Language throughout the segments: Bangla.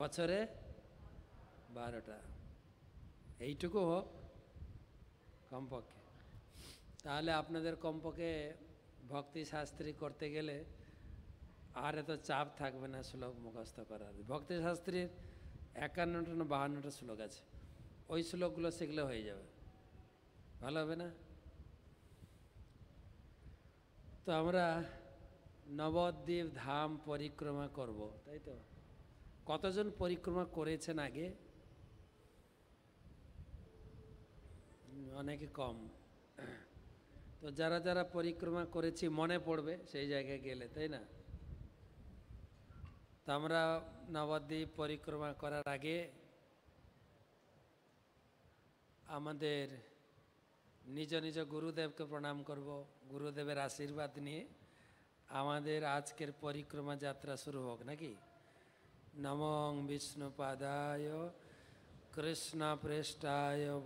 বছরে বারোটা। এইটুকু হোক কমপক্ষে। তাহলে আপনাদের কমপক্ষে ভক্তি শাস্ত্রী করতে গেলে আর এত চাপ থাকবে না শ্লোক মুখস্থ করার। ভক্তি শাস্ত্রীর একান্নটা না বাহান্নটা শ্লোক আছে। ওই শ্লোকগুলো শিখলে হয়ে যাবে। ভালো হবে না? তো আমরা নবদ্বীপ ধাম পরিক্রমা করব, তাই তো? কতজন পরিক্রমা করেছেন আগে? অনেকে কম। তো যারা যারা পরিক্রমা করেছি, মনে পড়বে সেই জায়গায় গেলে, তাই না? তো আমরা নবদ্বীপ পরিক্রমা করার আগে আমাদের নিজ নিজ গুরুদেবকে প্রণাম করব, গুরুদেবের আশীর্বাদ নিয়ে আমাদের আজকের পরিক্রমা যাত্রা শুরু হোক, নাকি? নমং বিষ্ণুপাদায় কৃষ্ণ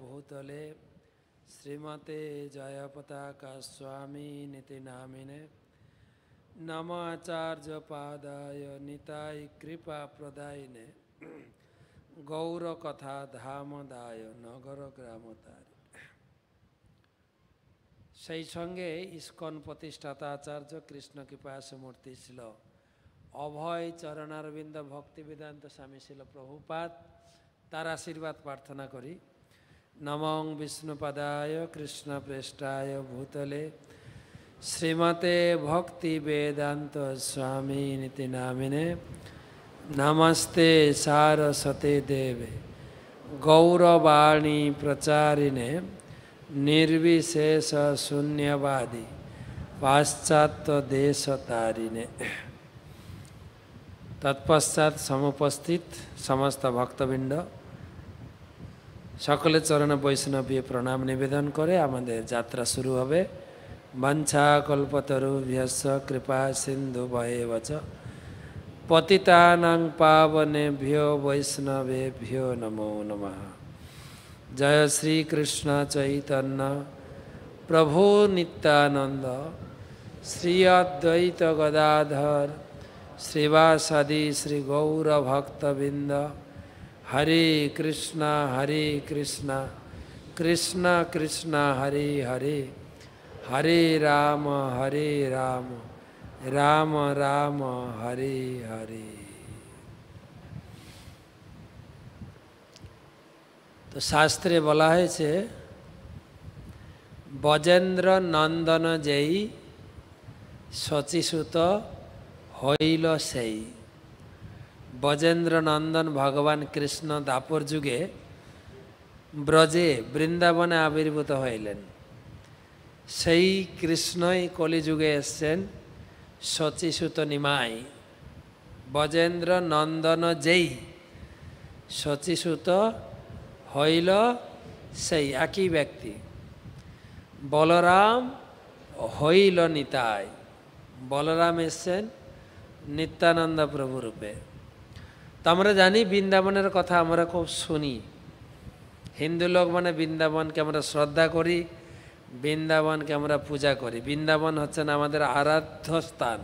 ভূতলে শ্রীমতে জয় পতাকা স্বামী নীতি নামিনে নমাচার্য পাদায় নিতাই কৃপা প্রদায়নে গৌর কথা ধামদায় নগর গ্রামতারি সেই সঙ্গে ইস্কন প্রতিষ্ঠাতা আচার্য কৃষ্ণ কৃপাস মূর্তি ছিল অভয় চরণারবিন্দ ভক্তি বেদান্ত স্বামী ছিল প্রভুপাত তার আশীর্বাদ প্রার্থনা করি। নমং বিষ্ণুপদায় কৃষ্ণ পৃষ্ঠায় ভূতলে। শ্রীমতে ভক্তি বেদান্ত স্বামী নীতি নামিনে নমস্তে সারস্বতে দেবে। গৌরবাণী প্রচারিণে, নির্বিশেষ শূন্যবাদী, পাশ্চাত্য দেশ তারিণে তৎপশ্চাৎ সমুপস্থিত সমস্ত ভক্তবৃন্দ সকলের চরণে বৈষ্ণবী প্রণাম নিবেদন করে আমাদের যাত্রা শুরু হবে বাঞ্ছা কল্পতরু ভ্যস কৃপা সিন্ধু বয়েবচ পতিতানাং পাবনেভ্যো বৈষ্ণবেভ্যো নমো নমঃ জয় শ্রীকৃষ্ণ চৈতন্য প্রভু নিত্যানন্দ শ্রী অদ্বৈত গদাধর শ্রীবাসাদি শ্রী গৌর ভক্তবৃন্দ হরে কৃষ্ণ হরে কৃষ্ণ কৃষ্ণ কৃষ্ণ হরে হরে হরে রাম হরে রাম রাম রাম হরে হরে তো শাস্ত্রে বলা হয়েছে বজেন্দ্র নন্দন যেই শচীসুত হইল সেই। বজেন্দ্র নন্দন ভগবান কৃষ্ণ দাপর যুগে ব্রজে বৃন্দাবনে আবির্ভূত হইলেন। সেই কৃষ্ণই কলিযুগে এসছেন শচীসুত নিমাই। বজেন্দ্র নন্দন যেই শচীসুত হইল সেই একই ব্যক্তি। বলরাম হইল নিতাই। বলরাম এসছেন নিত্যানন্দ প্রভু রূপে। তো আমরা জানি বৃন্দাবনের কথা আমরা খুব শুনি। হিন্দু লোক মানে বৃন্দাবনকে আমরা শ্রদ্ধা করি, বৃন্দাবনকে আমরা পূজা করি। বৃন্দাবন হচ্ছেন আমাদের আরাধ্য স্থান।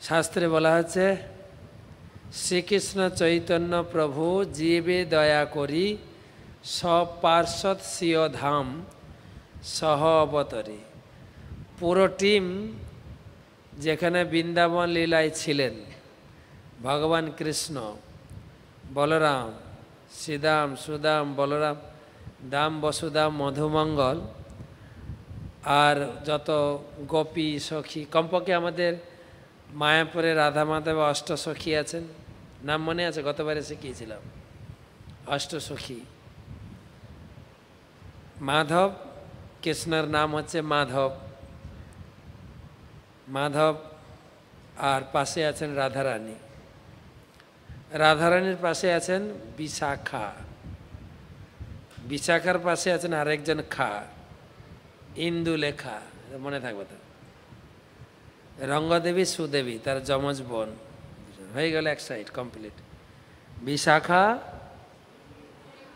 শাস্ত্রে বলা হচ্ছে শ্রীকৃষ্ণ চৈতন্য প্রভু জীবে দয়া করি সপার্শ্বদ সিও ধাম সহ অবতরী। পুরো টিম যেখানে বৃন্দাবন লীলায় ছিলেন, ভগবান কৃষ্ণ, বলরাম, শ্রীদাম, সুদাম, বলরাম, দাম বসুদাম, মধুমঙ্গল, আর যত গোপী সখী, কমপক্ষে আমাদের মায়াপুরে রাধা মাধব অষ্টসখী আছেন। নাম মনে আছে? গতবারে শিখিয়েছিলাম। অষ্ট অষ্টসখী মাধব, কৃষ্ণের নাম হচ্ছে মাধব। মাধব আর পাশে আছেন রাধারানী। রাধারানীর পাশে আছেন বিশাখা। বিশাখার পাশে আছেন আরেকজন খা, ইন্দুলেখা, মনে থাকবে তো? রঙ্গদেবী সুদেবী, তার যমজ বোন। হয়ে গেল এক সাইড কমপ্লিট বিশাখা,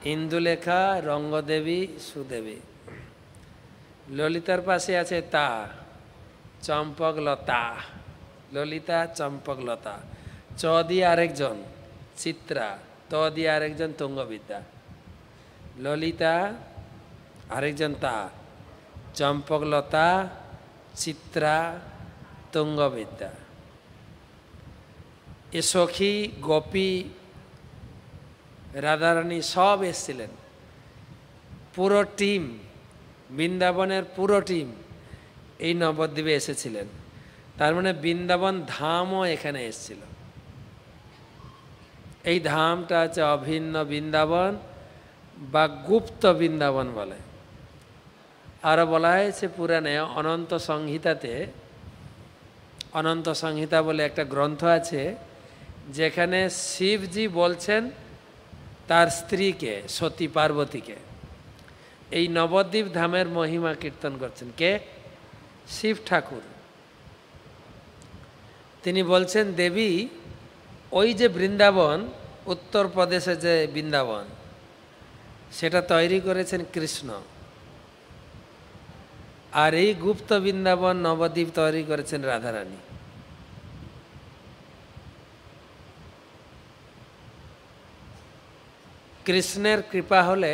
ইন্দুলেখা, রঙ্গদেবী, সুদেবী। ললিতার পাশে আছে তা চম্পক লতা ললিতা চম্পকলতা চ দিয়ে আরেকজন, চিত্রা ত দিয়ে আরেকজন তুঙ্গবিদ্যা, ললিতা আরেকজন তা, চম্পকলতা, চিত্রা, তুঙ্গবিদ্যা। এ সখী, গোপী, রাধারানী সব এসছিলেন। পুরো টিম বৃন্দাবনের পুরো টিম এই নবদ্বীপে এসেছিলেন। তার মানে বৃন্দাবন ধামও এখানে এসেছিল। এই ধামটা হচ্ছে অভিন্ন বৃন্দাবন বা গুপ্ত বৃন্দাবন বলে। আরও বলা হয়েছে পুরাণে অনন্ত সংহিতাতে, অনন্ত সংহিতা বলে একটা গ্রন্থ আছে, যেখানে শিবজি বলছেন তার স্ত্রীকে, সতী পার্বতীকে। এই নবদ্বীপ ধামের মহিমা কীর্তন করছেন। কে? শিব ঠাকুর। তিনি বলছেন, দেবী, ওই যে বৃন্দাবন উত্তরপ্রদেশে যে বৃন্দাবন, সেটা তৈরি করেছেন কৃষ্ণ। আর এই গুপ্ত বৃন্দাবন নবদ্বীপ তৈরি করেছেন রাধারানী। কৃষ্ণের কৃপা হলে,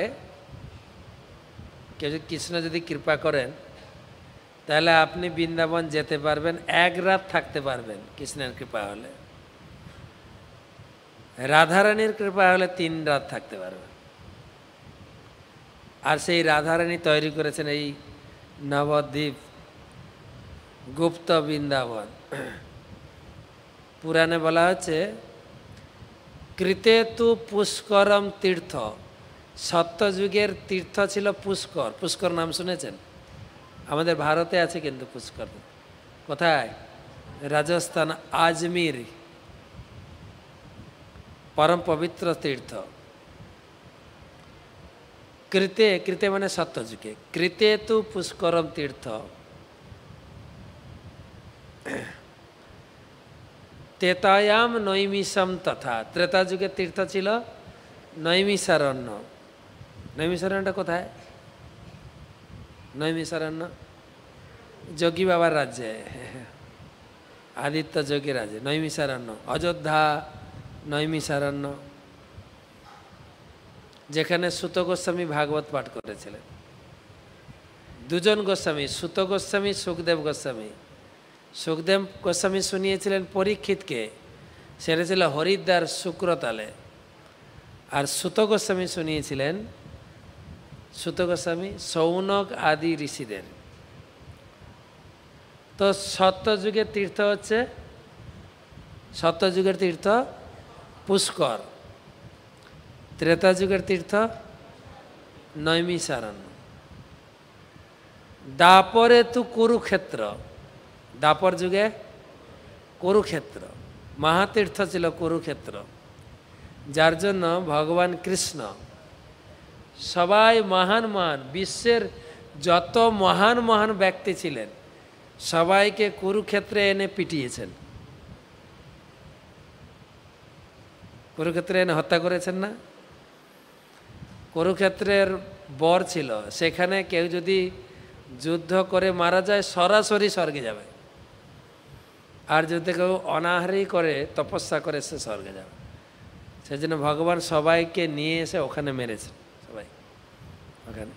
কেউ কৃষ্ণ যদি কৃপা করেন তাহলে আপনি বৃন্দাবন যেতে পারবেন, এক রাত থাকতে পারবেন কৃষ্ণের কৃপা হলে। রাধারানীর কৃপা হলে তিন রাত থাকতে পারবেন। আর সেই রাধারানী তৈরি করেছেন এই নবদ্বীপ গুপ্ত বৃন্দাবন। পুরাণে বলা হচ্ছে কৃতে তু পুষ্করম তীর্থ। সত্যযুগের তীর্থ ছিল পুষ্কর। পুষ্কর নাম শুনেছেন? আমাদের ভারতে আছে কিন্তু পুষ্কর। কোথায়? রাজস্থান আজমির। পরম পবিত্র তীর্থ। কৃতে কৃতে মানে সত্যযুগে। কৃতে তু পুষ্করম তীর্থ। তেতায়াম নৈমিষম তথা। ত্রেতা যুগে তীর্থ ছিল নৈমিষারণ্য। নৈমিষারণ্যটা কোথায়? নৈমিষারণ্য? যোগী বাবার রাজ্যে। আদিত্য যোগী রাজ্যে, নৈমিষারণ্য, অযোধ্যা, নৈমিষারণ্য, যেখানে সুত গোস্বামী ভাগবত পাঠ করেছিলেন। দুজন গোস্বামী, সুত গোস্বামী, সুখদেব গোস্বামী। সুখদেব গোস্বামী শুনিয়েছিলেন পরীক্ষিতকে, সেটা ছিল হরিদ্বার শুক্রতালে। আর সুত গোস্বামী শুনিয়েছিলেন সুত গোস্বামী, সৌনক আদি ঋষিদের। তো সত্যযুগের তীর্থ হচ্ছে সত্যযুগের তীর্থ পুষ্কর। ত্রেতা যুগের তীর্থ নৈমিসারণ্য দাপরে তু কুরুক্ষেত্র। দাপর যুগে কুরুক্ষেত্র। মহাতীর্থ ছিল কুরুক্ষেত্র। যার জন্য ভগবান কৃষ্ণ সবাই মহান মহান, বিশ্বের যত মহান মহান ব্যক্তি ছিলেন সবাইকে কুরুক্ষেত্রে এনে পিটিয়েছেন। কুরুক্ষেত্রে এনে হত্যা করেছেন না? কুরুক্ষেত্রের বর ছিল, সেখানে কেউ যদি যুদ্ধ করে মারা যায়, সরাসরি স্বর্গে যাবে। আর যদি কেউ অনাহারি করে, তপস্যা করে, সে স্বর্গে যাবে। সেই জন্য ভগবান সবাইকে নিয়ে এসে ওখানে মেরেছে সবাই। ওখানে।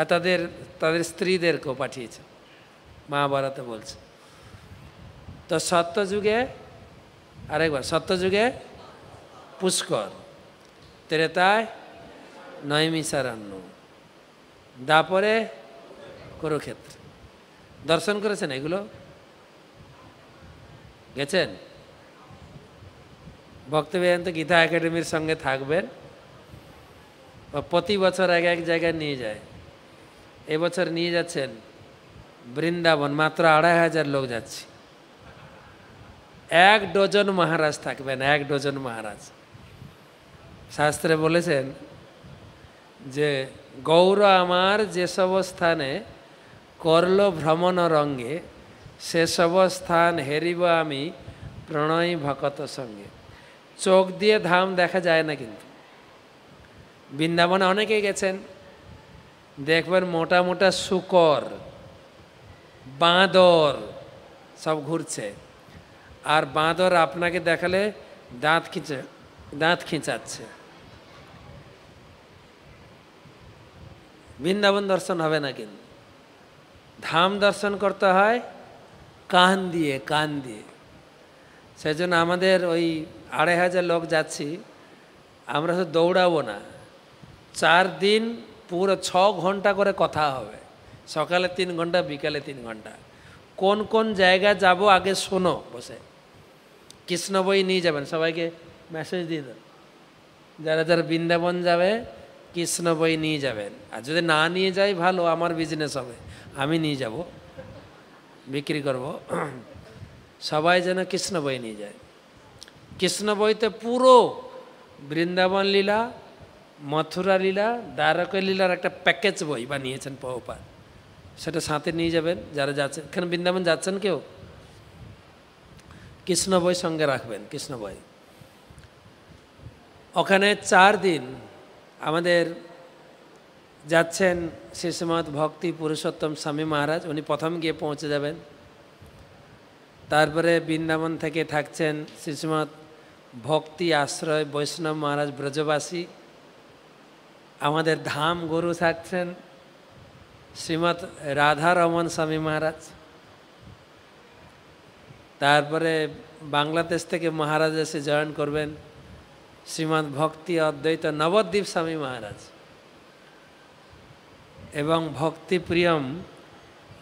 আর তাদের তাদের স্ত্রীদেরকেও পাঠিয়েছে মহাভারতে বলছে। তো সত্যযুগে, আরেকবার, সত্যযুগে পুষ্কর, ত্রেতায় নৈমিষারণ্য, দাপরে কুরুক্ষেত্র। দর্শন করেছেন এগুলো? গেছেন? ভক্তবেদান্ত গীতা একাডেমির সঙ্গে থাকবেন। প্রতি বছর এক এক জায়গায় নিয়ে যায়। এবছর নিয়ে যাচ্ছেন বৃন্দাবন, মাত্র আড়াই হাজার লোক যাচ্ছে। এক ডজন মহারাজ থাকবেন, এক ডজন মহারাজ। শাস্ত্রে বলেছেন যে, গৌর আমার যেসব স্থানে করল ভ্রমণ রঙ্গে সেসব স্থান হেরিব আমি প্রণয় ভকত সঙ্গে। চোখ দিয়ে ধাম দেখা যায় না কিন্তু। বৃন্দাবনে অনেকে গেছেন। দেখবেন মোটা মোটা শুকর। বাঁদর সব ঘুরছে। আর বাঁদর আপনাকে দেখালে দাঁত খিঁচে, দাঁত খিঁচাচ্ছে। বৃন্দাবন দর্শন হবে না কিন্তু। ধাম দর্শন করতে হয় কান দিয়ে কান দিয়ে। সেই জন্য আমাদের ওই আড়াই হাজার লোক যাচ্ছি, আমরা শুধু দৌড়াবো না। চার দিন পুরো ছ ঘণ্টা করে কথা হবে। সকালে তিন ঘণ্টা, বিকালে তিন ঘণ্টা। কোন কোন জায়গা যাব আগে শোনো বসে। কৃষ্ণ বই নিয়ে যাবেন, সবাইকে মেসেজ দিয়ে দেন। যারা যারা বৃন্দাবন যাবে, কৃষ্ণ বই নিয়ে যাবেন। আর যদি না নিয়ে যাই, ভালো, আমার বিজনেস হবে। আমি নিয়ে যাব, বিক্রি করব। সবাই যেন কৃষ্ণ বই নিয়ে যায়। কৃষ্ণ বইতে পুরো বৃন্দাবন লীলা, মথুরা লীলা, দ্বারকা লীলার একটা প্যাকেজ বই বানিয়েছেন পহপা সেটা সাথে নিয়ে যাবেন, যারা যাচ্ছেন এখানে বৃন্দাবন যাচ্ছেন কেউ? কৃষ্ণ বই সঙ্গে রাখবেন কৃষ্ণ বই ওখানে চার দিন আমাদের যাচ্ছেন শিশুমত ভক্তি পুরুষোত্তম স্বামী মহারাজ, উনি প্রথম গিয়ে পৌঁছে যাবেন। তারপরে বৃন্দাবন থেকে থাকছেন শিশুমত ভক্তি আশ্রয় বৈষ্ণব মহারাজ ব্রজবাসী। আমাদের ধাম গুরু থাকছেন শ্রীমৎ রাধা রমন স্বামী মহারাজ। তারপরে বাংলাদেশ থেকে মহারাজ এসে জয়েন করবেন শ্রীমৎ ভক্তি অদ্বৈত নবদ্বীপ স্বামী মহারাজ। এবং ভক্তি প্রিয়ম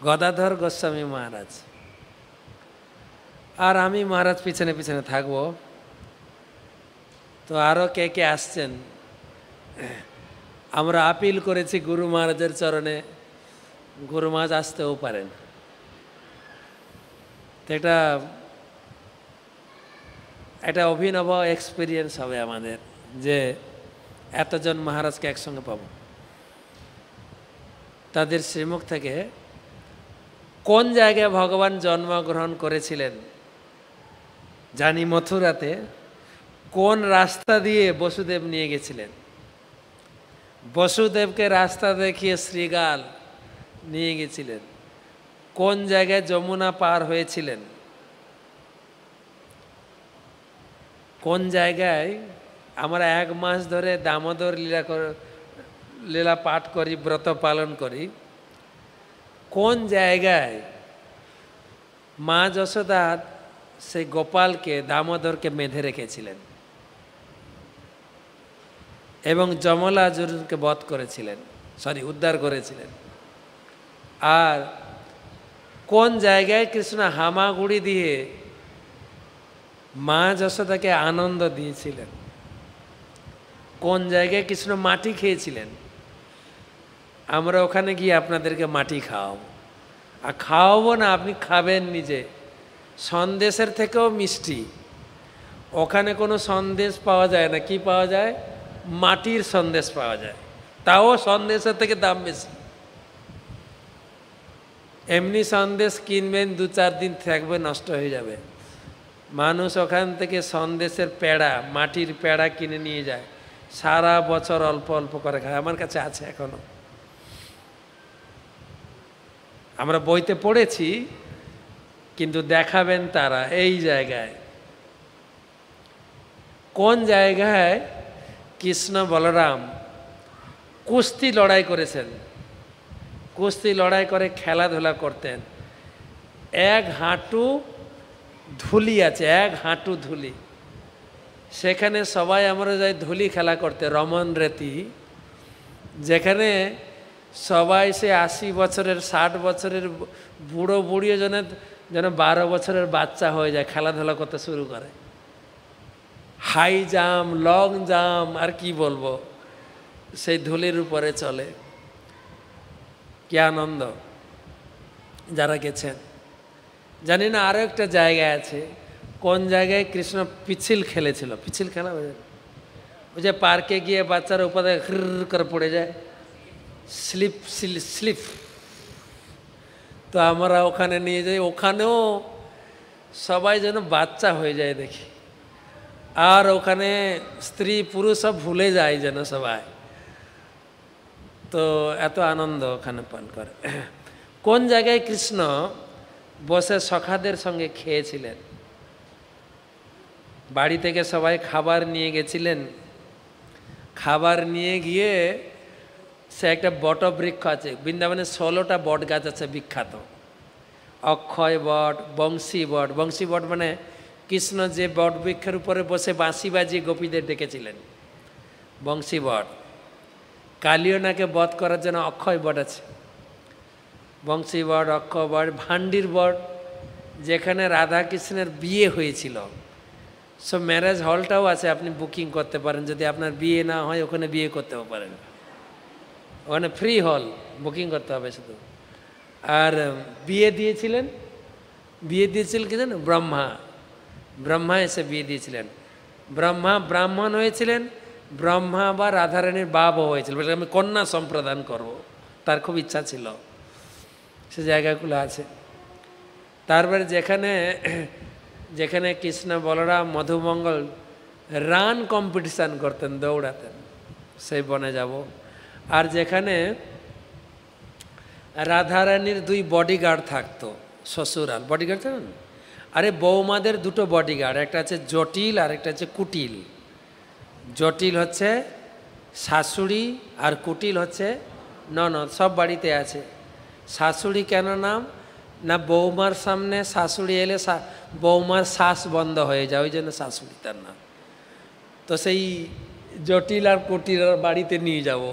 গদাধর গোস্বামী মহারাজ। আর আমি মহারাজ পিছনে পিছনে থাকব। তো আরও কে কে আসছেন? আমরা আপিল করেছি গুরু মহারাজের চরণে। গুরু মহারাজ আসতেও পারেন তো এটা একটা অভিনব এক্সপিরিয়েন্স হবে আমাদের যে এতজন মহারাজকে একসঙ্গে পাবো। তাদের শ্রীমুখ থেকে কোন জায়গায় ভগবান জন্মগ্রহণ করেছিলেন জানি মথুরাতে, কোন রাস্তা দিয়ে বসুদেব নিয়ে গেছিলেন। বসুদেবকে রাস্তা দেখিয়ে শ্রীগাল নিয়ে গেছিলেন। কোন জায়গায় যমুনা পার হয়েছিলেন? কোন জায়গায়? আমরা এক মাস ধরে দামোদর লীলা লীলা পাঠ করি, ব্রত পালন করি। কোন জায়গায়? মা যশোদা সেই গোপালকে, দামোদরকে বেঁধে রেখেছিলেন। এবং যমলা জুরকে বধ করেছিলেন। সরি, উদ্ধার করেছিলেন। আর কোন জায়গায় কৃষ্ণ হামাগুড়ি দিয়ে মা যশোদাকে আনন্দ দিয়েছিলেন? কোন জায়গায় কৃষ্ণ মাটি খেয়েছিলেন? আমরা ওখানে গিয়ে আপনাদেরকে মাটি খাওয়াবো। আর খাওয়াবো না, আপনি খাবেন নিজে। সন্দেশের থেকেও মিষ্টি। ওখানে কোনো সন্দেশ পাওয়া যায় না। কি পাওয়া যায়? মাটির সন্দেশ পাওয়া যায়। তাও সন্দেশের থেকে দাম বেশি। এমনি সন্দেশ কিনবেন, দু চার দিন থাকবে, নষ্ট হয়ে যাবে। মানুষ ওখান থেকে সন্দেশের পেড়া, মাটির পেড়া কিনে নিয়ে যায়। সারা বছর অল্প অল্প করে খায়, আমার কাছে আছে এখনও। আমরা বইতে পড়েছি, কিন্তু দেখাবেন তারা এই জায়গায়। কোন জায়গায় কৃষ্ণ বলরাম কুস্তি লড়াই করেছেন? কুস্তি লড়াই করে খেলাধুলা করতেন। এক হাঁটু ধুলি আছে, এক হাঁটু ধুলি। সেখানে সবাই আমরা যাই ধুলি খেলা করতে, রমন রেতি, যেখানে সবাই সে আশি বছরের, ষাট বছরের বুড়ো বুড়িও যেন যেন বারো বছরের বাচ্চা হয়ে যায়, খেলাধুলা করতে শুরু করে। হাই জাম্প, লং জাম্প, আর কি বলব? সেই ধুলির উপরে চলে। কি আনন্দ? যারা গেছেন। জানি না আরও একটা জায়গা আছে। কোন জায়গায় কৃষ্ণ পিছিল খেলেছিল? পিছিল খেলা ওই যে পার্কে গিয়ে বাচ্চারা উপাদায় করে পড়ে যায়। Slip slip. তো আমরা ওখানে নিয়ে যাই। ওখানেও সবাই যেন বাচ্চা হয়ে যায় দেখি। আর ওখানে স্ত্রী পুরুষ সব ভুলে যায় যেন সবাই। তো এত আনন্দ ওখানে পান করে। কোন জায়গায় কৃষ্ণ বসে সখাদের সঙ্গে খেয়েছিলেন? বাড়ি থেকে সবাই খাবার নিয়ে গেছিলেন। খাবার নিয়ে গিয়ে সে একটা বট বৃক্ষ আছে বৃন্দাবনে ষোলোটা বট গাছ আছে বিখ্যাত। অক্ষয় বট, বংশী বট। বংশী বট মানে কৃষ্ণ যে বট বৃক্ষের উপরে বসে বাঁশি বাজিয়ে গোপীদের ডেকেছিলেন। বংশী বট। কালিয়নাকে বধ করার জন্য অক্ষয় বট আছে। বংশী বট, অক্ষয় বট, ভান্ডির বট, যেখানে রাধা কৃষ্ণের বিয়ে হয়েছিল। সো ম্যারেজ হলটাও আছে, আপনি বুকিং করতে পারেন। যদি আপনার বিয়ে না হয়, ওখানে বিয়ে করতেও পারেন। ওখানে ফ্রি হল বুকিং করতে হবে শুধু। আর বিয়ে দিয়েছিলেন? বিয়ে দিয়েছিলেন কি জানেন? ব্রহ্মা। ব্রহ্মা এসে বিয়ে দিয়েছিলেন। ব্রহ্মা ব্রাহ্মণ হয়েছিলেন। ব্রহ্মা বা রাধারানীর বাবা হয়েছিল, বলে আমি কন্যা সম্প্রদান করব। তার খুব ইচ্ছা ছিল। সে জায়গাগুলো আছে। তারপরে যেখানে যেখানে কৃষ্ণ বলরাম মধুমঙ্গল রান কম্পিটিশান করতেন, দৌড়াতেন, সেই বনে যাব। আর যেখানে রাধারানীর দুই বডিগার্ড থাকতো, শ্বশুরাল। বডিগার্ড জানেন আরে বৌমাদের দুটো বডিগার্ড একটা আছে জটিল আর একটা হচ্ছে কুটিল। জটিল হচ্ছে শাশুড়ি আর কুটিল হচ্ছে ননদ, সব বাড়িতে আছে। শাশুড়ি কেন নাম? না বৌমার সামনে শাশুড়ি এলে বৌমার শ্বাস বন্ধ হয়ে যায়, ওই জন্য শাশুড়ি তার নাম। তো সেই জটিল আর কুটিল বাড়িতে নিয়ে যাব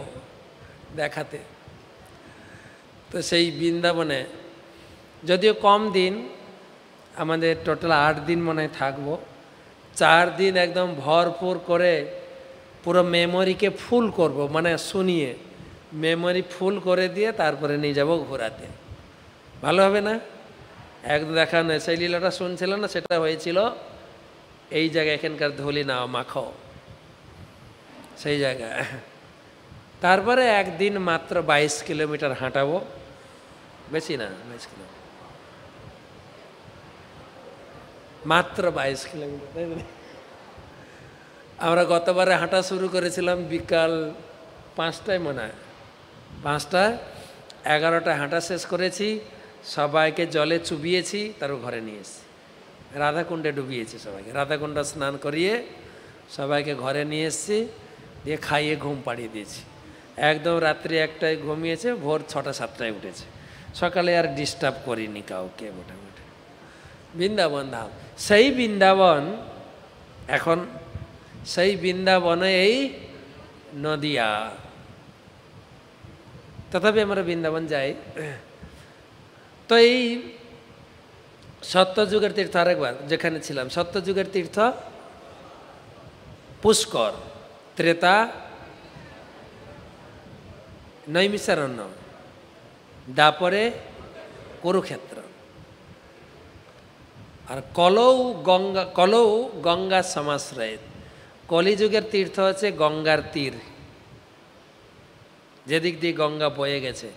দেখাতে। তো সেই বৃন্দাবনে, যদিও কম দিন, আমাদের টোটাল আট দিন মনে হয় থাকব। চার দিন একদম ভরপুর করে পুরো মেমোরিকে ফুল করব মানে শুনিয়ে মেমোরি ফুল করে দিয়ে তারপরে নিয়ে যাব ঘোরাতে। ভালো হবে না? একদম দেখা নয় সেই লীলাটা শুনছিল না, সেটা হয়েছিল, এই জায়গায় এখানকার ধুলি না মাখো। সেই জায়গায়। তারপরে একদিন মাত্র বাইশ কিলোমিটার হাঁটাবো। বেশি না, বাইশ কিলোমিটার। মাত্র বাইশ কিলোমিটার আমরা গতবারে হাঁটা শুরু করেছিলাম বিকাল পাঁচটায় মনে হয়। পাঁচটায় এগারোটায় হাঁটা শেষ করেছি, সবাইকে জলে চুবিয়েছি তারও ঘরে নিয়ে এসেছি। রাধাকুণ্ডে ডুবিয়েছি সবাইকে। রাধাকুণ্ড স্নান করিয়ে সবাইকে ঘরে নিয়ে এসেছি, দিয়ে খাইয়ে ঘুম পাড়িয়ে দিয়েছি। একদম রাত্রি একটায় ঘুমিয়েছে, ভোর ছটা সাতটায় উঠেছে। সকালে আর ডিস্টার্ব করিনি কাউকে মোটামুটি। বৃন্দাবন ধাম। সেই বৃন্দাবন এখন সেই বৃন্দাবনে এই নদিয়া। তথাপি আমরা বৃন্দাবন যাই। তো এই সত্যযুগের তীর্থ আরেকবার, যেখানে ছিলাম। সত্যযুগের তীর্থ পুষ্কর, ত্রেতা, নৈমিষারণ্য দাপরে কুরুক্ষেত্র। আর কলৌ গঙ্গা কলৌ গঙ্গা সমাশ্রয় কলিযুগের তীর্থ হচ্ছে গঙ্গার তীর। যেদিক দিয়ে গঙ্গা বয়ে গেছে,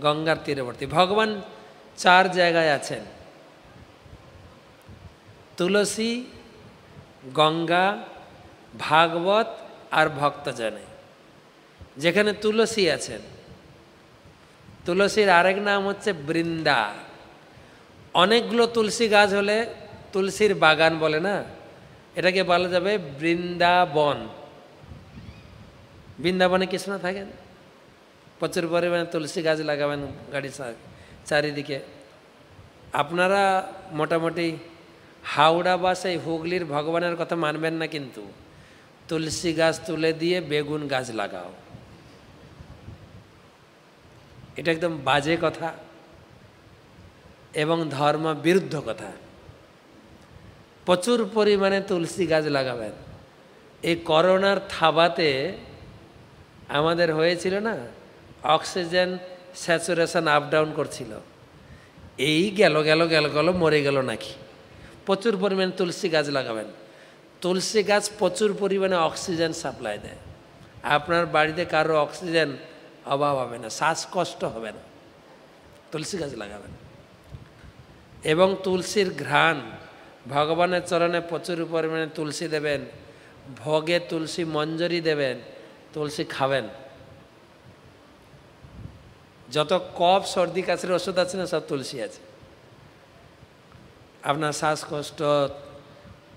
গঙ্গার তীরবর্তী ভগবান চার জায়গায় আছেন। তুলসী, গঙ্গা, ভাগবত আর ভক্তজনে। যেখানে তুলসী আছেন। তুলসীর আরেক নাম হচ্ছে বৃন্দা। অনেকগুলো তুলসী গাছ হলে তুলসীর বাগান বলে না? এটাকে বলা যাবে বৃন্দাবন। বৃন্দাবনে কৃষ্ণ থাকেন প্রচুর পরিমাণে তুলসী গাছ লাগাবেন, গাড়ি চারিদিকে। আপনারা মোটামুটি হাওড়া বা সেই হুগলির ভগবানের কথা মানবেন না কিন্তু। তুলসী গাছ তুলে দিয়ে বেগুন গাছ লাগাও। এটা একদম বাজে কথা এবং ধর্ম বিরুদ্ধ কথা। প্রচুর পরিমাণে তুলসী গাছ লাগাবেন। এই করোনার থাবাতে আমাদের হয়েছিল না, অক্সিজেন স্যাচুরেশন আপ ডাউন করছিল। এই গেল গেল গেল গেল, মরে গেল নাকি। প্রচুর পরিমাণে তুলসী গাছ লাগাবেন। তুলসী গাছ প্রচুর পরিমাণে অক্সিজেন সাপ্লাই দেয়। আপনার বাড়িতে কারও অক্সিজেন অভাব হবে না, শ্বাসকষ্ট হবে না। তুলসী গাছ লাগাবেন। এবং তুলসীর ঘ্রাণ ভগবানের চরণে প্রচুর পরিমাণে তুলসী দেবেন, ভোগে তুলসী মঞ্জরি দেবেন, তুলসী খাবেন। যত কফ, সর্দি, কাশির ওষুধ আছে না, সব তুলসী আছে। আপনার শ্বাসকষ্ট,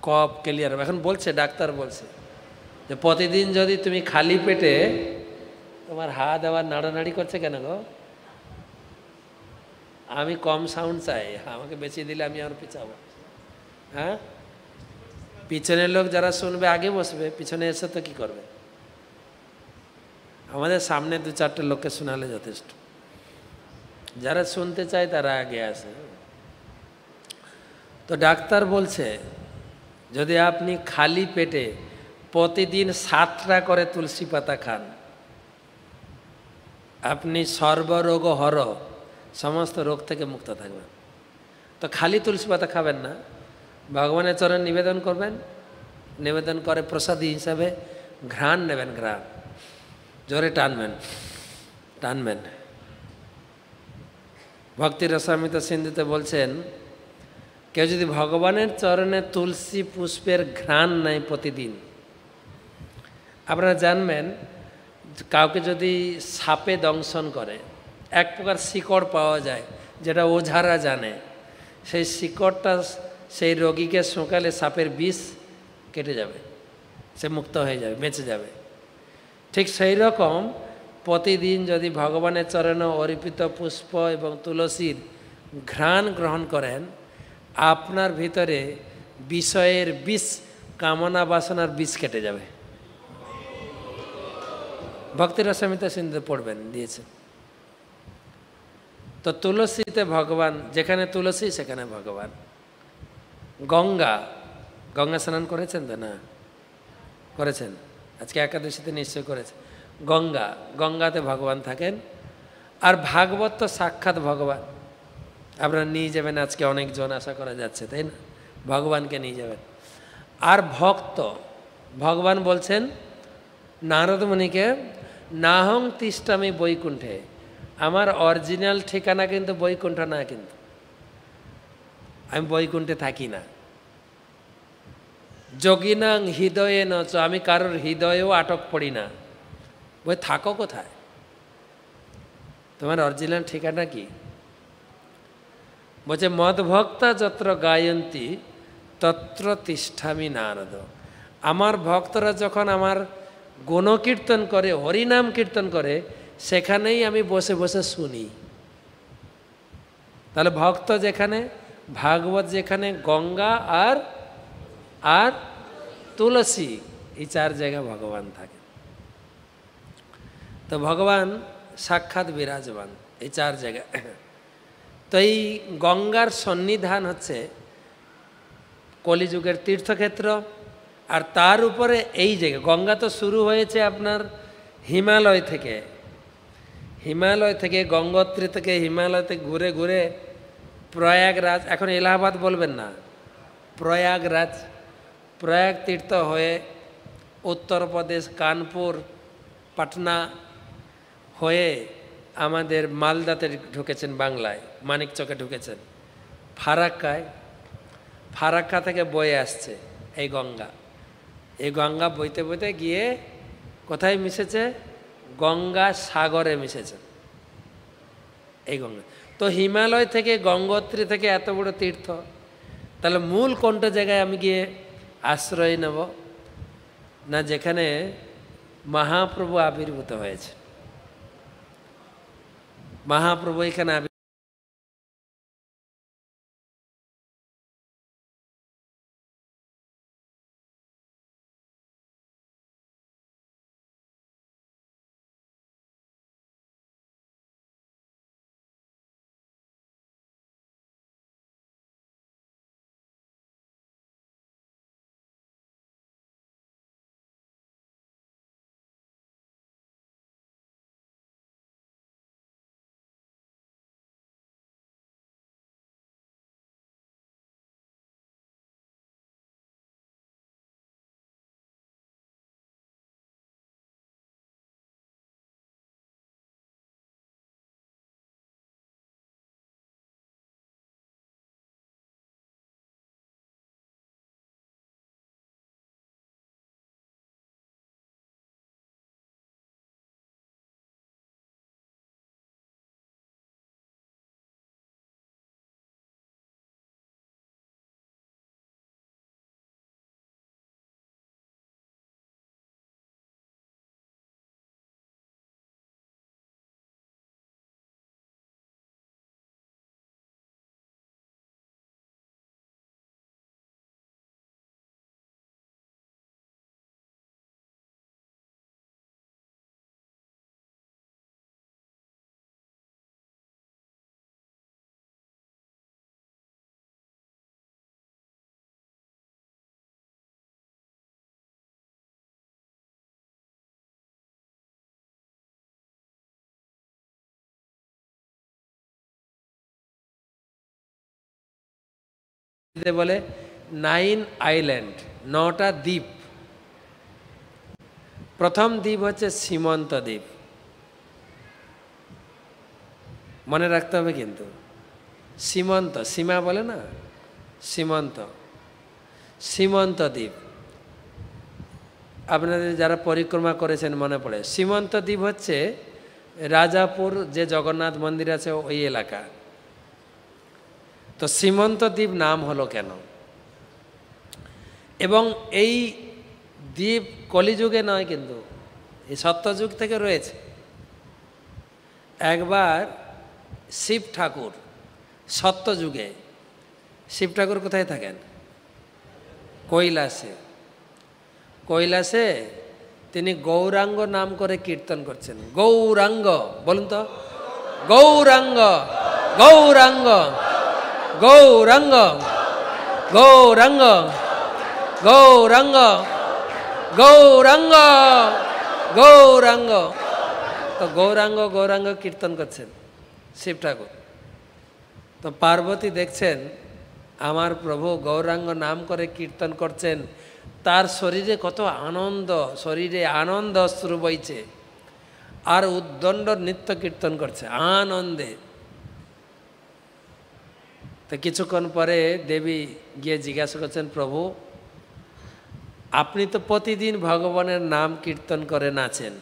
কফ ক্লিয়ার হবে। এখন বলছে, ডাক্তার বলছে যে, প্রতিদিন যদি তুমি খালি পেটে তোমার হাত আবার নাড়ানাড়ি করছে কেন গো? আমি কম সাউন্ড চাই, আমাকে বেশি দিলে আমি আর পিছাবো। হ্যাঁ? পিছনের লোক যারা শুনবে, আগে বসবে, পিছনে এসে তো কি করবে? আমাদের সামনে দু চারটে লোককে শোনালে যথেষ্ট। যারা শুনতে চায় তারা আগে আসে। তো ডাক্তার বলছে, যদি আপনি খালি পেটে প্রতিদিন সাতটা করে তুলসী পাতা খান, আপনি সর্বরোগ হর সমস্ত রোগ থেকে মুক্ত থাকবেন। তো খালি তুলসী পাতা খাবেন না। ভগবানের চরণ নিবেদন করবেন। নিবেদন করে প্রসাদী হিসাবে ঘ্রাণ নেবেন, ঘ্রাণ। জোরে টানবেন টানবেন। ভক্তি রসামিত সিন্ধুতে বলছেন, কেউ যদি ভগবানের চরণে তুলসী পুষ্পের ঘ্রাণ নেয় প্রতিদিন। আপনারা জানবেন, কাউকে যদি সাপে দংশন করে, এক প্রকার শিকড় পাওয়া যায়, যেটা ওঝারা জানে। সেই শিকড়টা সেই রোগীকে শোকালে সাপের বিষ কেটে যাবে, সে মুক্ত হয়ে যাবে, বেঁচে যাবে। ঠিক সেই রকম প্রতিদিন যদি ভগবানের চরণে অর্পিত পুষ্প এবং তুলসীর ঘ্রাণ গ্রহণ করেন, আপনার ভিতরে বিষয়ের বিষ, কামনা বাসনার বিষ কেটে যাবে। ভক্তি রসমিতা সিন্ধু পড়বেন, দিয়েছেন। তো তুলসীতে ভগবান, যেখানে তুলসী সেখানে ভগবান। গঙ্গা। গঙ্গা স্নান করেছেন তো? না। করেছেন। আজকে একাদশীতে নিশ্চয় করেছেন গঙ্গা। গঙ্গাতে ভগবান থাকেন। আর ভাগবত তো সাক্ষাৎ ভগবান। আপনারা নিয়ে যাবেন আজকে অনেকজন, আশা করা যাচ্ছে, তাই না? ভগবানকে নিয়ে যাবেন। আর ভক্ত, ভগবান বলছেন নারদমণিকে নাহং তিষ্টামি বৈকুণ্ঠে। আমার অরিজিনাল ঠিকানা কিন্তু বৈকুণ্ঠ না কিন্তু। আমি বৈকুণ্ঠে থাকি না। যোগিনাং হৃদয়ে নচ আমি কারোর হৃদয়েও আটক পড়ি না। বই থাকো কোথায়? তোমার অরিজিনাল ঠিকানা কি? বলছে, মদভক্তা যত্র গায়ন্তী, তত্র তিষ্ঠামি নারদ। আমার ভক্তরা যখন আমার গুণকীর্তন করে, হরিনাম কীর্তন করে, সেখানেই আমি বসে বসে শুনি। তাহলে ভক্ত যেখানে ভাগবত যেখানে গঙ্গা আর আর তুলসী, এই চার জায়গায় ভগবান থাকে তো ভগবান সাক্ষাৎ বিরাজমান এই চার জায়গায়। তো এই গঙ্গার সন্নিধান হচ্ছে কলিযুগের তীর্থক্ষেত্র, আর তার উপরে এই জায়গা, গঙ্গা তো শুরু হয়েছে আপনার হিমালয় থেকে। হিমালয় থেকে, গঙ্গোত্রী থেকে হিমালয় থেকে ঘুরে ঘুরে প্রয়াগরাজ, এখন এলাহাবাদ বলবেন না, প্রয়াগরাজ, প্রয়াগ তীর্থ হয়ে উত্তরপ্রদেশ কানপুর, পাটনা হয়ে আমাদের মালদাতে ঢুকেছেন বাংলায়, মানিক চকে ঢুকেছেন। ফারাক্কায়, ফারাক্কা থেকে বয়ে আসছে এই গঙ্গা। এই গঙ্গা বইতে বইতে গিয়ে কোথায় মিশেছে? গঙ্গা সাগরে মিশেছে। এই গঙ্গা। তো হিমালয় থেকে গঙ্গোত্রী থেকে এত বড় তীর্থ, তাহলে মূল কোনটা জায়গায় আমি গিয়ে আশ্রয় নেব? না যেখানে মহাপ্রভু আবির্ভূত হয়েছে? মহাপ্রভু এখানে হিন্দিতে বলে, নাইন আইল্যান্ড, নটা দ্বীপ। প্রথম দ্বীপ হচ্ছে সীমন্ত দ্বীপ। মনে রাখতে হবে কিন্তু, সীমন্ত, সীমা বলে না, সীমন্ত। সীমন্ত দ্বীপ। আপনাদের যারা পরিক্রমা করেছেন মনে পড়ে, সীমন্ত দ্বীপ হচ্ছে রাজাপুর যে জগন্নাথ মন্দির আছে ওই এলাকা। তো সীমন্ত দ্বীপ নাম হলো কেন? এবং এই দ্বীপ কলিযুগে নয় কিন্তু, এই সত্যযুগ থেকে রয়েছে। একবার শিব ঠাকুর সত্যযুগে, শিব ঠাকুর কোথায় থাকেন? কৈলাসে। কৈলাসে তিনি গৌরাঙ্গ নাম করে কীর্তন করছেন। গৌরাঙ্গ, বলুন তো। গৌরাঙ্গ গৌরাঙ্গ। গৌরাঙ্গ গৌরাঙ্গ গৌরাঙ্গ গৌরাঙ্গ গৌরাঙ্গ তো গৌরাঙ্গ গৌরাঙ্গ কীর্তন করছেন শিব ঠাকুর। তো পার্বতী দেখছেন, আমার প্রভু গৌরাঙ্গ নাম করে কীর্তন করছেন, তার শরীরে কত আনন্দ, শরীরে আনন্দ অশ্রু বইছে। আর উদ্দণ্ড নৃত্য কীর্তন করছে, আনন্দে। তো কিছুক্ষণ পরে দেবী গিয়ে জিজ্ঞাসা করছেন, প্রভু, আপনি তো প্রতিদিন ভগবানের নাম কীর্তন করে নাচেন।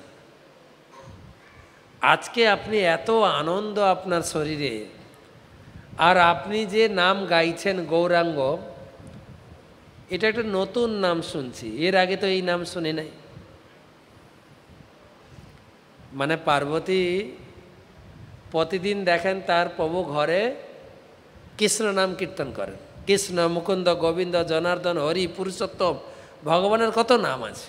আজকে আপনি এত আনন্দ আপনার শরীরে। আর আপনি যে নাম গাইছেন গৌরাঙ্গ, এটা একটা নতুন নাম শুনছি। এর আগে তো এই নাম শুনি নাই। মানে পার্বতী প্রতিদিন দেখেন তার প্রভু ঘরে কৃষ্ণ নাম কীর্তন করেন। কৃষ্ণ, মুকুন্দ, গোবিন্দ, জনার্দন, হরি, পুরুষোত্তম, ভগবানের কত নাম আছে?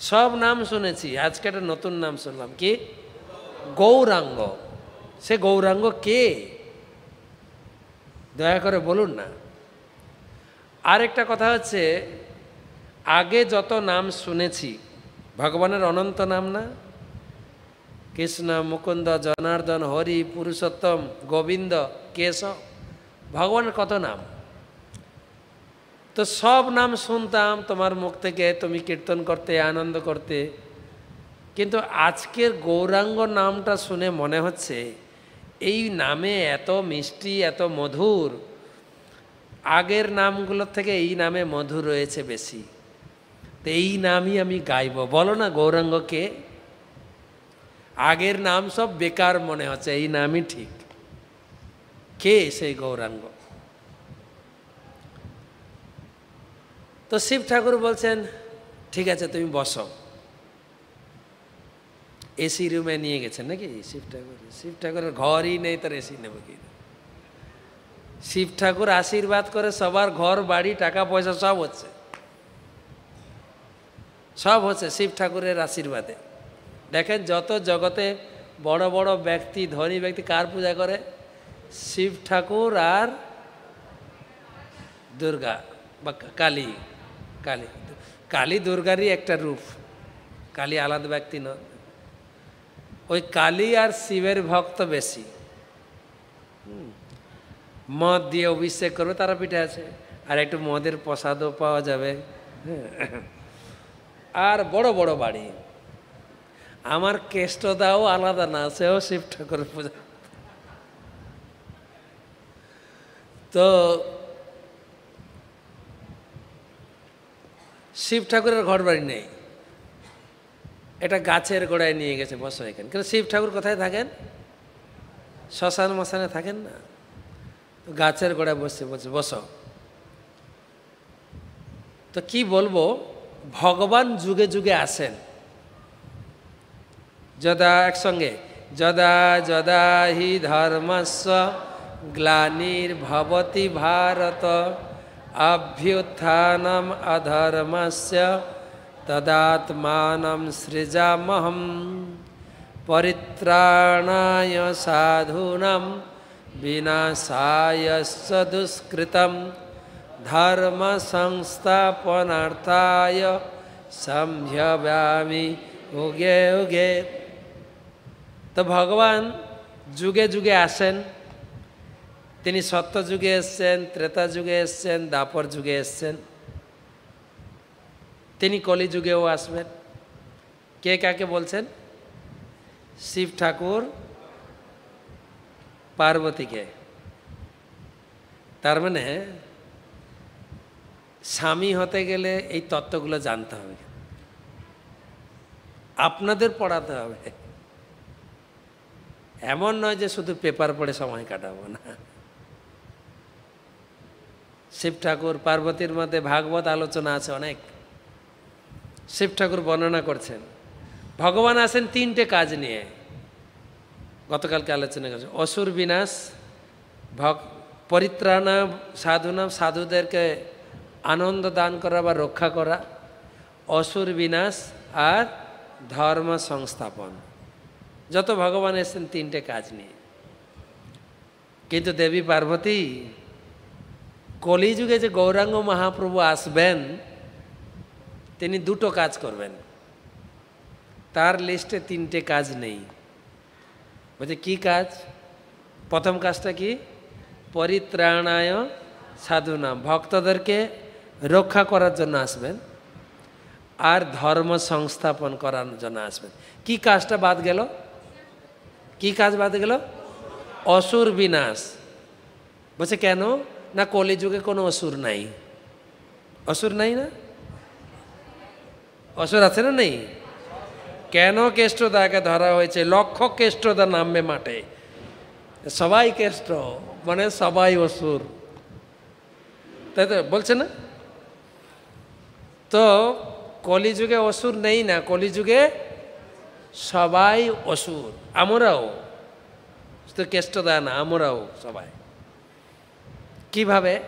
সব নাম শুনেছি, আজকে একটা নতুন নাম শুনলাম, কি? গৌরাঙ্গ। সে গৌরাঙ্গ কে? দয়া করে বলুন না। আরেকটা কথা হচ্ছে, আগে যত নাম শুনেছি, ভগবানের অনন্ত নাম না? কৃষ্ণ, মুকুন্দ, জনার্দন, হরি, পুরুষোত্তম, গোবিন্দ কেশব, ভগবানের কত নাম? তো সব নাম শুনতাম, তোমার মুখ থেকে তুমি কীর্তন করতে, আনন্দ করতে। কিন্তু আজকের গৌরাঙ্গ নামটা শুনে মনে হচ্ছে, এই নামে এত মিষ্টি, এত মধুর, আগের নামগুলোর থেকে এই নামে মধু রয়েছে বেশি। তো এই নামই আমি গাইব। বলো না গৌরাঙ্গকে, আগের নাম সব বেকার মনে হচ্ছে, এই নামই ঠিক। কে সেই গৌরাঙ্গ? তো শিব ঠাকুর বলছেন, ঠিক আছে, তুমি বসো। এসি রুমে নিয়ে গেছেন নাকি? শিব ঠাকুর, শিব ঠাকুরের ঘরই নেই, তার এসি নেবে কি শিব ঠাকুর আশীর্বাদ করে সবার ঘর, বাড়ি, টাকা, পয়সা সব হচ্ছে। সব হচ্ছে শিব ঠাকুরের আশীর্বাদে। দেখেন যত জগতে বড় বড় ব্যক্তি, ধনী ব্যক্তি কার পূজা করে? শিব ঠাকুর আর দুর্গা বা কালী কালী কালী দুর্গারই একটা রূপ। কালী আলাদা ব্যক্তি নয়। ওই কালী আর শিবের ভক্ত বেশি। মদ দিয়ে অভিষেক করবে, তারা পিঠে আছে। আর একটু মদের প্রসাদও পাওয়া যাবে। আর বড় বড় বাড়ি। আমার কেষ্টদাও আলাদা না, সেও শিব ঠাকুর পূজা। তো শিব ঠাকুরের ঘর বাড়ি নেই। এটা গাছের গোড়ায় নিয়ে গেছে বসো এখানে। কিন্তু শিব ঠাকুর কোথায় থাকেন? শ্মশান মশানে থাকেন না? তো গাছের গোড়ায় বসে বলছে বসো। তো কি বলব? ভগবান যুগে যুগে আসেন। যদা একসঙ্গে, যদা যদা হি ধর্মস্ব গ্লানির্ভবতি ভারত অভ্যুত্থানম অধর্মস্য তদাত্মানম সৃজামহম পরিত্রাণায় সাধূনাম বিনাশায় দুষ্কৃতম ধর্ম সংস্থাপনার্থায় সম্ভ্যব্যামি উগে উগে তো ভগবান যুগে যুগে আসেন তিনি সত্য যুগে এসছেন, ত্রেতা যুগে এসছেন দাপর যুগে এসছেন। তিনি কলি যুগেও আসবেন। কে কাকে বলছেন? শিব ঠাকুর, পার্বতীকে। তার মানে স্বামী হতে গেলে এই তত্ত্বগুলো জানতে হবে। আপনাদের পড়াতে হবে। এমন নয় যে শুধু পেপার পড়ে সময় কাটাবো না। শিব ঠাকুর, পার্বতীর মধ্যে ভাগবত আলোচনা আছে অনেক। শিব ঠাকুর বর্ণনা করছেন, ভগবান আসেন তিনটে কাজ নিয়ে। গতকালকে আলোচনা করছে, অসুর বিনাশ, ভগ, পরিত্রাণা, সাধুনা, সাধুদেরকে আনন্দ দান করা বা রক্ষা করা, অসুর বিনাশ আর ধর্ম সংস্থাপন। যত ভগবান এসেছেন তিনটে কাজ নিয়ে। কিন্তু দেবী পার্বতী কলিযুগে যে গৌরাঙ্গ মহাপ্রভু আসবেন, তিনি দুটো কাজ করবেন। তার লিস্টে তিনটে কাজ নেই। বলছে, কি কাজ? প্রথম কাজটা কি? পরিত্রাণায় সাধুনা ভক্তদেরকে রক্ষা করার জন্য আসবেন আর ধর্ম সংস্থাপন করার জন্য আসবেন। কি কাজটা বাদ গেল? কি কাজ বাদ গেল? অসুর বিনাশ। বলছে, কেন? না কলিযুগে কোনো অসুর নাই? অসুর নাই না? অসুর আছে না নেই? কেন কেষ্টদাকে ধরা হয়েছে? লক্ষ কেষ্টদা নামবে মাঠে। সবাই কেষ্ট মানে সবাই অসুর। তাই তো, বলছে না? তো কলিযুগে অসুর নেই না? কলিযুগে সবাই অসুর। আমরাও। শুধু কেষ্টদা না, আমরাও সবাই। কীভাবে?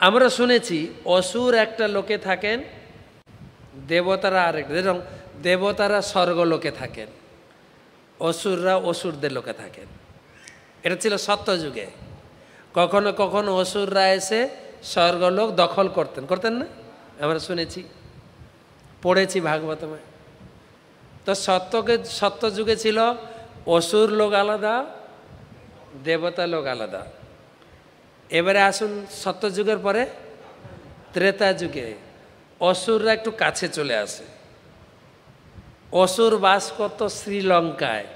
আমরা শুনেছি, অসুর একটা লোকে থাকেন, দেবতারা আরেকটা যেরকম দেবতারা স্বর্গলোকে থাকেন, অসুররা অসুরদের লোকে থাকেন। এটা ছিল সত্যযুগে। কখনো কখনো অসুররা এসে স্বর্গলোক দখল করতেন। করতেন না? আমরা শুনেছি, পড়েছি ভাগবতমে। তো সত্যকে সত্য যুগে ছিল অসুর লোক আলাদা দেবতা লোক আলাদা। এবারে আসুন সত্য যুগের পরে ত্রেতা যুগে অসুররা একটু কাছে চলে আসে। অসুর বাস করত শ্রীলঙ্কায়,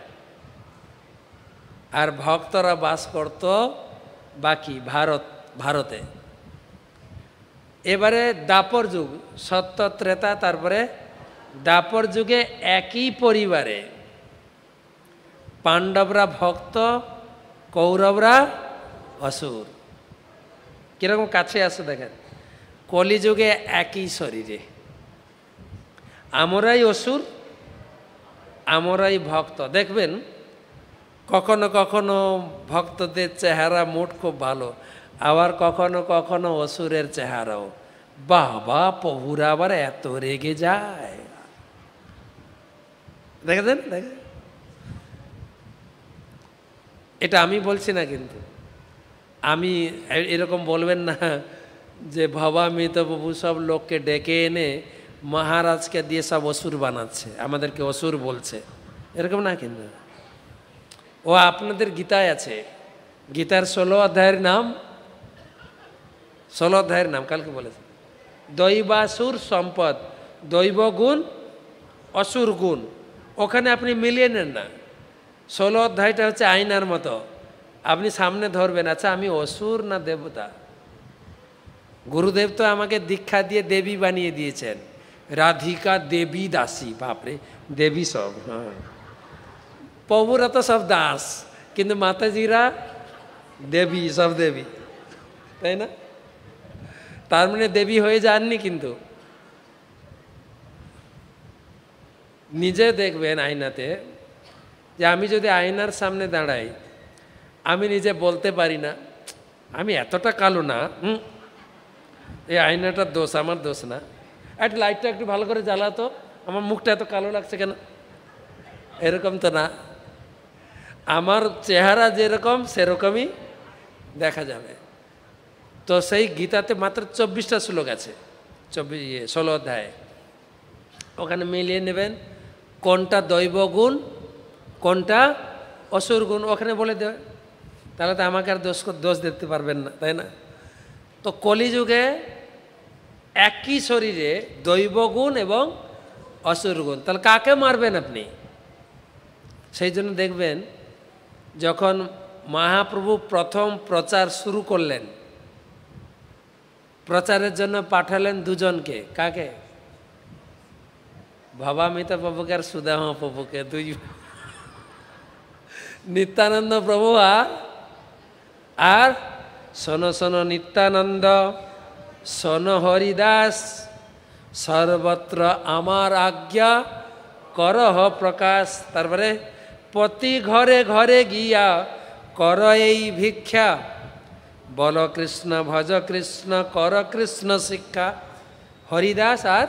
আর ভক্তরা বাস করত বাকি ভারত, ভারতে। এবারে দাপর যুগ সত্য ত্রেতা, তারপরে দাপর যুগে একই পরিবারে পাণ্ডবরা ভক্ত কৌরবরা অসুর। কীরকম কাছে আসে দেখেন। কলিযুগে একই শরীরে। আমরাই অসুর, আমরাই ভক্ত। দেখবেন, কখনো কখনো ভক্তদের চেহারা মোট খুব ভালো, আবার কখনো কখনো অসুরের চেহারাও। বাবা, প্রভুরা আবার এত রেগে যায়। দেখেছেন? দেখে এটা আমি বলছি না কিন্তু। আমি এরকম বলবেন না যে ভবামিত বাবু সব লোককে ডেকে এনে মহারাজকে দিয়ে সব অসুর বানাচ্ছে, আমাদেরকে অসুর বলছে। এরকম না কিন্তু। ও আপনাদের গীতায় আছে। গীতার ষোলো অধ্যায়ের নাম, ষোলো অধ্যায়ের নাম, কালকে বলেছে। দৈবাসুর সম্পদ দৈব গুণ অসুর গুণ ওখানে আপনি মিলিয়ে নেন না। ষোলো অধ্যায়টা হচ্ছে আয়নার মতো। আপনি সামনে ধরবেন আচ্ছা আমি অসুর না দেবতা? গুরুদেব তো আমাকে দীক্ষা দিয়ে দেবী বানিয়ে দিয়েছেন। রাধিকা, দেবী, দাসী, বাপরে, দেবী সব হ্যাঁ। প্রভুরা তো সব দাস, কিন্তু মাতাজিরা দেবী, সব দেবী, তাই না? তার মানে দেবী হয়ে যাননি কিন্তু। নিজে দেখবেন আয়নাতে যে আমি যদি আয়নার সামনে দাঁড়াই, আমি নিজে বলতে পারি না, আমি এতটা কালো না এই আয়নাটার দোষ, আমার দোষ না। একটু লাইটটা একটু ভালো করে জ্বালাতো, আমার মুখটা এত কালো লাগছে কেন? এরকম তো না। আমার চেহারা যেরকম, সেরকমই দেখা যাবে। তো সেই গীতাতে মাত্র চব্বিশটা শ্লোক আছে, চব্বিশ ইয়ে ষোলো অধ্যায়। ওখানে মিলিয়ে নেবেন, কোনটা দৈব গুণ কোনটা? অসুর গুণ, ওখানে বলে দেবে তাহলে তো আমাকে আর দোষ দোষ দিতে পারবেন না, তাই না? তো কলিযুগে একই শরীরে দৈবগুণ এবং অসুর গুণ। তাহলে কাকে মারবেন আপনি? সেই জন্য দেখবেন, যখন মহাপ্রভু প্রথম প্রচার শুরু করলেন, প্রচারের জন্য পাঠালেন দুজনকে। কাকে? ভবামিত প্রভুকে আর সুদাম প্রভুকে, দুই নিত্যানন্দ প্রভু, আর? আর? শোনো শোনো, নিত্যানন্দ। শোনো, হরিদাস। সর্বত্র আমার আজ্ঞা করহ প্রকাশ। তারপরে, প্রতি ঘরে ঘরে গিয়া কর এই ভিক্ষা। বল কৃষ্ণ, ভজ কৃষ্ণ, কর কৃষ্ণ শিক্ষা। হরিদাস আর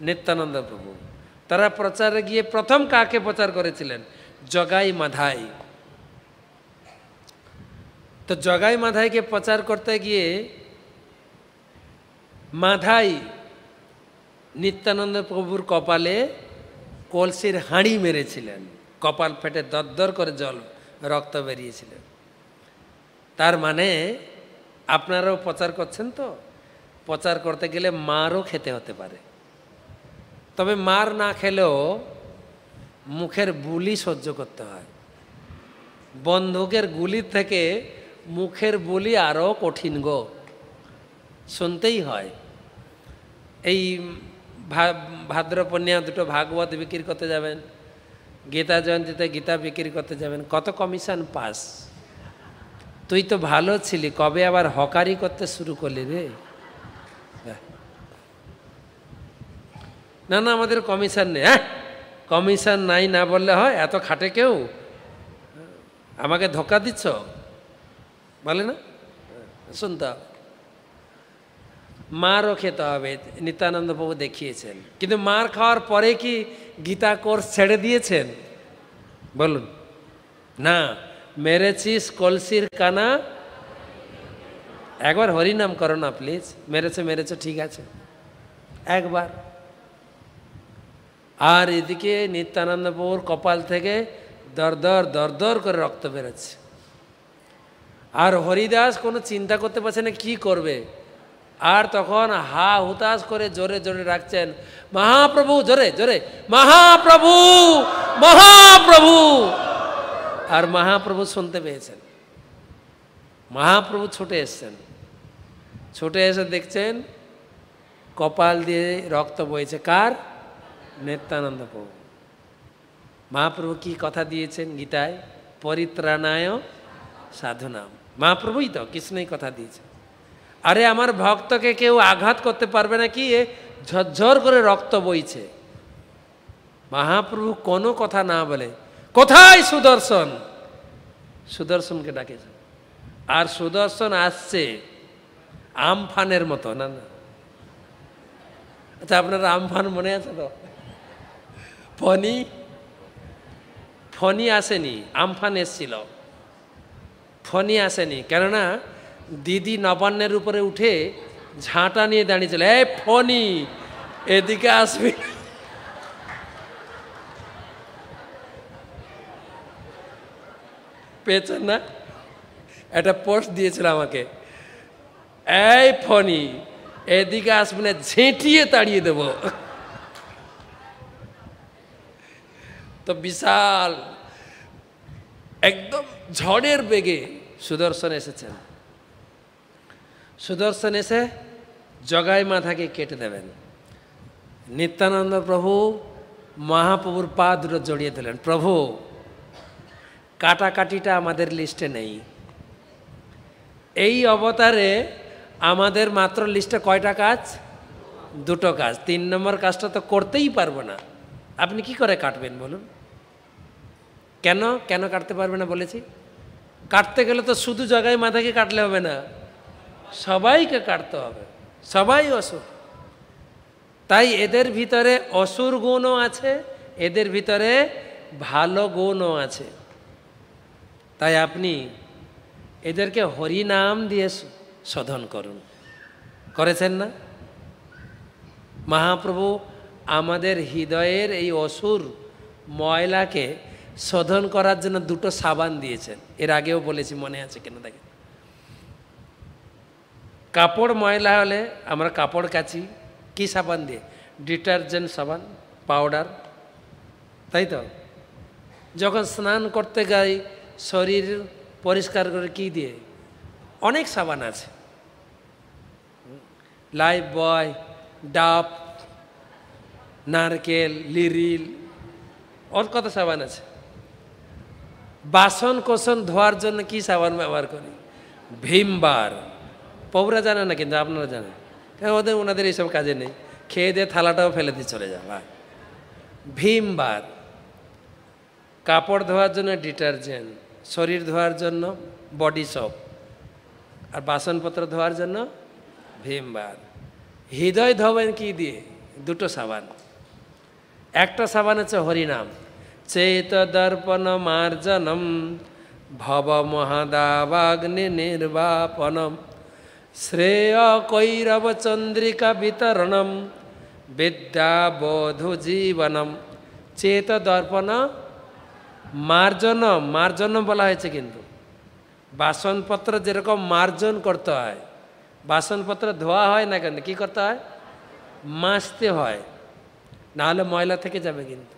নিত্যানন্দ প্রভু। তারা প্রচারে গিয়ে প্রথম কাকে প্রচার করেছিলেন? জগাই মাধাই। তো জগাই মাধাইকে প্রচার করতে গিয়ে মাধাই নিত্যানন্দ প্রভুর কপালে কলসির হাঁড়ি মেরেছিলেন। কপাল ফেটে দরদর করে জল, রক্ত বেরিয়েছিলেন তার মানে আপনারাও প্রচার করছেন তো? প্রচার করতে গেলে মারও খেতে হতে পারে। তবে মার না খেলেও মুখের বুলি সহ্য করতে হয়। বন্দুকের গুলির থেকে মুখের বুলি আরও কঠিন গো। শুনতেই হয়। এই ভাদ্রপণ্যা দুটো ভাগবত বিক্রি করতে যাবেন, গীতা জয়ন্তীতে গীতা বিক্রি করতে যাবেন, কত কমিশন পাস? তুই তো ভালো ছিলি, কবে আবার হকারি করতে শুরু করলি রে? না না, আমাদের কমিশন নেই হ্যাঁ? কমিশন নাই না বললে হয়, এত খাটে কেউ? আমাকে ধোকা দিচ্ছ? বলে না? শুনতে মারও খেতে হবে নিত্যানন্দ প্রভু দেখিয়েছেন। কিন্তু মার খাওয়ার পরে কি গীতা কোর্স ছেড়ে দিয়েছেন? বলুন। না, মেরেছিস কলসির কানা। একবার হরিনাম করো না প্লিজ মেরেছে মেরেছে, ঠিক আছে। একবার। আর এদিকে নিত্যানন্দ প্রভুর কপাল থেকে দরদর দরদর করে রক্ত বেরোচ্ছে। আর হরিদাস কোনো চিন্তা করতে পারছে না কি করবে। আর তখন হা হুতাশ করে জোরে জোরে রাখছেন মহাপ্রভু, জোরে জোরে, মহাপ্রভু মহাপ্রভু! আর মহাপ্রভু শুনতে পেয়েছেন। মহাপ্রভু ছুটে এসছেন। ছুটে এসে দেখছেন কপাল দিয়ে রক্ত বইছে। কার? নিত্যানন্দ প্রভু। মহাপ্রভু কি কথা দিয়েছেন গীতায়? পরিত্রাণায় সাধুনাম। মহাপ্রভুই তো, কৃষ্ণই কথা দিয়েছে আরে আমার ভক্তকে কেউ আঘাত করতে পারবে না কি এ ঝরঝর করে রক্ত বইছে। মহাপ্রভু কোনো কথা না বলে, কোথায় সুদর্শন? সুদর্শনকে ডাকেছে আর সুদর্শন আসছে আমফানের মতো। না না। আচ্ছা আপনার আমফান মনে আছে তো? ফনি ফনি আসেনি, আমফান এসছিল। ফনি আসেনি, কেননা দিদি নবান্নের উপরে উঠে ঝাঁটা নিয়ে দাঁড়িয়েছিল। এ ফনি এদিকে আসবি? পেয়েছেন না? একটা পোস্ট দিয়েছিল আমাকে। এই ফনি এদিকে আসবি না, ঝেঁটিয়ে তাড়িয়ে দেব। তো বিশাল। একদম ঝড়ের বেগে সুদর্শন এসেছেন। সুদর্শন এসে জগাই মাথাকে কেটে দেবেন। নিত্যানন্দ প্রভু মহাপ্রভুর পা দুটো জড়িয়ে দিলেন। প্রভু, কাটাকাটিটা আমাদের লিস্টে নেই। এই অবতারে আমাদের মাত্র লিস্টে কয়টা কাজ? দুটো কাজ। তিন নম্বর কাজটা তো করতেই পারব না। আপনি কি করে কাটবেন বলুন? কেন? কেন কাটতে পারবে না বলেছি? কাটতে গেলে তো শুধু জায়গায় মাথাকে কাটলে হবে না, সবাইকে কাটতে হবে, সবাই অসুর তাই এদের ভিতরে অসুর গুণও আছে, এদের ভিতরে ভালো গুণও আছে। তাই আপনি এদেরকে হরিনাম দিয়ে শোধন করুন। করেছেন না? মহাপ্রভু আমাদের হৃদয়ের এই অসুর ময়লাকে শোধন করার জন্য দুটো সাবান দিয়েছেন। এর আগেও বলেছি, মনে আছে কেন দেখেন। কাপড় ময়লা হলে আমরা কাপড় কাচি, কি সাবান দিয়ে? ডিটারজেন্ট সাবান, পাউডার, তাই তো? যখন স্নান করতে যাই, শরীর পরিষ্কার করে কি দিয়ে? অনেক সাবান আছে। লাইফ বয়, ডাব, নারকেল, লিরিল, ওর কত সাবান আছে? বাসন কোসন ধোয়ার জন্য কি সাবান ব্যবহার করি? ভীমবার পৌরা জানে না কিন্তু আপনারা জানেন। কেন ওদের, ওনাদের এইসব কাজে নেই। খেয়ে দিয়ে থালাটাও ফেলে দিয়ে চলে যাওয়া ভীমবার কাপড় ধোয়ার জন্য ডিটারজেন্ট, শরীর ধোয়ার জন্য বডি সপ আর বাসনপত্র ধোয়ার জন্য ভীম ভীমবার হৃদয় ধোবেন কি দিয়ে? দুটো সাবান। একটা সাবান হচ্ছে হরিনাম। চেত দর্পণ মার্জনম ভব মহাদাবাগ্নি নির্বাপনম শ্রেয় কৈরব চন্দ্রিকা বিতরণম বিদ্যাবোধ জীবনম চেত দর্পণ মার্জন মার্জন বলা হয়েছে কিন্তু বাসনপত্র যেরকম মার্জন করতে হয় বাসনপত্র ধোয়া হয় না কেন কী করতে হয় মাসতে হয় নাহলে ময়লা থেকে যাবে কিন্তু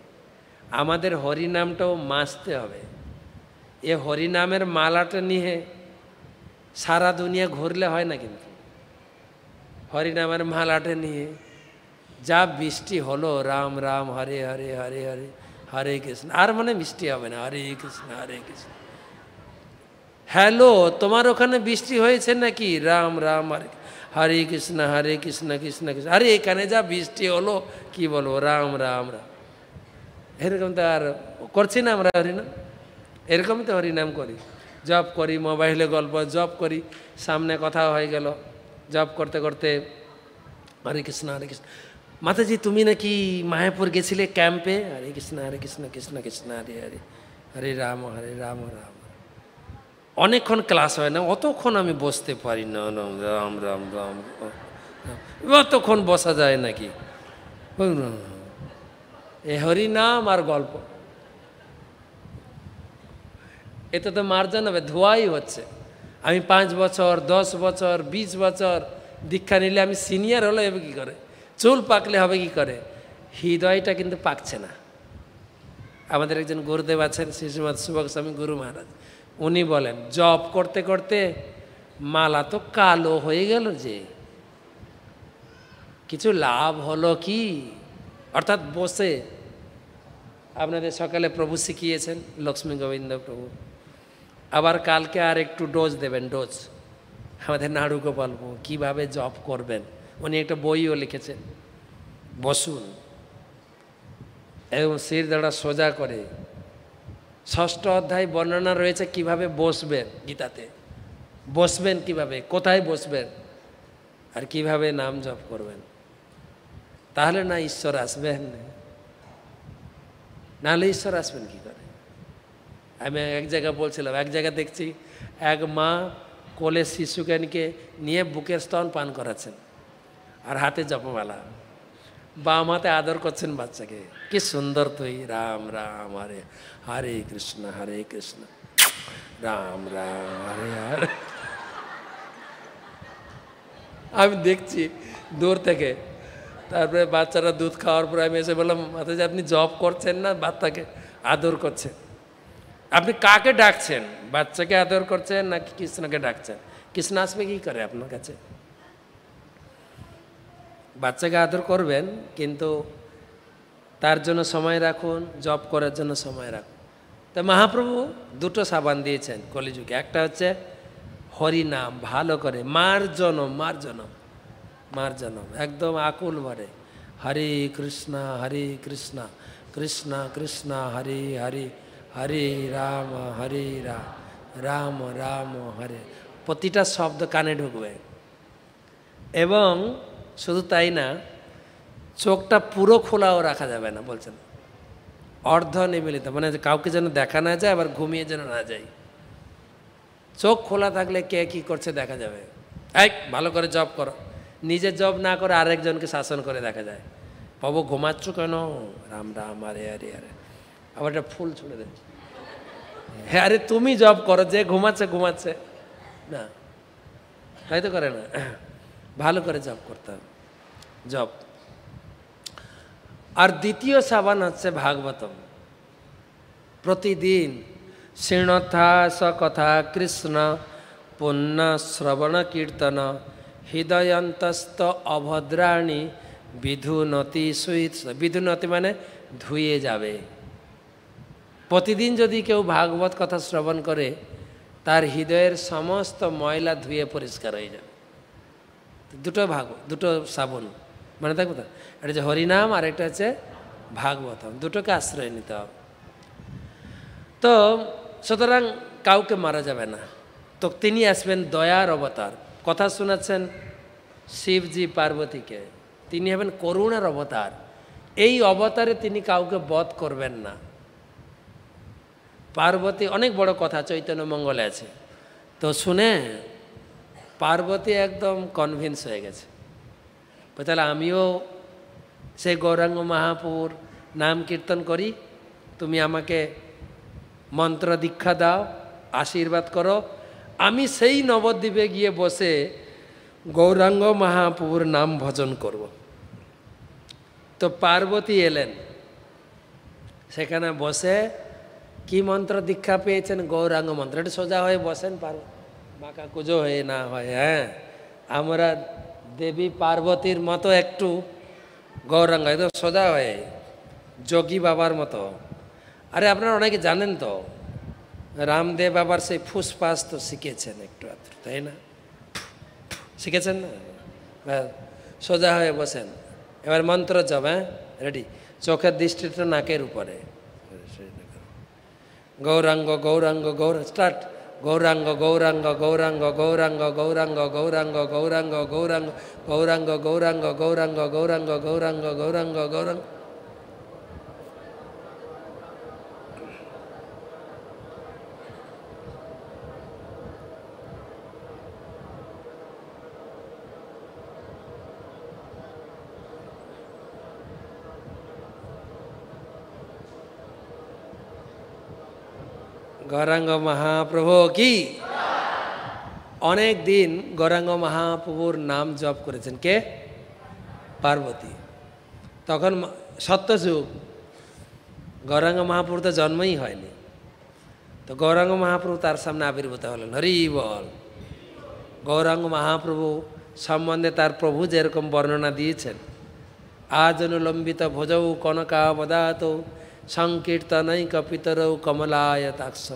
আমাদের হরিনামটাও মাজতে হবে। এ হরিনামের মালাটা নিয়ে সারা দুনিয়া ঘুরলে হয় না কিন্তু। হরিনামের মালাটা নিয়ে যা বৃষ্টি হলো, রাম রাম, হরে হরে হরে হরে হরে কৃষ্ণ। আর মানে বৃষ্টি হবে না, হরে কৃষ্ণ হরে কৃষ্ণ। হ্যালো, তোমার ওখানে বৃষ্টি হয়েছে নাকি? রাম রাম, হরে হরে কৃষ্ণ হরে কৃষ্ণ কৃষ্ণ কৃষ্ণ। আরে এখানে যা বৃষ্টি হলো, কি বলব? রাম রাম রাম। এরকম তো আর করছি না আমরা হরিনাম এরকমই তো হরিনাম করি। জব করি, মোবাইলে গল্প, জব করি, সামনে কথা হয়ে গেল। জব করতে করতে হরে কৃষ্ণ হরে কৃষ্ণ। মাতাজি, তুমি নাকি মায়াপুর গেছিলে ক্যাম্পে? হরে কৃষ্ণ হরে কৃষ্ণ কৃষ্ণ কৃষ্ণ, হরে হরে। হরে রাম হরে রাম রাম। অনেকক্ষণ ক্লাস হয় না, অতক্ষণ আমি বসতে পারি না। রাম রাম রাম। অতক্ষণ বসা যায় নাকি? এ হরিনাম আর গল্প। এতে তো মার্জন হবে, ধোয়াই হচ্ছে। আমি পাঁচ বছর, দশ বছর, বিশ বছর দীক্ষা নিলে আমি সিনিয়র হলে হবে কী করে? চুল পাকলে হবে কি করে? হৃদয়টা কিন্তু পাকছে না। আমাদের একজন গুরুদেব আছেন শিশুমাত সুভক স্বামী গুরু মহারাজ। উনি বলেন জব করতে করতে মালা তো কালো হয়ে গেল যে। কিছু লাভ হলো কি? অর্থাৎ বসে আপনাদের সকালে প্রভু শিখিয়েছেন লক্ষ্মী গোবিন্দ প্রভু। আবার কালকে আর একটু ডোজ দেবেন, ডোজ। আমাদের নাড়ু গোপাল কীভাবে জব করবেন? উনি একটা বইও লিখেছেন, বসুন। এবং শির দাঁড়া সোজা করে ষষ্ঠ অধ্যায় বর্ণনা রয়েছে কীভাবে বসবেন গীতাতে। বসবেন কীভাবে? কোথায় বসবেন? আর কীভাবে নাম জপ করবেন? তাহলে না ঈশ্বর আসবেন? নাহলে ঈশ্বর আসবেন কি করে? আমি এক জায়গায় বলছিলাম, এক জায়গায় দেখছি এক মা কোলে শিশুকে নিয়ে বুকের স্তন পান করাচ্ছেন আর হাতে জপমালা। বাম হাতে আদর করছেন বাচ্চাকে। কি সুন্দর তুই, রাম রাম, হরে হরে কৃষ্ণ হরে কৃষ্ণ। রাম রাম, হরে হরে। আমি দেখছি দূর থেকে তারপরে বাচ্চারা দুধ খাওয়ার পরে আমি এসে বললাম যে আপনি জব করছেন না? বাচ্চাকে আদর করছেন। আপনি কাকে ডাকছেন? বাচ্চাকে আদর করছেন নাকি কৃষ্ণকে ডাকছেন? কৃষ্ণ আসবে কী করে আপনার কাছে? বাচ্চাকে আদর করবেন, কিন্তু তার জন্য সময় রাখুন, জব করার জন্য সময় রাখুন। তা মহাপ্রভু দুটো সাবান দিয়েছেন কলিযুগে। একটা হচ্ছে হরিনাম ভালো করে মার জনম মার জনম মার জনম, একদম আকুল ভরে হরে কৃষ্ণ হরে কৃষ্ণ কৃষ্ণ কৃষ্ণ, হরে হরে হরে রাম হরে রাম রাম রাম, হরে। প্রতিটা শব্দ কানে ঢুকবে। এবং শুধু তাই না, চোখটা পুরো খোলাও রাখা যাবে না, বলছেন। অর্ধ নিমিলিত মানে কাউকে যেন দেখা না যায়, আবার ঘুমিয়ে যেন না যায়। চোখ খোলা থাকলে কে কী করছে দেখা যাবে। এক ভালো করে জব করো। নিজের জব না করে আরেকজনকে শাসন করে দেখা যায়। বাবু, ঘুমাচ্ছ কেন? রাম রাম, আরে আরে আরে। আবার একটা ফুল ছুড়ে দেয় হ্যাঁ আরে, তুমি জব করো, যে ঘুমাচ্ছে ঘুমাচ্ছে। না তাই তো করে না। ভালো করে জব করতে হবে। জব। আর দ্বিতীয় সাবান হচ্ছে ভাগবতম। প্রতিদিন শৃণথা স কথা কৃষ্ণ পুণ্য শ্রবণ কীর্তন হৃদয়ন্তস্ত অভদ্রাণী বিধুনতি সুইত বিধুনতি মানে ধুয়ে যাবে। প্রতিদিন যদি কেউ ভাগবত কথা শ্রবণ করে, তার হৃদয়ের সমস্ত ময়লা ধুয়ে পরিষ্কার হয়ে যাবে। দুটো ভাগ, দুটো সাবুন মানে থাকব তো? এটা হচ্ছে হরিনাম আর একটা হচ্ছে ভাগবতম। দুটোকে আশ্রয় নিতে হবে। তো সুতরাং কাউকে মারা যাবে না। তো তিনি আসবেন দয়ার অবতার। কথা শোনাচ্ছেন শিবজি পার্বতীকে। তিনি হবেন করুণার অবতার। এই অবতারে তিনি কাউকে বধ করবেন না। পার্বতী, অনেক বড় কথা, চৈতন্য মঙ্গলে আছে। তো শুনে পার্বতী একদম কনভিন্স হয়ে গেছে। তাহলে আমিও সেই গৌরাঙ্গ মহাপুর নাম কীর্তন করি। তুমি আমাকে মন্ত্র দীক্ষা দাও, আশীর্বাদ করো আমি সেই নবদ্বীপে গিয়ে বসে গৌরাঙ্গ মহাপুর নাম ভজন করব। তো পার্বতী এলেন। সেখানে বসে কি মন্ত্র দীক্ষা পেয়েছেন? গৌরাঙ্গ মন্ত্র। এটা সোজা হয়ে বসেন পার মাকা কুজো হয়ে না হয় হ্যাঁ। আমরা দেবী পার্বতীর মতো একটু গৌরাঙ্গ, একদম সোজা হয়ে যোগী বাবার মতো। আরে আপনারা অনেকে জানেন তো রামদেব বাবার সেই ফুসফাস তো শিখেছেন একটু আধটু তাই না শিখেছেন না সোজা হয়ে বসেন এবার মন্ত্র জব হ্যাঁ রেডি চোখের দৃষ্টিটা নাকের উপরে গৌরাঙ্গ গৌরাঙ্গ গৌর স্টার্ট গৌরাঙ্গ গৌরাঙ্গ গৌরাঙ্গ গৌরাঙ্গ গৌরাঙ্গ গৌরাঙ্গ গৌরাঙ্গ গৌরাঙ্গ গৌরাঙ্গ গৌরাঙ্গ গৌরাঙ্গ গৌরাঙ্গ গৌরাঙ্গ গৌরাঙ্গ গৌরাঙ্গ মহাপ্রভু কি? অনেক দিন গৌরাঙ্গ মহাপ্রভুর নাম জপ করেছেন কে? পার্বতী। তখন সত্যযুগ। গৌরাঙ্গ মহাপ্রভু তো জন্মই হয়নি। তো গৌরাঙ্গ মহাপ্রভু তার সামনে আবির্ভূত হলেন। হরি বল। গৌরাঙ্গ মহাপ্রভু সম্বন্ধে তার প্রভু যেরকম বর্ণনা দিয়েছেন, আজ অনুলম্বিত ভোজৌ কনকাবদাত সংকীর্তনৈ কপিতরৌ কমলায়তাক্ষ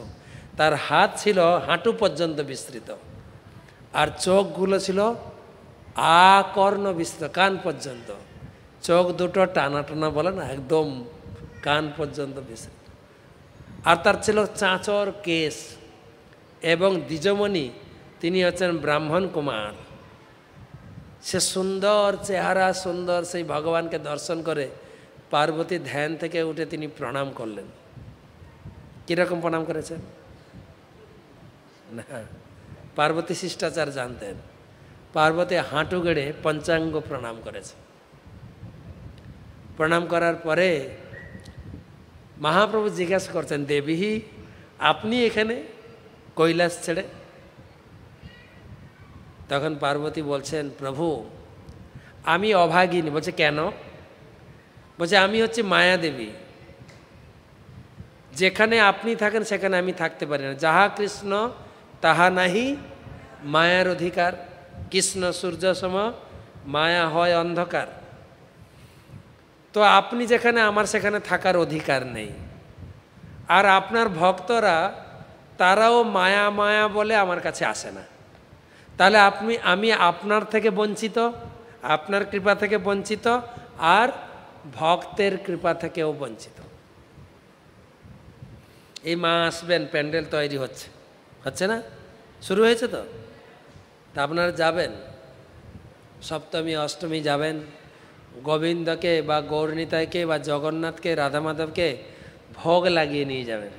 তার হাত ছিল হাঁটু পর্যন্ত বিস্তৃত। আর চোখগুলো ছিল আকর্ণ বিস্তৃত কান পর্যন্ত। চোখ দুটো টানা টানা বলে না, একদম কান পর্যন্ত বিস্তৃত। আর তার ছিল চাঁচর কেশ এবং দ্বিজমণি, তিনি হচ্ছেন ব্রাহ্মণ কুমার। সে সুন্দর চেহারা, সুন্দর সেই ভগবানকে দর্শন করে পার্বতী ধ্যান থেকে উঠে তিনি প্রণাম করলেন। কীরকম প্রণাম করেছেন? না, পার্বতী শিষ্টাচার জানতেন। পার্বতী হাঁটু গেড়ে পঞ্চাঙ্গ প্রণাম করেছে। প্রণাম করার পরে মহাপ্রভু জিজ্ঞাসা করছেন, দেবী, আপনি এখানে কৈলাস ছেড়ে? তখন পার্বতী বলছেন, প্রভু, আমি অভাগিনী। বলছে, কেন? বলছে, আমি হচ্ছে মায়াদেবী যেখানে আপনি থাকেন, সেখানে আমি থাকতে পারি না। যাহা কৃষ্ণ, তাহা নাহি, মায়ার অধিকার। কৃষ্ণ সূর্য সম, মায়া হয় অন্ধকার। তো আপনি যেখানে, আমার সেখানে থাকার অধিকার নেই। আর আপনার ভক্তরা, তারাও মায়া মায়া বলে আমার কাছে আসে না। তাহলে আপনি, আমি আপনার থেকে বঞ্চিত, আপনার কৃপা থেকে বঞ্চিত, আর ভক্তের কৃপা থেকেও বঞ্চিত। এই মা আসবেন প্যান্ডেল তৈরি হচ্ছে। হচ্ছে না? শুরু হয়েছে তো? তা আপনারা যাবেন। সপ্তমী, অষ্টমী যাবেন। গোবিন্দকে বা গৌরনীতাইকে বা জগন্নাথকে রাধা মাধবকে ভোগ লাগিয়ে নিয়ে যাবেন।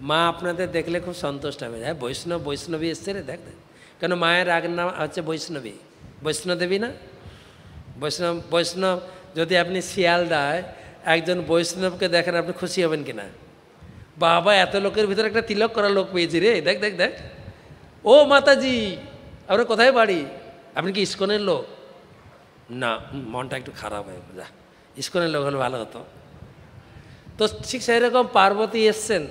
মা আপনাদের দেখলে খুব সন্তুষ্ট হবে। হ্যাঁ বৈষ্ণব, বৈষ্ণবী এসছে রে, দেখ। কেন মায়ের আগের নাম হচ্ছে বৈষ্ণবী? বৈষ্ণদেবী না? বৈষ্ণব বৈষ্ণব, যদি আপনি শিয়ালদায় একজন বৈষ্ণবকে দেখেন, আপনি খুশি হবেন কি না বাবা, এত লোকের ভিতরে একটা তিলক করা লোক পেয়েছি রে, দেখ দেখ দেখ। ও মাতাজি আপনার কোথায় বাড়ি? আপনি কি ইস্কনের লোক? না, মনটা একটু খারাপ হয়ে যা, ইস্কনের লোক হলে ভালো হতো। তো ঠিক সেই রকম পার্বতী এসছেন।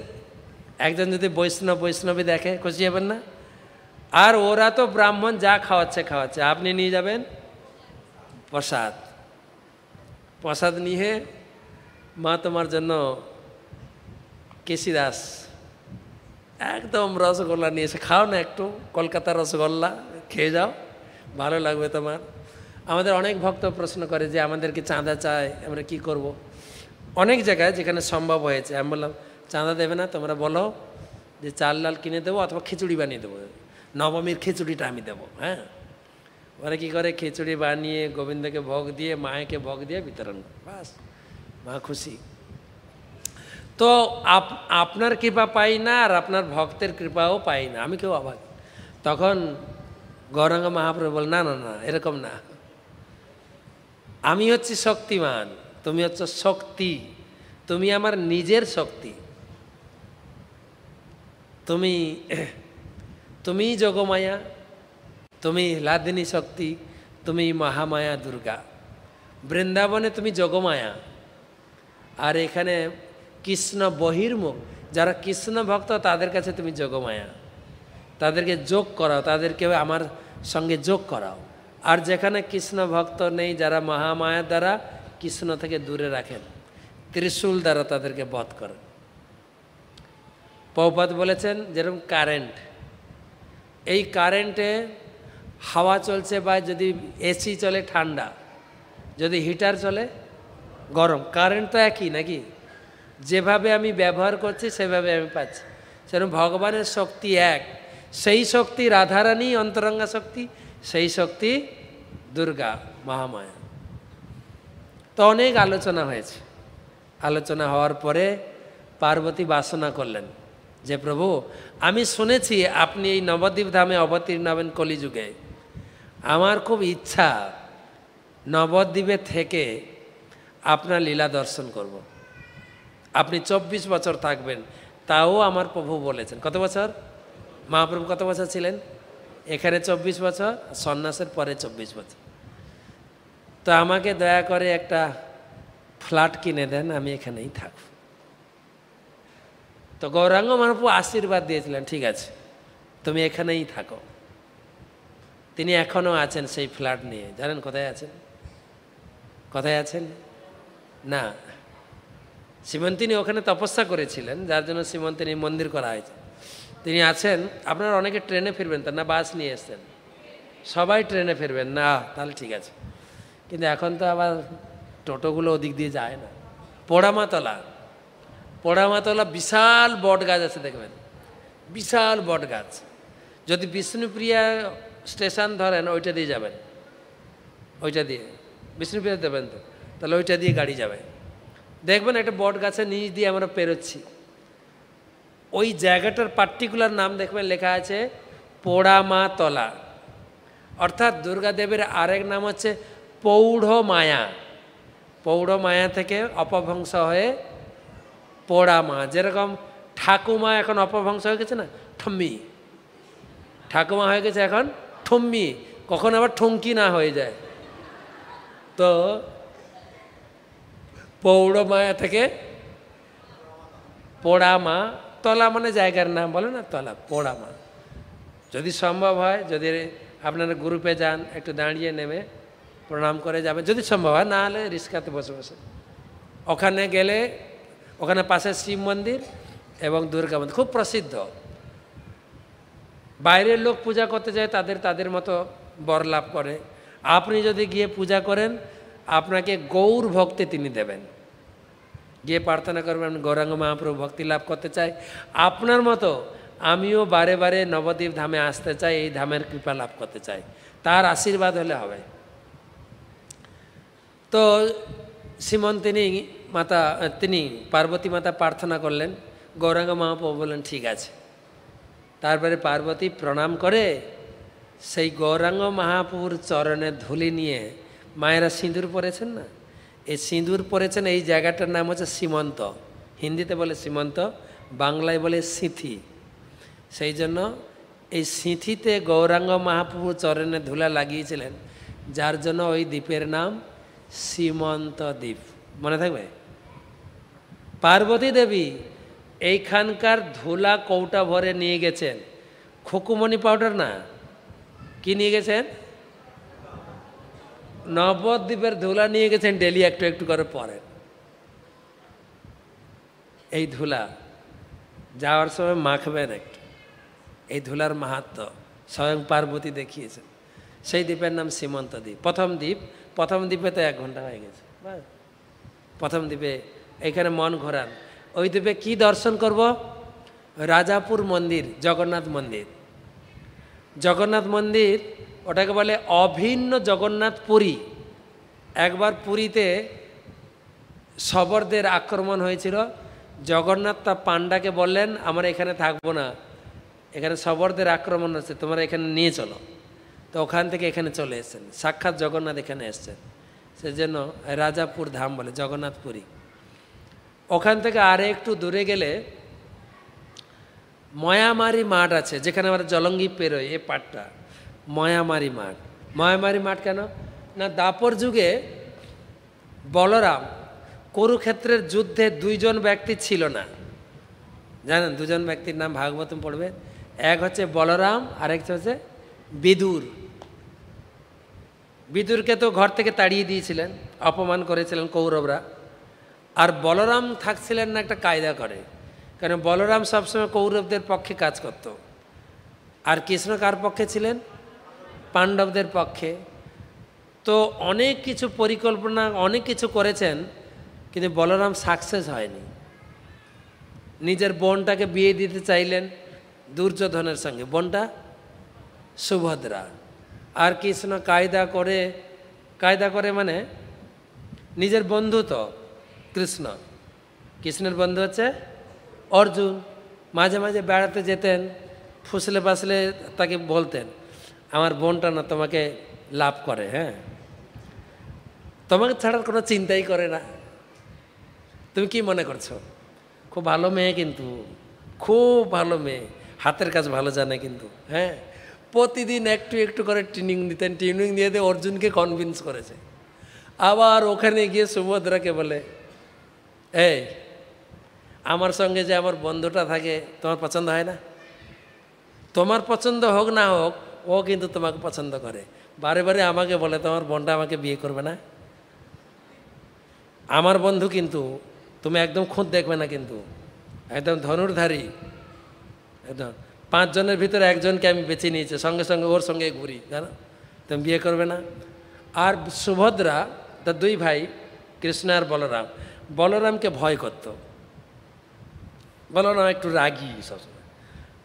একজন যদি বৈষ্ণব, বৈষ্ণবী দেখে, খুশি হবেন না? আর ওরা তো ব্রাহ্মণ, যা খাওয়াচ্ছে খাওয়াচ্ছে। আপনি নিয়ে যাবেন? প্রসাদ। প্রসাদ নিয়ে মা তোমার জন্য কেসি দাস একদম রসগোল্লা নিয়ে এসে খাও না একটু, কলকাতার রসগোল্লা, খেয়ে যাও, ভালো লাগবে তোমার। আমাদের অনেক ভক্ত প্রশ্ন করে যে আমাদেরকে চাঁদা চায় আমরা কি করব। অনেক জায়গায় যেখানে সম্ভব হয়েছে। আমি বললাম, চাঁদা দেবে না, তোমরা বলো যে চাল ডাল কিনে দেবো অথবা খিচুড়ি বানিয়ে দেবো। নবমীর খিচুড়িটা আমি দেবো হ্যাঁ? ওরা কী করে? খিচুড়ি বানিয়ে, গোবিন্দকে ভোগ দিয়ে, মায়েকে ভোগ দিয়ে বিতরণ করে। বাস, মা খুশি। তো আপ, আপনার কৃপা পাই না আর আপনার ভক্তের কৃপাও পাই না। আমি কেউ অবাক। তখন গৌরাঙ্গ মহাপ্রভু বল না না না, এরকম না। আমি হচ্ছি শক্তিমান, তুমি হচ্ছ শক্তি, তুমি আমার নিজের শক্তি। তুমি তুমি যোগমায়া তুমি লাদিনী শক্তি, তুমি মহামায়া দুর্গা। বৃন্দাবনে তুমি যোগমায়া আর এখানে কৃষ্ণ বহির্মুখ, যারা কৃষ্ণ ভক্ত, তাদের কাছে তুমি যোগমায়া তাদেরকে যোগ করাও, তাদেরকে আমার সঙ্গে যোগ করাও। আর যেখানে কৃষ্ণ ভক্ত নেই, যারা মহামায়ার দ্বারা কৃষ্ণ থেকে দূরে রাখেন, ত্রিশূল দ্বারা তাদেরকে বধ করেন। পৌপাত বলেছেন, যেরকম কারেন্ট এই কারেন্টে হাওয়া চলছে বা যদি এসি চলে ঠান্ডা, যদি হিটার চলে গরম কারেন্ট তো একই নাকি? যেভাবে আমি ব্যবহার করছি, সেভাবে আমি পাচ্ছি। সেরকম ভগবানের শক্তি এক, সেই শক্তি রাধারানী, অন্তরঙ্গা শক্তি, সেই শক্তি দুর্গা মহামায়া। তো অনেক আলোচনা হয়েছে। আলোচনা হওয়ার পরে পার্বতী বাসনা করলেন যে, প্রভু, আমি শুনেছি আপনি এই নবদ্বীপ ধামে অবতীর্ণ হবেন কলিযুগে। আমার খুব ইচ্ছা নবদ্বীপে থেকে আপনার লীলা দর্শন করব। আপনি চব্বিশ বছর থাকবেন, তাও আমার প্রভু বলেছেন। কত বছর? মহাপ্রভু কত বছর ছিলেন? এখানে চব্বিশ বছর, সন্ন্যাসের পরে চব্বিশ বছর। তো আমাকে দয়া করে একটা ফ্ল্যাট কিনে দেন, আমি এখানেই থাকব। তো গৌরাঙ্গ মহাপ্রভু আশীর্বাদ দিয়েছিলেন, ঠিক আছে, তুমি এখানেই থাকো। তিনি এখনও আছেন সেই ফ্ল্যাট নিয়ে। জানেন কোথায় আছেন? কোথায় আছেন? না। শ্রীমন্তিনী ওখানে তপস্যা করেছিলেন, যার জন্য সীমন্তিনী মন্দির করা হয়েছে। তিনি আছেন, আপনারা অনেকে ট্রেনে ফিরবেন, তার না বাস নিয়ে এসছেন। সবাই ট্রেনে ফিরবেন, না, তাহলে ঠিক আছে। কিন্তু এখন তো আবার টোটোগুলো ওদিক দিয়ে যায় না। পোড়ামাতলা। পোড়ামাতলা বিশাল বট গাছ আছে, দেখবেন? বিশাল বট গাছ যদি বিষ্ণুপ্রিয়া স্টেশন ধরেন, ওইটা দিয়ে যাবেন। ওইটা দিয়ে। বিষ্ণুপ্রিয়া দেবেন তো? তাহলে ওইটা দিয়ে গাড়ি যাবে। দেখবেন একটা বট গাছের নিচ দিয়ে আমরা পেরোচ্ছি। ওই জায়গাটার পার্টিকুলার নাম দেখবেন লেখা আছে পোড়ামা তলা অর্থাৎ দুর্গাদেবের আরেক নাম হচ্ছে পৌঢ় মায়া পৌঢ় মায়া থেকে অপভ্রংশ হয়ে পোড়ামা। যেরকম ঠাকুমা এখন অপভ্রংশ হয়ে গেছে না? ঠম্মি। ঠাকুমা হয়ে গেছে এখন ঠম্মি, কখন আবার ঠুমকি না হয়ে যায়। তো পৌড় মায়া থেকে পোড়া মা, তলা মানে জায়গার নাম বলে না, তলা, পোড়া মা। যদি সম্ভব হয়, যদি আপনারা গ্রুপে যান, একটু দাঁড়িয়ে নেমে প্রণাম করে যাবেন, যদি সম্ভব হয়, না হলে রিস্কাতে বসে বসে। ওখানে গেলে, ওখানে পাশে শিব মন্দির এবং দুর্গা মন্দির, খুব প্রসিদ্ধ। বাইরের লোক পূজা করতে যায়, তাদের তাদের মতো বর লাভ করে। আপনি যদি গিয়ে পূজা করেন, আপনাকে গৌর ভক্তি তিনি দেবেন। গিয়ে প্রার্থনা করবেন, গৌরাঙ্গ মহাপ্রভু ভক্তি লাভ করতে চাই আপনার মতো আমিও বারে বারে নবদ্বীপ ধামে আসতে চাই, এই ধামের কৃপা লাভ করতে চাই। তার আশীর্বাদ হলে হবে। তো সিমন তিনি মাতা, তিনি পার্বতী মাতা প্রার্থনা করলেন। গৌরাঙ্গ মহাপ্রভু বললেন, ঠিক আছে। তারপরে পার্বতী প্রণাম করে সেই গৌরাঙ্গ মহাপুর চরণে ধুলি নিয়ে মায়েরা সিঁদুর পরেছেন না? এই সিঁদুর পরেছেন এই জায়গাটার নাম হচ্ছে সীমন্ত। হিন্দিতে বলে সীমন্ত, বাংলায় বলে সিঁথি। সেই জন্য এই সিঁথিতে গৌরাঙ্গ মহাপ্রভু চরণে ধুলা লাগিয়েছিলেন, যার জন্য ওই দ্বীপের নাম সীমন্ত দ্বীপ। মনে থাকবে? পার্বতী দেবী এইখানকার ধুলা কৌটা ভরে নিয়ে গেছেন। খুকুমণি পাউডার না? কি নিয়ে গেছেন? নবদ্বীপের ধুলা নিয়ে গেছেন ডেলি একটু একটু করে পরেন এই ধুলা যাওয়ার সময় মাখবেন একটু। এই ধুলার মাহাত্ম স্বয়ং পার্বতী দেখিয়েছেন। সেই দ্বীপের নাম সীমন্ত দ্বীপ। প্রথম দ্বীপ, প্রথম দ্বীপে তো এক ঘণ্টা হয়ে গেছে। প্রথম দ্বীপে এখানে মন ঘোরান। ওই দ্বীপে কি দর্শন করব? রাজাপুর মন্দির, জগন্নাথ মন্দির। জগন্নাথ মন্দির, ওটাকে বলে অভিন্ন জগন্নাথ পুরী। একবার পুরীতে শবরদের আক্রমণ হয়েছিল। জগন্নাথ তা পাণ্ডাকে বললেন, আমরা এখানে থাকব না। এখানে শবরদের আক্রমণ হচ্ছে, তোমরা এখানে নিয়ে চলো। তো ওখান থেকে এখানে চলে এসেছেন। সাক্ষাৎ জগন্নাথ এখানে এসছেন। সেজন্য রাজাপুর ধাম বলে জগন্নাথপুরী ওখান থেকে আরে একটু দূরে গেলে ময়ামারি মাঠ আছে, যেখানে আমরা জলঙ্গি পেরোয়, এ পাটটা। ময়ামারি মাঠ। ময়ামারি মাঠ কেন? না, দাপর যুগে বলরাম কুরুক্ষেত্রের যুদ্ধে দুইজন ব্যক্তি ছিল না। জানেন, দুজন ব্যক্তির নাম ভাগবতম পড়বে। এক হচ্ছে বলরাম আর আরেকটা হচ্ছে বিদুর। বিদুরকে তো ঘর থেকে তাড়িয়ে দিয়েছিলেন, অপমান করেছিলেন কৌরবরা। আর বলরাম থাকছিলেন না একটা কায়দা করে। কারণ বলরাম সবসময় কৌরবদের পক্ষে কাজ করত। আর কৃষ্ণ কার পক্ষে ছিলেন? পাণ্ডবদের পক্ষে। তো অনেক কিছু পরিকল্পনা, অনেক কিছু করেছেন, কিন্তু বলরাম সাকসেস হয়নি। নিজের বোনটাকে বিয়ে দিতে চাইলেন দুর্যোধনের সঙ্গে। বোনটা সুভদ্রা। আর কৃষ্ণ কায়দা করে কায়দা করে মানে নিজের বন্ধু তো। কৃষ্ণ। কৃষ্ণের বন্ধু হচ্ছে অর্জুন। মাঝে মাঝে বেড়াতে যেতেন, ফুসলে বাসলে তাকে বলতেন, আমার বোনটা না তোমাকে লাভ করে হ্যাঁ? তোমাকে ছাড়ার কোনো চিন্তাই করে না। তুমি কি মনে করছ? খুব ভালো মেয়ে কিন্তু, খুব ভালো মেয়ে, হাতের কাজ ভালো জানে কিন্তু হ্যাঁ? প্রতিদিন একটু একটু করে ট্রেনিং দিতেন ট্রেনিং দিয়ে দিয়ে অর্জুনকে কনভিন্স করেছে। আবার ওখানে গিয়ে সুভদ্রাকে বলে এই, আমার সঙ্গে যে আমার বন্ধুটা থাকে, তোমার পছন্দ হয় না? তোমার পছন্দ হোক না হোক, ও কিন্তু তোমাকে পছন্দ করে। বারে বারে আমাকে বলে, তোমার বোনটা আমাকে বিয়ে করবে না? আমার বন্ধু কিন্তু, তুমি একদম খুঁত দেখবে না কিন্তু। একদম ধনুর্ধারী। একদম। পাঁচজনের ভিতরে একজনকে আমি বেছে নিয়েছি, সঙ্গে সঙ্গে ওর সঙ্গে ঘুরি, জানো? তুমি বিয়ে করবে না? আর সুভদ্রা, তার দুই ভাই, কৃষ্ণ আর বলরাম। বলরামকে ভয় করত। বলরাম একটু রাগি সবসময়।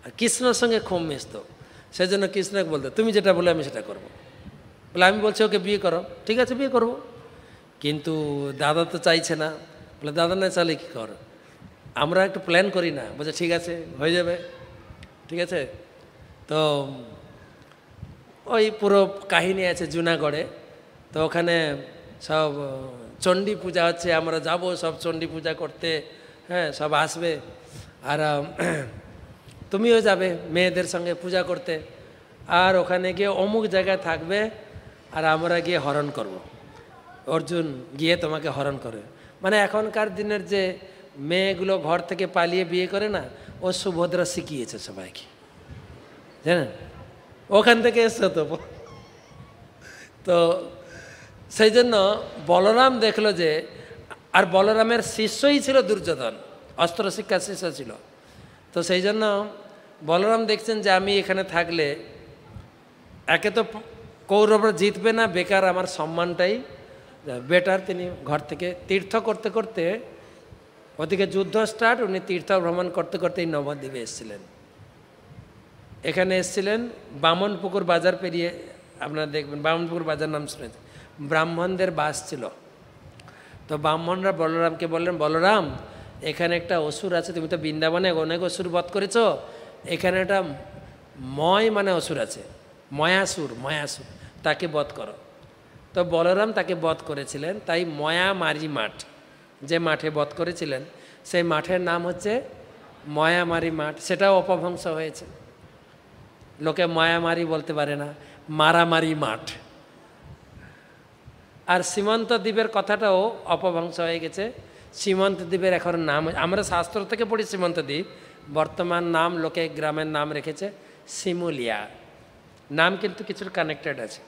আর কৃষ্ণর সঙ্গে খুব মিশত। সেই জন্য কৃষ্ণকে বলতো, তুমি যেটা বলে আমি সেটা করব। বলে, আমি বলছি ওকে বিয়ে করো। ঠিক আছে, বিয়ে করব। কিন্তু দাদা তো চাইছে না। বলে, দাদা না চালে কী কর? আমরা একটু প্ল্যান করি না। বলছে, ঠিক আছে, হয়ে যাবে। ঠিক আছে? তো ওই পুরো কাহিনী আছে জুনাগড়ে। তো ওখানে সব চণ্ডী পূজা হচ্ছে আমরা যাব, সব চণ্ডী পূজা করতে। হ্যাঁ সব আসবে। আর তুমিও যাবে মেয়েদের সঙ্গে পূজা করতে। আর ওখানে গিয়ে অমুক জায়গায় থাকবে, আর আমরা গিয়ে হরণ করব। অর্জুন গিয়ে তোমাকে হরণ করবে মানে এখনকার দিনের যে মেয়েগুলো ঘর থেকে পালিয়ে বিয়ে করে না, ও সুভদ্রা শিখিয়েছে সবাইকে। জানেন? ওখান থেকে এসছে তো? তো সেই জন্য বলরাম দেখল যে, আর বলরামের শিষ্যই ছিল দুর্যোধন, অস্ত্র শিক্ষার শিষ্য ছিল। তো সেই জন্য বলরাম দেখছেন যে আমি এখানে থাকলে একে তো কৌরবরা জিতবে না, বেকার আমার সম্মানটাই, বেটার তিনি ঘর থেকে তীর্থ করতে করতে, ওদিকে যুদ্ধ স্টার্ট উনি তীর্থ ভ্রমণ করতে করতে এই নবদ্বীপে এসেছিলেন। এখানে এসেছিলেন বামনপুকুর বাজার পেরিয়ে, আপনারা দেখবেন বামনপুকুর বাজার নাম শুনেছেন। ব্রাহ্মণদের বাস ছিল। তো ব্রাহ্মণরা বলরামকে বললেন, বলরাম, এখানে একটা অসুর আছে, তুমি তো বৃন্দাবনে অনেক অসুর বধ করেছ। এখানে একটা ময় মানে অসুর আছে, ময়াসুর ময়াসুর, তাকে বধ করো। তো বলরাম তাকে বধ করেছিলেন, তাই ময়ামারি মাঠ, যে মাঠে বধ করেছিলেন, সেই মাঠের নাম হচ্ছে ময়ামারি মাঠ, সেটাও অপভ্রংশ হয়েছে। লোকে মায়ামারি বলতে পারে না, মারামারি মাঠ। আর সীমন্ত দ্বীপের কথাটাও অপভ্রংশ হয়ে গেছে। সীমন্ত দ্বীপের এখন নাম আমরা শাস্ত্র থেকে পড়ি সীমন্ত দ্বীপ। বর্তমান নাম লোকে গ্রামের নাম রেখেছে শিমুলিয়া। নাম কিন্তু কিছু কানেক্টেড আছে।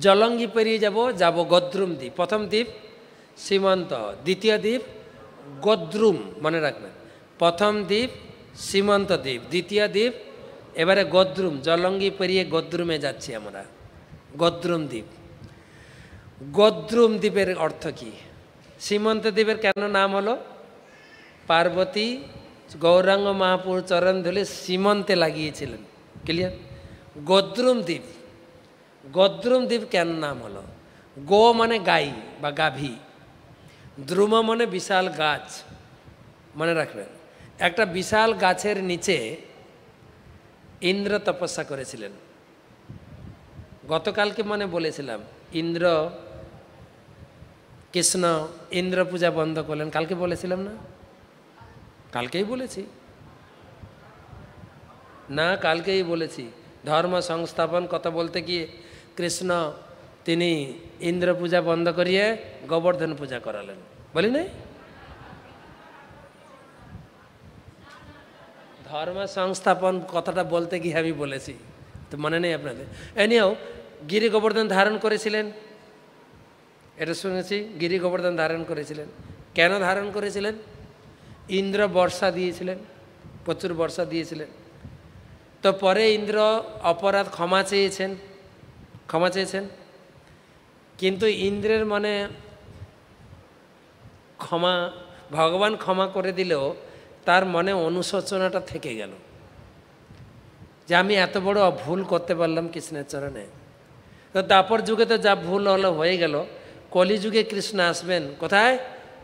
জলঙ্গি পেরিয়ে যাব যাব গদ্রুম দ্বীপ। প্রথম দ্বীপ সীমন্ত, দ্বিতীয় দ্বীপ গদ্রুম, মনে রাখবেন। প্রথম দ্বীপ সীমন্ত দ্বীপ, দ্বিতীয় দ্বীপ, এবারে গদ্রুম। জলঙ্গি পেরিয়ে গদ্রুমে যাচ্ছি আমরা। গদ্রুম দ্বীপ। গদ্রুম দ্বীপের অর্থ কী? সীমন্ত দ্বীপের কেন নাম হলো? পার্বতী, গৌরাঙ্গ মহাপুর চরণ ধুলে সীমন্তে লাগিয়েছিলেন। ক্লিয়ার গদ্রুম দ্বীপ। গদ্রুম দ্বীপ কেন নাম হলো? গো মানে গাই বা গাভী। দ্রুম মানে বিশাল গাছ। মনে রাখবেন, একটা বিশাল গাছের নিচে ইন্দ্র তপস্যা করেছিলেন। গতকালকে মানে বলেছিলাম, ইন্দ্র কৃষ্ণ ইন্দ্র পূজা বন্ধ করলেন। কালকে বলেছিলাম না? কালকেই বলেছি। না, কালকেই বলেছি। ধর্ম সংস্থাপন, কথা বলতে গিয়ে কৃষ্ণ, তিনি ইন্দ্র পূজা বন্ধ করিয়ে গোবর্ধন পূজা করালেন। বলি নাই? ধর্ম সংস্থাপন কথাটা বলতে গিয়ে আমি বলেছি। তো মনে নেই আপনাদের? এনিও, গিরি গোবর্ধন ধারণ করেছিলেন? এটা শুনেছি, গিরি গোবর্ধন ধারণ করেছিলেন। কেন ধারণ করেছিলেন? ইন্দ্র বর্ষা দিয়েছিলেন, প্রচুর বর্ষা দিয়েছিলেন। তো পরে ইন্দ্র অপরাধ ক্ষমা চেয়েছেন ক্ষমা চেয়েছেন। কিন্তু ইন্দ্রের মনে ক্ষমা, ভগবান ক্ষমা করে দিলেও তার মনে অনুশোচনাটা থেকে গেল। যে আমি এত বড় ভুল করতে পারলাম কৃষ্ণের চরণে। তো দাপর যুগে তো যা ভুল হলো হয়ে গেল। কলিযুগে কৃষ্ণ আসবেন, কোথায়?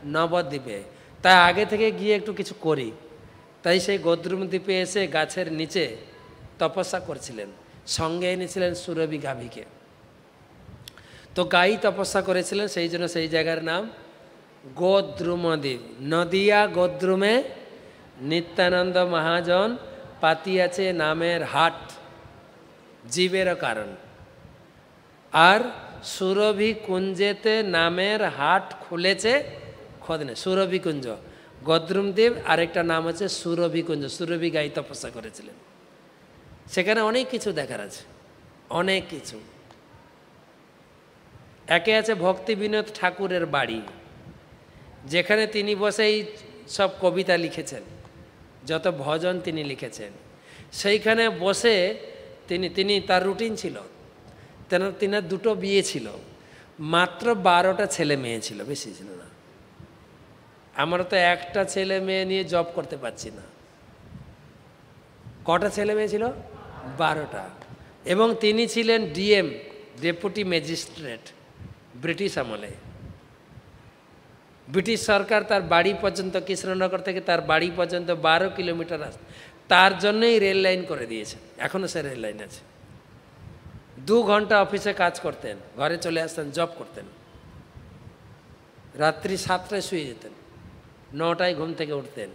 নবদ্বীপে। তাই আগে থেকে গিয়ে একটু কিছু করি। তাই সেই গদ্রুম দ্বীপে এসে গাছের নিচে তপস্যা করছিলেন। সঙ্গে এনেছিলেন সুরভি গাভীকে। তো গাই তপস্যা করেছিলেন, সেই জন্য সেই জায়গার নাম গোদ্রুমদ্বীপ নদিয়া গোদ্রুমে নিত্যানন্দ মহাজন পাতিয়াছে নামের হাট। জীবের কারণ। আর সুরভি কুঞ্জেতে নামের হাট খুলেছে খোদনে, সুরভি কুঞ্জ। গদ্রুমদেব আরেকটা নাম আছে সুরভি কুঞ্জ, সুরভি গাই তপস্যা করেছিলেন। সেখানে অনেক কিছু দেখার আছে, অনেক কিছু। একে আছে ভক্তি বিনোদ ঠাকুরের বাড়ি, যেখানে তিনি বসেই সব কবিতা লিখেছেন, যত ভজন তিনি লিখেছেন। সেইখানে বসে তিনি তিনি তার রুটিন ছিল তেন তিনার দুটো বিয়ে ছিল। মাত্র বারোটা ছেলে মেয়ে ছিল, বেশি ছিল না। আমরা তো একটা ছেলে মেয়ে নিয়ে জব করতে পারছি না। কটা ছেলে মেয়ে ছিল? বারোটা। এবং তিনি ছিলেন ডিএম, ডেপুটি ম্যাজিস্ট্রেট, ব্রিটিশ আমলে। ব্রিটিশ সরকার তার বাড়ি পর্যন্ত, কৃষ্ণনগর থেকে তার বাড়ি পর্যন্ত বারো কিলোমিটার রাস্তা, তার জন্যই রেল লাইন করে দিয়েছে। এখনও সে রেল লাইন আছে। দু ঘণ্টা অফিসে কাজ করতেন, ঘরে চলে আসতেন জব করতেন। রাত্রি সাতটায় শুয়ে যেতেন, নটায় ঘুম থেকে উঠতেন,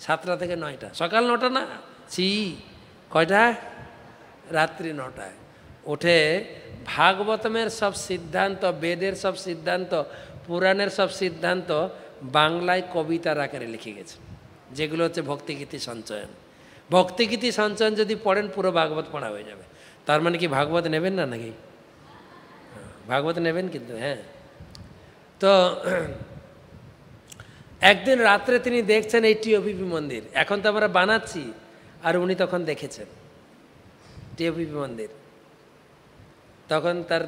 সাতটা থেকে নয়টা। সকাল নটা না? ছি, কয়টা? রাত্রি নটায়। উঠে ভাগবতমের সব সিদ্ধান্ত, বেদের সব সিদ্ধান্ত, পুরাণের সব সিদ্ধান্ত বাংলায় কবিতার আকারে লিখে গেছে। যেগুলো হচ্ছে ভক্তিগীতি সঞ্চয়ন। ভক্তিগীতি সঞ্চয়ন যদি পড়েন, পুরো ভাগবত পড়া হয়ে যাবে। তার মানে কি ভাগবত নেবেন না নাকি? ভাগবত নেবেন কিন্তু হ্যাঁ। তো, একদিন রাত্রে তিনি দেখছেন এই টিওপিপি মন্দির। এখন তো আমরা বানাচ্ছি, আর উনি তখন দেখেছেন টিওপিপি মন্দির। তখন তার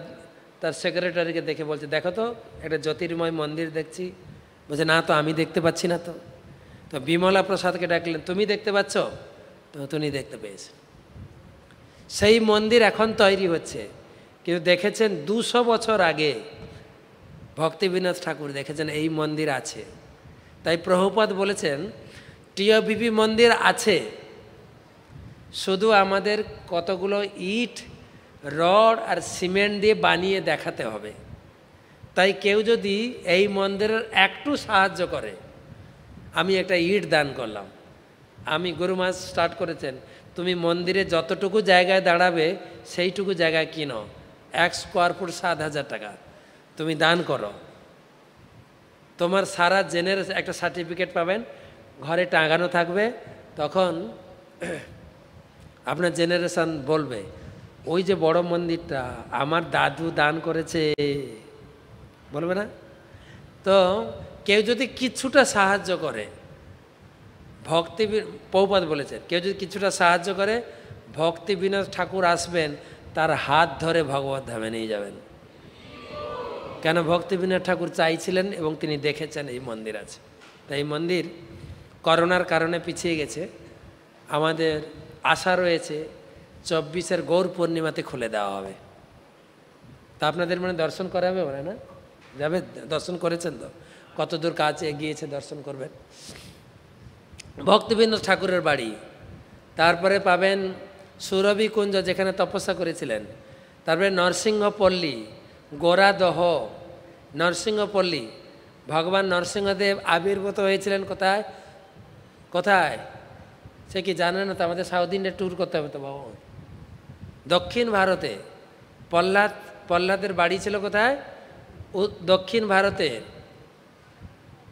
তার সেক্রেটারিকে দেখে বলছে, দেখো তো, একটা জ্যোতির্ময় মন্দির দেখছি। বলছে, না তো, আমি দেখতে পাচ্ছি না তো। তো বিমলা প্রসাদকে ডাকলেন, তুমি দেখতে পাচ্ছ? তো তুমি দেখতে পেয়েছেন। সেই মন্দির এখন তৈরি হচ্ছে। কিন্তু দেখেছেন দুশো বছর আগে ভক্তিবিনোদ ঠাকুর দেখেছেন এই মন্দির আছে। তাই প্রভুপদ বলেছেন টিওবিপি মন্দির আছে। শুধু আমাদের কতগুলো ইট, রড আর সিমেন্ট দিয়ে বানিয়ে দেখাতে হবে। তাই কেউ যদি এই মন্দিরের একটু সাহায্য করে, আমি একটা ইট দান করলাম। আমি গরু মাছ স্টার্ট করেছেন তুমি মন্দিরে যতটুকু জায়গায় দাঁড়াবে, সেইটুকু জায়গায় কিনো। এক স্কোয়ার ফুট সাত হাজার টাকা। তুমি দান করো। তোমার সারা জেনের একটা সার্টিফিকেট পাবেন। ঘরে টাঙানো থাকবে। তখন আপনার জেনারেশন বলবে, ওই যে বড় মন্দিরটা, আমার দাদু দান করেছে। বলবে না? তো কেউ যদি কিছুটা সাহায্য করে ভক্তি পৌপাত বলেছেন কেউ যদি কিছুটা সাহায্য করে, ভক্তি বিনোদ ঠাকুর আসবেন, তার হাত ধরে ভগবত ধামে নিয়ে যাবেন। কেন ভক্তি বিনোদ ঠাকুর চাইছিলেন এবং তিনি দেখেছেন এই মন্দির আছে। তাই এই মন্দির করোনার কারণে পিছিয়ে গেছে। আমাদের আশা রয়েছে চব্বিশের গৌর পূর্ণিমাতে খুলে দেওয়া হবে। তা আপনাদের মানে দর্শন করা হবে না? যাবে? দর্শন করেছেন তো? কত দূর কাজ এগিয়েছে দর্শন করবেন? ভক্তিবৃন্দ ঠাকুরের বাড়ি। তারপরে পাবেন সুরভি কুঞ্জ যেখানে তপস্যা করেছিলেন। তারপরে নরসিংহপল্লী, গোরাদহ, নরসিংহপল্লী। ভগবান নরসিংহদেব আবির্ভূত হয়েছিলেন কোথায়? কোথায়? সে কি জানে না তো? আমাদের সাউথ ইন্ডিয়া ট্যুর করতে হবে তো বাবা। দক্ষিণ ভারতে। পল্লাদ পল্লাদের বাড়ি ছিল কোথায়? দক্ষিণ ভারতের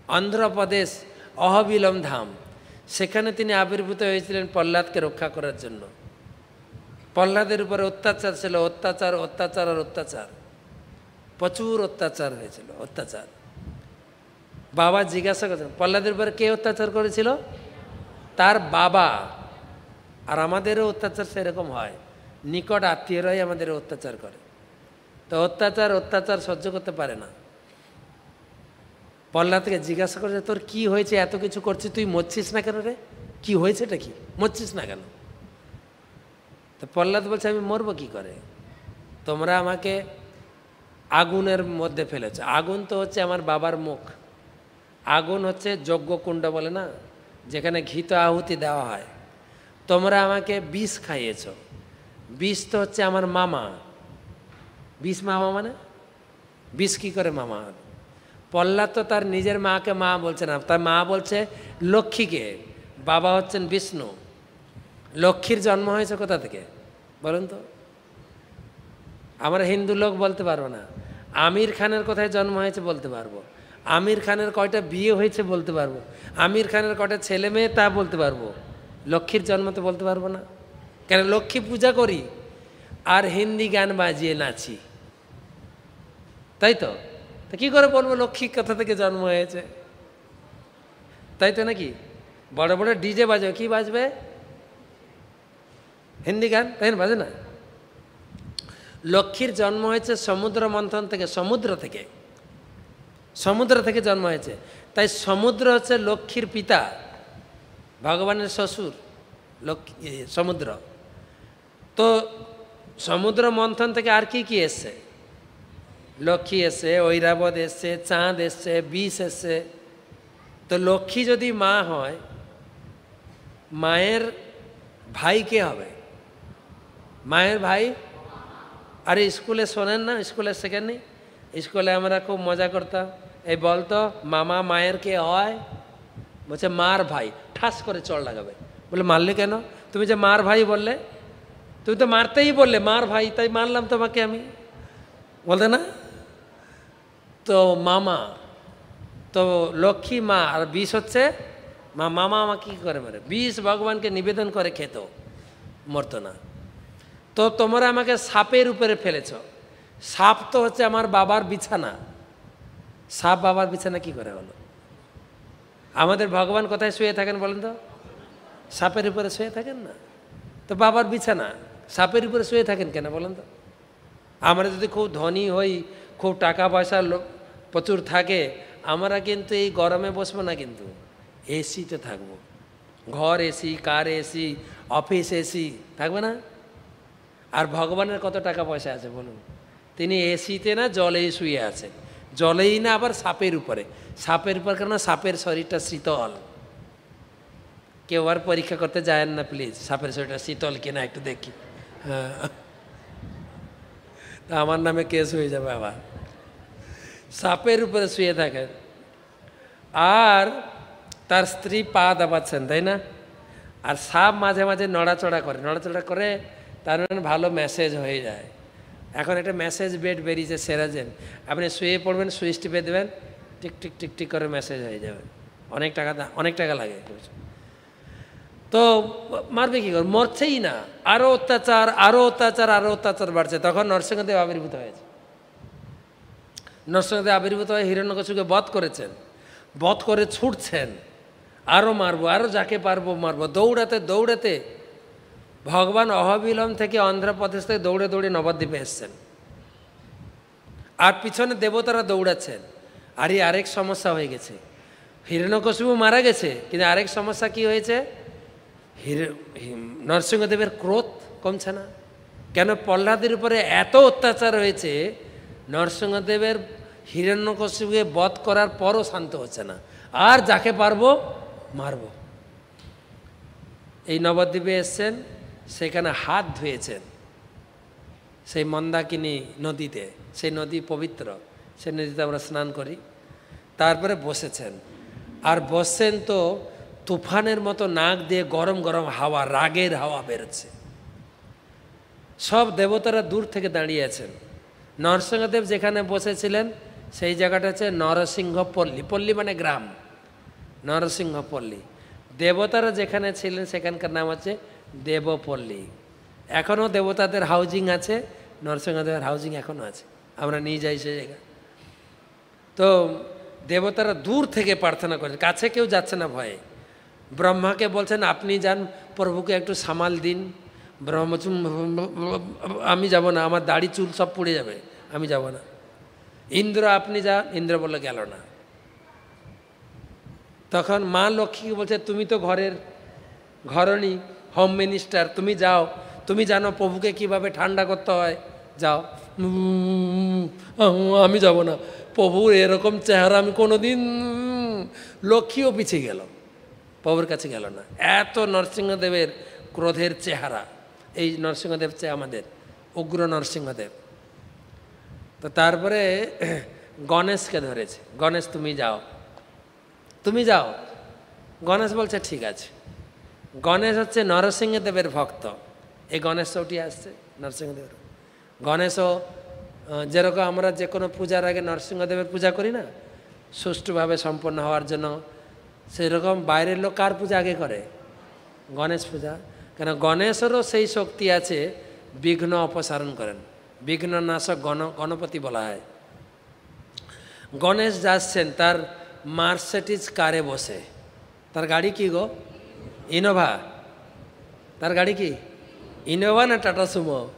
অন্ধ্রপ্রদেশ, অহবিলম ধাম। সেখানে তিনি আবির্ভূত হয়েছিলেন প্রহ্লাদকে রক্ষা করার জন্য। প্রহ্লাদের উপরে অত্যাচার ছিল, অত্যাচার অত্যাচার আর অত্যাচার। প্রচুর অত্যাচার হয়েছিল, অত্যাচার। বাবা জিজ্ঞাসা করেছেন, প্রহ্লাদের উপরে কে অত্যাচার করেছিল? তার বাবা। আর আমাদেরও অত্যাচার সেরকম হয়। নিকট আত্মীয়রাই আমাদের অত্যাচার করে। তো অত্যাচার অত্যাচার সহ্য করতে পারে না। প্রহ্লাদকে জিজ্ঞাসা করে তোর কি হয়েছে? এত কিছু করছিস? তুই মরছিস না কেন রে? কি হয়েছে এটা কি? মরছিস না কেন? তো প্রহ্লাদ বলছে, আমি মরবো কি করে? তোমরা আমাকে আগুনের মধ্যে ফেলেছ। আগুন তো হচ্ছে আমার বাবার মুখ। আগুন হচ্ছে যজ্ঞকুণ্ড বলে না? যেখানে ঘিত আহুতি দেওয়া হয়। তোমরা আমাকে বিষ খাইয়েছ। বিষ তো হচ্ছে আমার মামা। বিষ মামা মানে? বিষ কী করে মামা প্রহ্লাদ তো তার নিজের মাকে মা বলছে না, তার মা বলছে লক্ষ্মীকে। বাবা হচ্ছেন বিষ্ণু। লক্ষ্মীর জন্ম হয়েছে কোথা থেকে? বলুন তো। আমরা হিন্দু লোক বলতে পারব না। আমির খানের কোথায় জন্ম হয়েছে বলতে পারব। আমির খানের কয়টা বিয়ে হয়েছে বলতে পারব। আমির খানের কয়টা ছেলে মেয়ে তা বলতে পারব। লক্ষ্মীর জন্ম তো বলতে পারব না। কেন? লক্ষ্মী পূজা করি আর হিন্দি গান বাজিয়ে নাচি। তাই তো? তা কী করে বলব? লক্ষ্মী কোথা থেকে জন্ম হয়েছে। তাই তো নাকি? বড় বড় ডিজে বাজবে কি বাজবে? হিন্দি গান? তাই না, বাজে না? লক্ষ্মীর জন্ম হয়েছে সমুদ্র মন্থন থেকে, সমুদ্র থেকে। সমুদ্র থেকে জন্ম হয়েছে। তাই সমুদ্র হচ্ছে লক্ষ্মীর পিতা, ভগবানের শ্বশুর, লক্ষ্মী সমুদ্র। তো সমুদ্র মন্থন থেকে আর কি কি এসছে? লক্ষ্মী এসছে ঐরাবত এসছে চাঁদ এসছে বিষ এসছে তো লক্ষ্মী যদি মা হয়, মায়ের ভাই কে হবে? মায়ের ভাই? আরে স্কুলে শোনেন না, স্কুলে শেখেননি স্কুলে আমরা খুব মজা করতাম। এই বলতো, মামা মায়ের কে হয়? বলছে, মার ভাই। ঠাস করে চড় লাগাবে। বলে, মারলে কেন? তুমি যে মার ভাই বললে, তুমি তো মারতেই বললে, মার ভাই, তাই মারলাম তোমাকে আমি। বলতে না? তো মামা, তো লক্ষ্মী মা, আর বিষ হচ্ছে, মা, মামা মা কী করে মারে? বিষ ভগবানকে নিবেদন করে খেত, মরতো না। তো তোমরা আমাকে সাপের উপরে ফেলেছ। সাপ তো হচ্ছে আমার বাবার বিছানা। সাপ বাবার বিছানা কি করে হলো? আমাদের ভগবান কোথায় শুয়ে থাকেন বলেন তো? সাপের উপরে শুয়ে থাকেন না? তো বাবার বিছানা, সাপের উপরে শুয়ে থাকেন কেন বলেন তো? আমরা যদি খুব ধনী হই, খুব টাকা পয়সা প্রচুর থাকে, আমরা কিন্তু এই গরমে বসবো না কিন্তু। এসিতে থাকব। ঘর AC car AC office AC থাকবে না? আর ভগবানের কত টাকা পয়সা আছে বলুন? তিনি এসিতে না জলেই শুয়ে আছেন জলেই না আবার সাপের উপরে। সাপের উপর কেন সাপের শরীরটা শীতল। কেউ আর পরীক্ষা করতে যায় না প্লিজ সাপের শরীরটা শীতল কিনা একটু দেখি। হ্যাঁ। আমার নামে কেস হয়ে যাবে আবার। সাপের উপরে শুয়ে থাকেন আর তার স্ত্রী পা দাবাচ্ছেন, তাই না? আর সাপ মাঝে মাঝে নড়াচড়া করে নড়াচড়া করে তার মানে ভালো মেসেজ হয়ে যায়। এখন একটা মেসেজ বেড বেরিয়েছে সেরাজেন আপনি শুয়ে পড়বেন, সুইচ টিপে দেবেন, টিক টিক টিক টিক করে মেসেজ হয়ে যাবে। অনেক টাকা অনেক টাকা লাগে। তো মারবে কি করে? মরছেই না। আরও অত্যাচার আরও অত্যাচার আরও অত্যাচার বাড়ছে। তখন নরসিংহদেব আবির্ভূত হয়েছে। নরসিংহদেব আবির্ভূত হয়ে হিরণ্যকশুকে বধ করেছেন। বধ করে ছুটছেন। আরও মারবো আরও যাকে পারব মারবো। দৌড়াতে দৌড়াতে ভগবান অহবিলম থেকে অন্ধ্রপ্রদেশ থেকে দৌড়ে দৌড়ে নবদ্বীপে এসছেন। আর পিছনে দেবতারা দৌড়াচ্ছেন। আর এই আরেক সমস্যা হয়ে গেছে। হিরণ্যকশিপু মারা গেছে, কিন্তু আরেক সমস্যা কি হয়েছে? হির নরসিংহদেবের ক্রোধ কমছে না। কেন প্রহ্লাদের উপরে এত অত্যাচার হয়েছে? নরসিংহদেবের হিরণ্যকশিপুকে বধ করার পরও শান্ত হচ্ছে না। আর যাকে পারব, মারবো। এই নবদ্বীপে এসছেন, সেখানে হাত ধুয়েছেন। সেই মন্দাকিনী নদীতে, সেই নদী পবিত্র, সেই নদীতে আমরা স্নান করি। তারপরে বসেছেন। আর বসছেন তো তুফানের মতো নাক দিয়ে গরম গরম হাওয়া, রাগের হাওয়া বেরোচ্ছে। সব দেবতারা দূর থেকে দাঁড়িয়ে আছেন। নরসিংহদেব যেখানে বসেছিলেন, সেই জায়গাটা হচ্ছে নরসিংহ পল্লী মানে গ্রাম নরসিংহ পল্লী দেবতারা যেখানে ছিলেন, সেখানকার নাম হচ্ছে দেবপল্লী। এখনও দেবতাদের হাউজিং আছে, নরসিংহদেবের হাউজিং এখনও আছে। আমরা নিয়ে যাই সেই জায়গা। তো দেবতারা দূর থেকে প্রার্থনা করেন, কাছে কেউ যাচ্ছে না ভয়ে। ব্রহ্মাকে বলছেন, আপনি যান, প্রভুকে একটু সামাল দিন। ব্রহ্ম আমি যাব না, আমার দাড়ি, চুল সব পুড়ে যাবে, আমি যাব না। ইন্দ্র, আপনি যান ইন্দ্র বললে, গেল না। তখন মা লক্ষ্মীকে বলছে, তুমি তো ঘরের ঘরণী হোম মিনিস্টার তুমি যাও, তুমি জানো প্রভুকে কীভাবে ঠান্ডা করতে হয়, যাও। আমি যাব না, প্রভুর এরকম চেহারা আমি কোনো দিন লক্ষ্মীও পিছিয়ে গেল, প্রভুর কাছে গেল না। এত নরসিংহদেবের ক্রোধের চেহারা। এই নরসিংহদেব চেয়ে আমাদের, উগ্র নরসিংহদেব। তো তারপরে গণেশকে ধরেছে, গণেশ তুমি যাও। তুমি যাও। গণেশ বলছে, ঠিক আছে। গণেশ হচ্ছে নরসিংহদেবের ভক্ত। এই গণেশ চৌটি আসছে, নরসিংহদেবের। গণেশও যেরকম আমরা যে কোনো পূজার আগে নরসিংহদেবের পূজা করি না, সুষ্ঠুভাবে সম্পন্ন হওয়ার জন্য সেরকম বাইরের লোক কার পূজা আগে করে? গণেশ পূজা। কেন গণেশেরও সেই শক্তি আছে, বিঘ্ন অপসারণ করেন। বিঘ্ন নাশক গণ, গণপতি বলা হয়। গণেশ যাচ্ছেন, তার মার্সেটিজ কারে বসে। তার গাড়ি কি গো? ইনোভা। তার গাড়ি কি? ইনোভা না টাটা সুমো?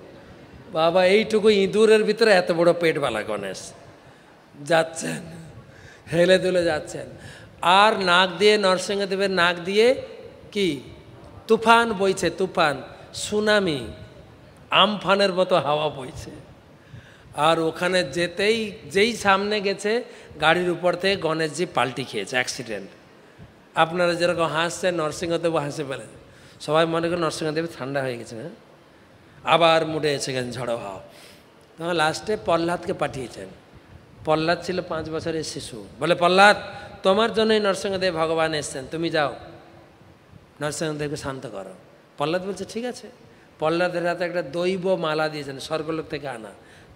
বাবা, এইটুকু ইঁদুরের ভিতরে এত বড় পেটবালা গণেশ। যাচ্ছেন, হেলে দুলে যাচ্ছেন। আর নাক দিয়ে নরসিংহদেবের নাক দিয়ে কি? তুফান বইছে, তুফান, সুনামি, আমফানের মতো হাওয়া বইছে। আর ওখানে যেতেই, যেই সামনে গেছে, গাড়ির উপর থেকে গণেশজি পাল্টি খেয়েছে অ্যাক্সিডেন্ট আপনারা যেরকম হাসছেন নরসিংহদেব হাসে ফেলেন সবাই মনে করেন নরসিংহদেব ঠান্ডা হয়ে গেছে হ্যাঁ? আবার মুড়ে এসে গেছেন ঝড়ো হাওয়া। তখন লাস্টে প্রহ্লাদকে পাঠিয়েছেন। প্রহ্লাদ ছিল পাঁচ বছরের শিশু। বলে, প্রহ্লাদ, তোমার জন্যই নরসিংহদেব ভগবান এসছেন, তুমি যাও। নরসিংহদেবকে শান্ত করো। প্রহ্লাদ বলছে, ঠিক আছে। প্রহ্লাদের হাতে একটা দৈব মালা দিয়েছেন, স্বর্গলোক থেকে আনা।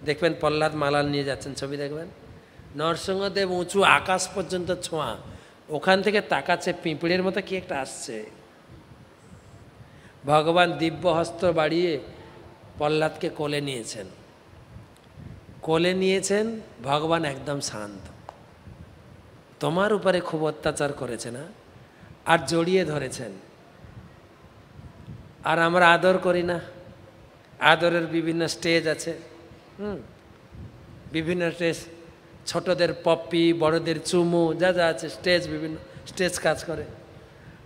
দেখবেন প্রহ্লাদ মালা নিয়ে যাচ্ছেন, ছবি দেখবেন? নরসিংহদেব উঁচু আকাশ পর্যন্ত ছোঁয়া। ওখান থেকে তাকাচ্ছে, পিঁপড়ের মতো কি একটা আসছে। ভগবান দিব্য হস্ত বাড়িয়ে প্রহ্লাদকে কোলে নিয়েছেন। কোলে নিয়েছেন, ভগবান একদম শান্ত। তোমার উপরে খুব অত্যাচার করেছে না? আর জড়িয়ে ধরেছেন। আর আমরা আদর করি না। আদরের বিভিন্ন স্টেজ আছে। হুম। বিভিন্ন স্টেজ ছোটদের পপি বড়দের চুমু, যা যা আছে স্টেজ বিভিন্ন স্টেজ কাজ করে।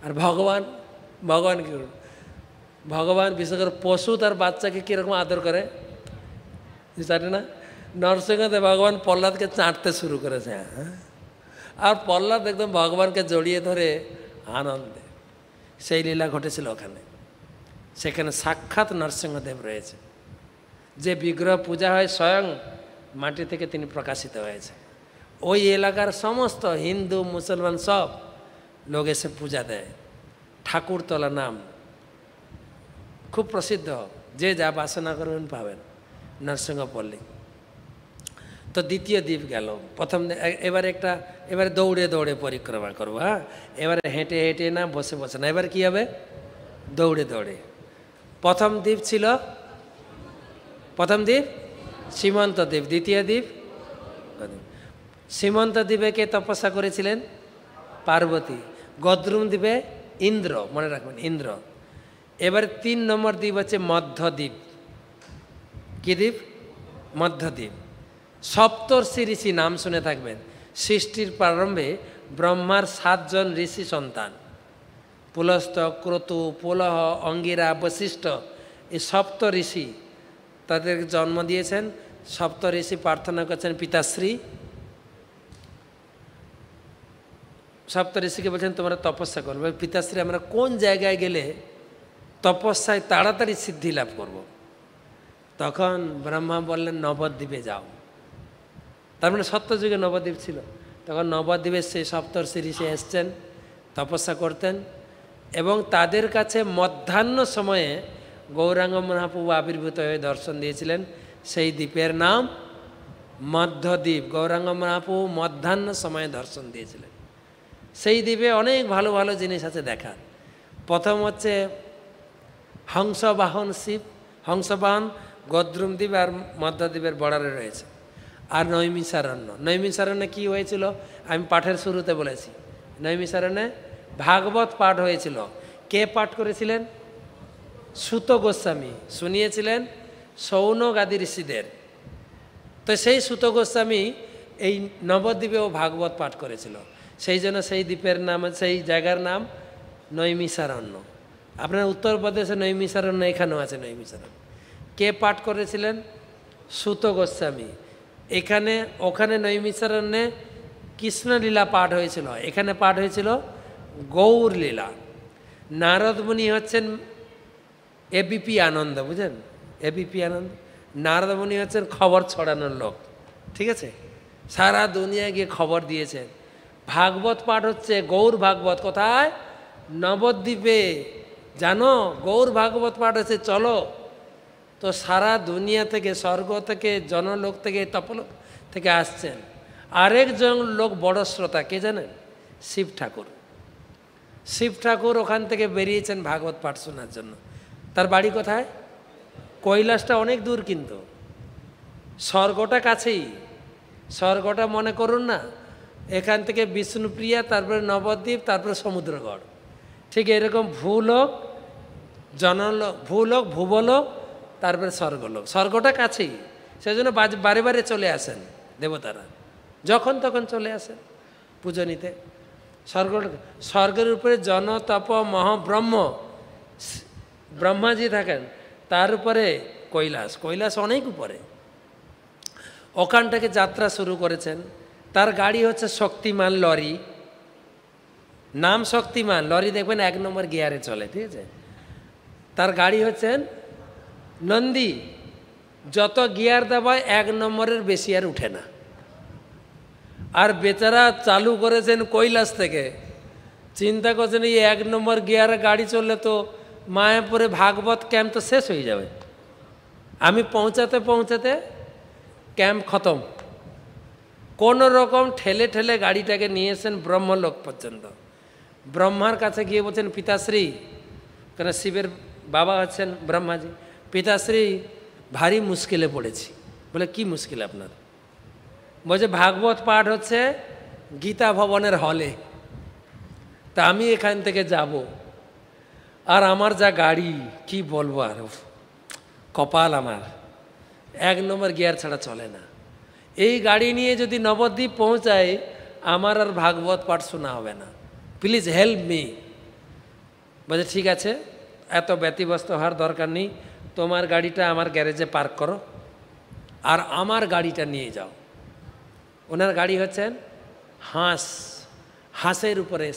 আর ভগবান ভগবান কী? ভগবান বিশেষ করে পশু তার বাচ্চাকে কীরকম আদর করে? জানে না? নরসিংহদেব ভগবান প্রহ্লাদকে চাঁটতে শুরু করেছে হ্যাঁ? আর প্রহ্লাদ একদম ভগবানকে জড়িয়ে ধরে আনন্দে। সেই লীলা ঘটেছিল ওখানে। সেখানে সাক্ষাৎ নরসিংহদেব রয়েছে যে বিগ্রহ পূজা হয় স্বয়ং মাটি থেকে তিনি প্রকাশিত হয়েছে। ওই এলাকার সমস্ত হিন্দু, মুসলমান সব লোক এসে পূজা দেয়। ঠাকুরতলা নাম খুব প্রসিদ্ধ। যে যা বাসনা করবেন পাবেন নরসিংহপল্লী। তো দ্বিতীয় দ্বীপ গেল। প্রথম এবারে একটা এবারে দৌড়ে দৌড়ে পরিক্রমা করব হ্যাঁ? এবারে হেঁটে হেঁটে না, বসে বসে না। এবার কী হবে? দৌড়ে দৌড়ে। প্রথম দ্বীপ ছিল? প্রথম দ্বীপ? সীমন্ত দ্বীপ। দ্বিতীয় দ্বীপ? সীমন্ত দ্বীপে কে তপস্যা করেছিলেন? পার্বতী। গদ্রুম দ্বীপে ইন্দ্র, মনে রাখবেন, ইন্দ্র। এবারে তিন নম্বর দ্বীপ হচ্ছে মধ্যদ্বীপ কি দ্বীপ? মধ্যদ্বীপ সপ্তর্ষি ঋষি, নাম শুনে থাকবেন। সৃষ্টির প্রারম্ভে ব্রহ্মার সাতজন ঋষি সন্তান। পুলস্ত ক্রতু, পুলহ, অঙ্গিরা, বশিষ্ঠ, এই সপ্ত ঋষি তাদের জন্ম দিয়েছেন। সপ্ত ঋষি প্রার্থনা করছেন পিতাশ্রী। সপ্ত ঋষিকে বলছেন, তোমরা তপস্যা করবে পিতাশ্রী, আমরা কোন জায়গায় গেলে তপস্যায় তাড়াতাড়ি সিদ্ধি লাভ করব। তখন ব্রহ্মা বললেন, নবদ্বীপে যাও। তার মানে সত্যযুগে নবদ্বীপ ছিল। তখন নবদ্বীপের সেই সপ্তর্ষি ঋষি এসছেন, তপস্যা করতেন। এবং তাদের কাছে মধ্যাহ্ন সময়ে গৌরাঙ্গ মহাপ্রভু আবির্ভূত হয়ে দর্শন দিয়েছিলেন। সেই দ্বীপের নাম মধ্যদ্বীপ। গৌরাঙ্গ মহাপ্রভু মধ্যাহ্ন সময়ে দর্শন দিয়েছিলেন। সেই দ্বীপে অনেক ভালো ভালো জিনিস আছে দেখার। প্রথম হচ্ছে হংসবাহন শিব। হংসবাহন গদ্রুম দ্বীপ আর মধ্যদ্বীপের বর্ডারে রয়েছে। আর নৈমিসারণ্য নৈমিসারণ্যে কী হয়েছিল? আমি পাঠের শুরুতে বলেছি। নৈমিসারণ্যে ভাগবত পাঠ হয়েছিল। কে পাঠ করেছিলেন? সুত গোস্বামী। শুনিয়েছিলেন সৌনগাদি ঋষিদের। তো সেই সুত গোস্বামী এই নবদ্বীপেও ভাগবত পাঠ করেছিল। সেই জন্য সেই দ্বীপের নাম, সেই জায়গার নাম নৈমিসারণ্য আপনার উত্তরপ্রদেশে নৈমিসারণ্য এখানেও আছে নৈমিসারণ্য কে পাঠ করেছিলেন? সুত গোস্বামী। এখানে, ওখানে নৈমিসারণ্যে কৃষ্ণলীলা পাঠ হয়েছিল। এখানে পাঠ হয়েছিল গৌর লীলা নারদমুনি হচ্ছেন এবিপি আনন্দ, বুঝলেন? এবিপি আনন্দ। নারদমুনি হচ্ছেন খবর ছড়ানোর লোক, ঠিক আছে? সারা দুনিয়ায় গিয়ে খবর দিয়েছেন। ভাগবত পাঠ হচ্ছে গৌর ভাগবত, কোথায়? নবদ্বীপে। জানো, গৌর ভাগবত পাঠ হচ্ছে, চলো। তো সারা দুনিয়া থেকে, স্বর্গ থেকে, জনলোক থেকে, তপলোক থেকে আসছেন। আরেকজন লোক বড় শ্রোতা, কে জানেন? শিব ঠাকুর। শিব ঠাকুর ওখান থেকে বেরিয়েছেন ভাগবত পাঠ শোনার জন্য। তার বাড়ি কোথায়? কৈলাসটা অনেক দূর কিন্তু। স্বর্গটা কাছেই। স্বর্গটা মনে করুন না, এখান থেকে বিষ্ণুপ্রিয়া, তারপরে নবদ্বীপ, তারপরে সমুদ্রগড়। ঠিক এরকম ভূলোক, জনলোক, ভূলোক, ভূবলোক, তারপরে স্বর্গলোক। স্বর্গটা কাছেই। সেজন্য বারে বারে চলে আসেন দেবতারা। যখন তখন চলে আসেন পুজো নিতে। স্বর্গ স্বর্গের উপরে জন, তপ মহাব্রহ্ম ব্রহ্মাজি থাকেন, তার উপরে কৈলাস। কৈলাস অনেক উপরে। ওখান থেকে যাত্রা শুরু করেছেন। তার গাড়ি হচ্ছে শক্তিমান লরি। নাম শক্তিমান। লরি দেখবেন এক নম্বর গিয়ারে চলে, ঠিক আছে? তার গাড়ি হচ্ছেন নন্দী। যত গিয়ার দেওয়ায় এক নম্বরের বেশি আর উঠে না। আর বেচারা চালু করেছেন কৈলাস থেকে। চিন্তা করছেন এই এক নম্বর গিয়ারে গাড়ি চললে তো মায়াপুরে ভাগবত ক্যাম্প তো শেষ হয়ে যাবে। আমি পৌঁছাতে পৌঁছাতে ক্যাম্প খতম। কোন রকম ঠেলে ঠেলে গাড়িটাকে নিয়ে এসেন ব্রহ্মলোক পর্যন্ত। ব্রহ্মার কাছে গিয়ে বলছেন, পিতাশ্রী, কেন শিবের বাবা আছেন ব্রহ্মাজি, পিতাশ্রী, ভারী মুশকিলে পড়েছি। বলে, কি মুশকিল আপনার? বলছে ভাগবত পাঠ হচ্ছে গীতা ভবনের হলে। তা আমি এখান থেকে যাব। আর আমার যা গাড়ি, কি বলব আর? কপাল আমার। এক নম্বর গিয়ার ছাড়া চলে না। এই গাড়ি নিয়ে যদি নবদ্বীপ পৌঁছায় আমার আর ভাগবত পাঠ শোনা হবে না। প্লিজ হেল্প মি বলছে ঠিক আছে, এত ব্যতিব্যস্ত হওয়ার দরকার নেই। তোমার গাড়িটা আমার গ্যারেজে পার্ক করো। আর আমার গাড়িটা নিয়ে যাও। ওনার গাড়ি হচ্ছেন হাঁস, হাঁসের উপরে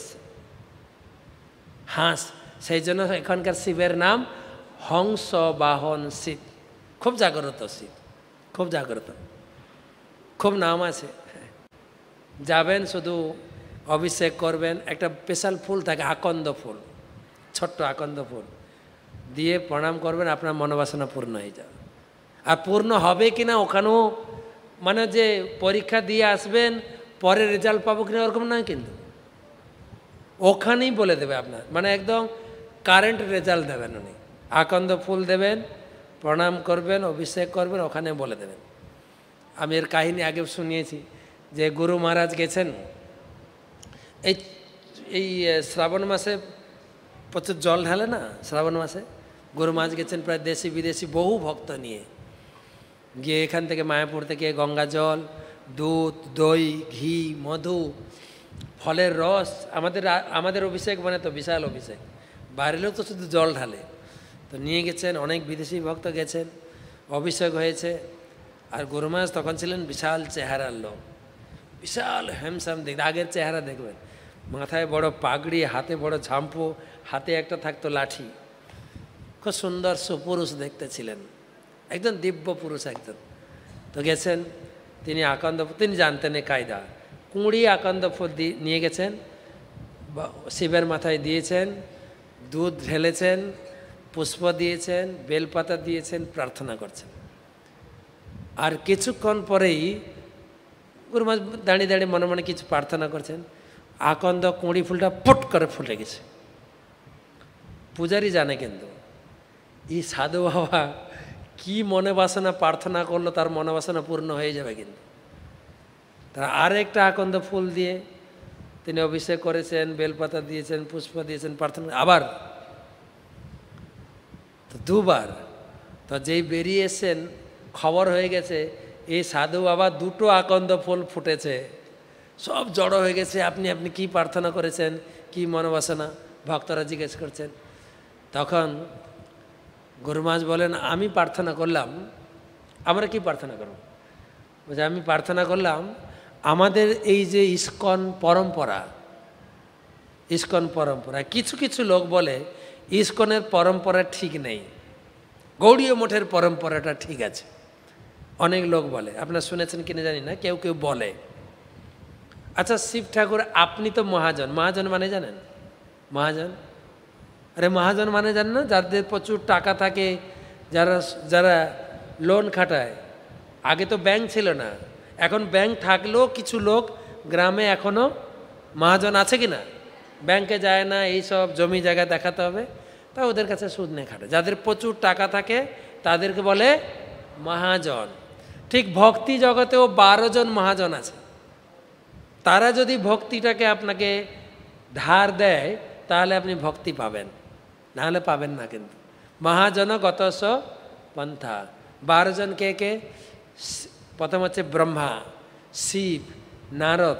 হাঁস, সেই জন্য এখানকার শিবের নাম হংস বাহন শিব। খুব জাগ্রত শিব, খুব জাগ্রত। খুব নাম আছে। যাবেন, শুধু অভিষেক করবেন, একটা স্পেশাল ফুল থাকে, আকন্দ ফুল, ছোট্ট আকন্দ ফুল। দিয়ে প্রণাম করবেন, আপনার মনোবাসনা পূর্ণ হয়ে যাবে। আর পূর্ণ হবে কি না ওখানেও মানে যে পরীক্ষা দিয়ে আসবেন, পরে রেজাল্ট পাবো কিনা ওরকম নয় কিন্তু। ওখানেই বলে দেবে আপনার। মানে একদম কারেন্ট রেজাল্ট দেবেন উনি। আকন্দ ফুল দেবেন, প্রণাম করবেন, অভিষেক করবেন, ওখানে বলে দেবেন। আমি এর কাহিনী আগে শুনিয়েছি যে গুরু মহারাজ গেছেন। এই এই শ্রাবণ মাসে প্রচুর জল ঢালে না? শ্রাবণ মাসে গুরু মহারাজ গেছেন প্রায় দেশি বিদেশি বহু ভক্ত নিয়ে। গিয়ে এখান থেকে মায়াপুর থেকে গঙ্গা জল, দুধ, দই, ঘি, মধু, ফলের রস, আমাদের আমাদের অভিষেক মানে তো বিশাল অভিষেক। বাইরের লোক তো শুধু জল ঢালে। তো নিয়ে গেছেন, অনেক বিদেশি ভক্ত গেছেন, অভিষেক হয়েছে। আর গুরুমাস তখন ছিলেন বিশাল চেহারার লোক। বিশাল হ্যামসাম দেখ আগের চেহারা দেখবেন। মাথায় বড় পাগড়ি, হাতে বড় ঝাম্পু, হাতে একটা থাকতো লাঠি। খুব সুন্দর সুপুরুষ দেখতে ছিলেন। একজন দিব্য পুরুষ একজন। তো গেছেন, তিনি আকন্দ তিনি জানতেন এই কায়দা। কুঁড়ি আকন্দ ফুল নিয়ে গেছেন শিবের মাথায় দিয়েছেন, দুধ ঢেলেছেন, পুষ্প দিয়েছেন, বেলপাতা দিয়েছেন, প্রার্থনা করছেন। আর কিছুক্ষণ পরেই গুরুমা দাঁড়িয়ে দাঁড়িয়ে মনে মনে কিছু প্রার্থনা করছেন। আকন্দ কুঁড়ি ফুলটা পট করে ফুটে গেছে। পূজারি জানে কিন্তু, এই সাধু বাবা কি মনে বাসনা প্রার্থনা করল তার মনে বাসনা পূর্ণ হয়ে যাবে কিন্তু। তারা আরেকটা আকন্দ ফুল দিয়ে তিনি অভিষেক করেছেন, বেলপাতা দিয়েছেন, পুষ্প দিয়েছেন, প্রার্থনা আবার। তো দুবার। তো যেই বেরিয়ে এসছেন, খবর হয়ে গেছে, এই সাধু বাবা দুটো আকন্দ ফুল ফুটেছে। সব জড়ো হয়ে গেছে, আপনি আপনি কি প্রার্থনা করেছেন, কি মনোবাসনা ভক্তরা জিজ্ঞেস করছেন। তখন গুরুমাজ বলেন, আমি প্রার্থনা করলাম। আমরা কি প্রার্থনা করব? বলছে, আমি প্রার্থনা করলাম, আমাদের এই যে ইস্কন পরম্পরা ইস্কন পরম্পরা, কিছু কিছু লোক বলে, ইস্কনের পরম্পরা ঠিক নেই, গৌড়ীয় মঠের পরম্পরাটা ঠিক আছে। অনেক লোক বলে, আপনার শুনেছেন কিনা জানি না, কেউ কেউ বলে। আচ্ছা শিব ঠাকুর, আপনি তো মহাজন মহাজন মানে জানেন? মহাজন? আরে মহাজন মানে জানেন না, যাদের প্রচুর টাকা থাকে, যারা যারা লোন খাটায়, আগে তো ব্যাংক ছিল না। এখন ব্যাংক থাকলেও কিছু লোক গ্রামে এখনও মহাজন আছে কি না? ব্যাংকে যায় না এইসব জমি জায়গা দেখাতে হবে, তা ওদের কাছে সুদ নেই খাটে। যাদের প্রচুর টাকা থাকে, তাদেরকে বলে মহাজন। ঠিক ভক্তি জগতেও বারো জন মহাজন আছে। তারা যদি ভক্তিটাকে আপনাকে ধার দেয়, তাহলে আপনি ভক্তি পাবেন। নাহলে পাবেন না কিন্তু। মহাজন গতস পন্থা। বারো জন কে? কে প্রথম হচ্ছে ব্রহ্মা, শিব, নারদ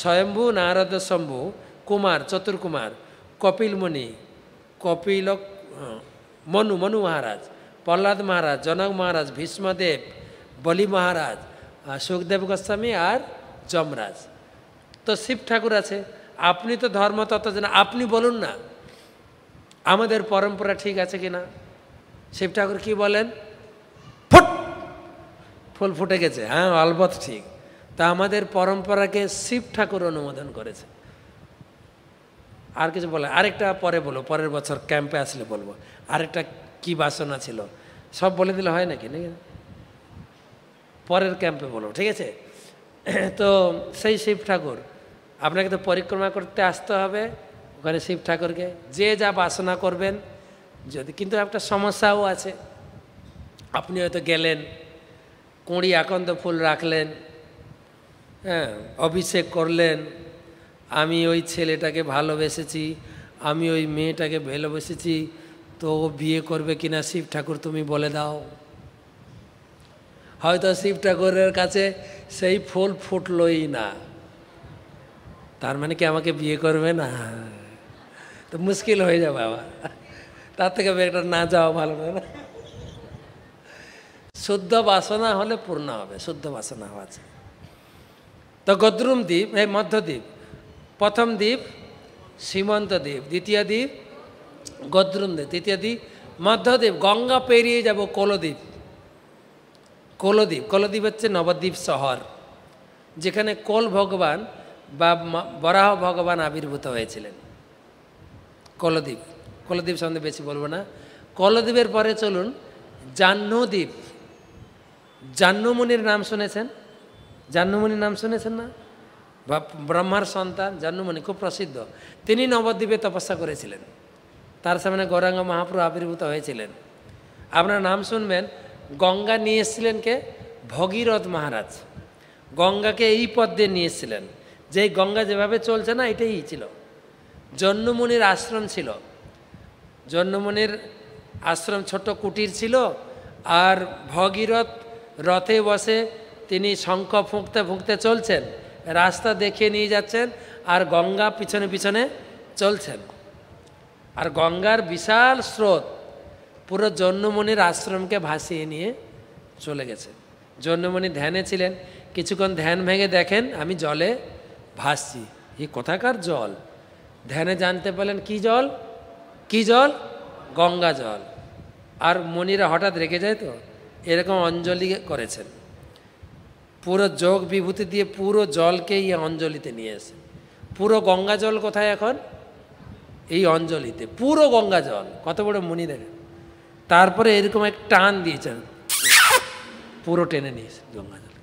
স্বয়ম্ভু, নারদ, শম্ভু, কুমার, চতুর্কুমার কপিল মুনি কপিল মনু মনু মহারাজ, প্রহ্লাদ মহারাজ, জনক মহারাজ, ভীষ্মদেব, বলি মহারাজ সুখদেব গোস্বামী আর যমরাজ। তো শিব ঠাকুর আছে। আপনি তো ধর্মতত্ত্ব জানেন আপনি বলুন না। আমাদের পরম্পরা ঠিক আছে কি না? শিব ঠাকুর কি বলেন? ফুট! ফুল ফুটে গেছে হ্যাঁ আলবত ঠিক। তা আমাদের পরম্পরাকে শিব ঠাকুর অনুমোদন করেছে। আর কিছু বলে, আরেকটা পরে বলো পরের বছর ক্যাম্পে আসলে বলব। আরেকটা কি বাসনা ছিল? সব বলে দিলে হয় নাকি? নাকি? পরের ক্যাম্পে বলো ঠিক আছে? তো সেই শিব ঠাকুর, আপনাকে তো পরিক্রমা করতে আসতে হবে। ওখানে শিব ঠাকুরকে, যে যা বাসনা করবেন, যদি কিন্তু একটা সমস্যাও আছে। আপনি হয়তো গেলেন, কুঁড়ি আকন্দ ফুল রাখলেন হ্যাঁ অভিষেক করলেন, আমি ওই ছেলেটাকে ভালোবেসেছি, আমি ওই মেয়েটাকে ভালোবেসেছি, তো ও বিয়ে করবে কিনা শিব ঠাকুর তুমি বলে দাও। হয়তো শিব ঠাকুরের কাছে সেই ফুল ফুটলই না। তার মানে কি আমাকে বিয়ে করবে না? তো মুশকিল হয়ে যাবে আবার তার থেকে একটা না যাওয়া ভালো না। শুদ্ধ বাসনা হলে পূর্ণ হবে, শুদ্ধ বাসনা হওয়া তো গদ্রুম দ্বীপ, এই মধ্যদ্বীপ প্রথম দ্বীপ, সীমন্ত দ্বীপ, দ্বিতীয় দ্বীপ, গদ্রুম দ্বীপ, তৃতীয় দ্বীপ মধ্যদ্বীপ গঙ্গা পেরিয়ে যাব কোলদ্বীপ। কোলদ্বীপ কোলদ্বীপ হচ্ছে নবদ্বীপ শহর, যেখানে কোল ভগবান বা বরাহ ভগবান আবির্ভূত হয়েছিলেন। কোলদ্বীপ। কলদ্বীপ সম্বন্ধে বেশি বলব না। কলদ্বীপের পরে চলুন জাহ্নদ্বীপ জাহ্নমণির নাম শুনেছেন? জাহ্নমণির নাম শুনেছেন না? ব্রহ্মার সন্তান, জাহ্নমণি খুব প্রসিদ্ধ। তিনি নবদ্বীপে তপস্যা করেছিলেন। তার সামনে গৌরাঙ্গ মহাপ্রভু আবির্ভূত হয়েছিলেন। আপনার নাম শুনবেন, গঙ্গা নিয়ে এসেছিলেন কে? ভগীরথ মহারাজ। গঙ্গাকে এই পথ দিয়ে নিয়ে এসেছিলেন। যেই গঙ্গা যেভাবে চলছে না, এটাই ছিল। জন্মমুনির আশ্রম ছিল। জন্মমুনির আশ্রম ছোট্ট কুটির ছিল আর ভগীরথ রথে বসে তিনি শঙ্খ ফুঁকতে ফুঁকতে চলছেন, রাস্তা দেখিয়ে নিয়ে যাচ্ছেন আর গঙ্গা পিছনে পিছনে চলছেন। আর গঙ্গার বিশাল স্রোত পুরো জন্মমণির আশ্রমকে ভাসিয়ে নিয়ে চলে গেছে। জন্মমণি ধ্যানে ছিলেন, কিছুক্ষণ ধ্যান ভেঙে দেখেন, আমি জলে ভাসছি। এই কোথাকার জল? ধ্যানে জানতে পারলেন কি জল? কি জল? গঙ্গা জল। আর মণিরা হঠাৎ রেখে যায় তো? এরকম অঞ্জলি করেছেন। পুরো যোগ বিভূতি দিয়ে পুরো জলকে এই অঞ্জলিতে নিয়ে এসে পুরো গঙ্গা জল কোথায় এখন? এই অঞ্জলিতে। পুরো গঙ্গা জল। কত বড় মণি দেখেন। তারপরে এরকম এক টান দিয়েছেন। পুরো টেনে নিয়েছে গঙ্গা জল।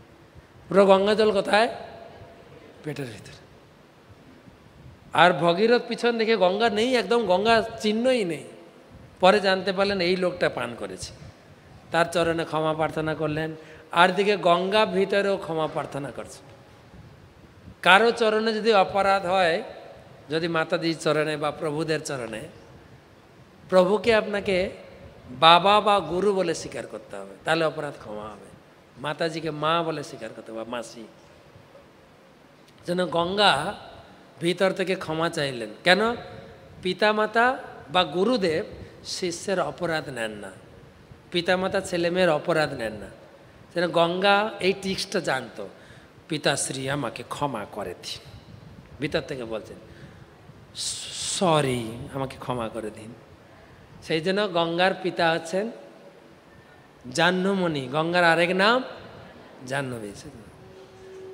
পুরো গঙ্গা জল কোথায়? পেটের ভিতরে। আর ভগীরথ পিছন দেখে গঙ্গা নেই, একদম গঙ্গা চিহ্নই নেই। পরে জানতে পারলেন এই লোকটা পান করেছে। তার চরণে ক্ষমা প্রার্থনা করলেন, আর দিকে গঙ্গা ভিতরেও ক্ষমা প্রার্থনা করছে। কারও চরণে যদি অপরাধ হয়, যদি মাতাজির চরণে বা প্রভুদের চরণে, প্রভুকে আপনাকে বাবা বা গুরু বলে স্বীকার করতে হবে, তাহলে অপরাধ ক্ষমা হবে। মাতাজিকে মা বলে স্বীকার করতে হবে মাসি। যেন গঙ্গা ভিতর থেকে ক্ষমা চাইলেন। কেন? পিতামাতা বা গুরুদেব শিষ্যের অপরাধ নেন না। পিতামাতা ছেলেমেয়ের অপরাধ নেন না। যেন গঙ্গা এই টিক্সটা জানতো পিতাশ্রী আমাকে ক্ষমা করে দিন। ভিতর থেকে বলছেন, সরি, আমাকে ক্ষমা করে দিন। সেই জন্য গঙ্গার পিতা হচ্ছেন জাহ্নমণি। গঙ্গার আরেক নাম জাহ্নবী।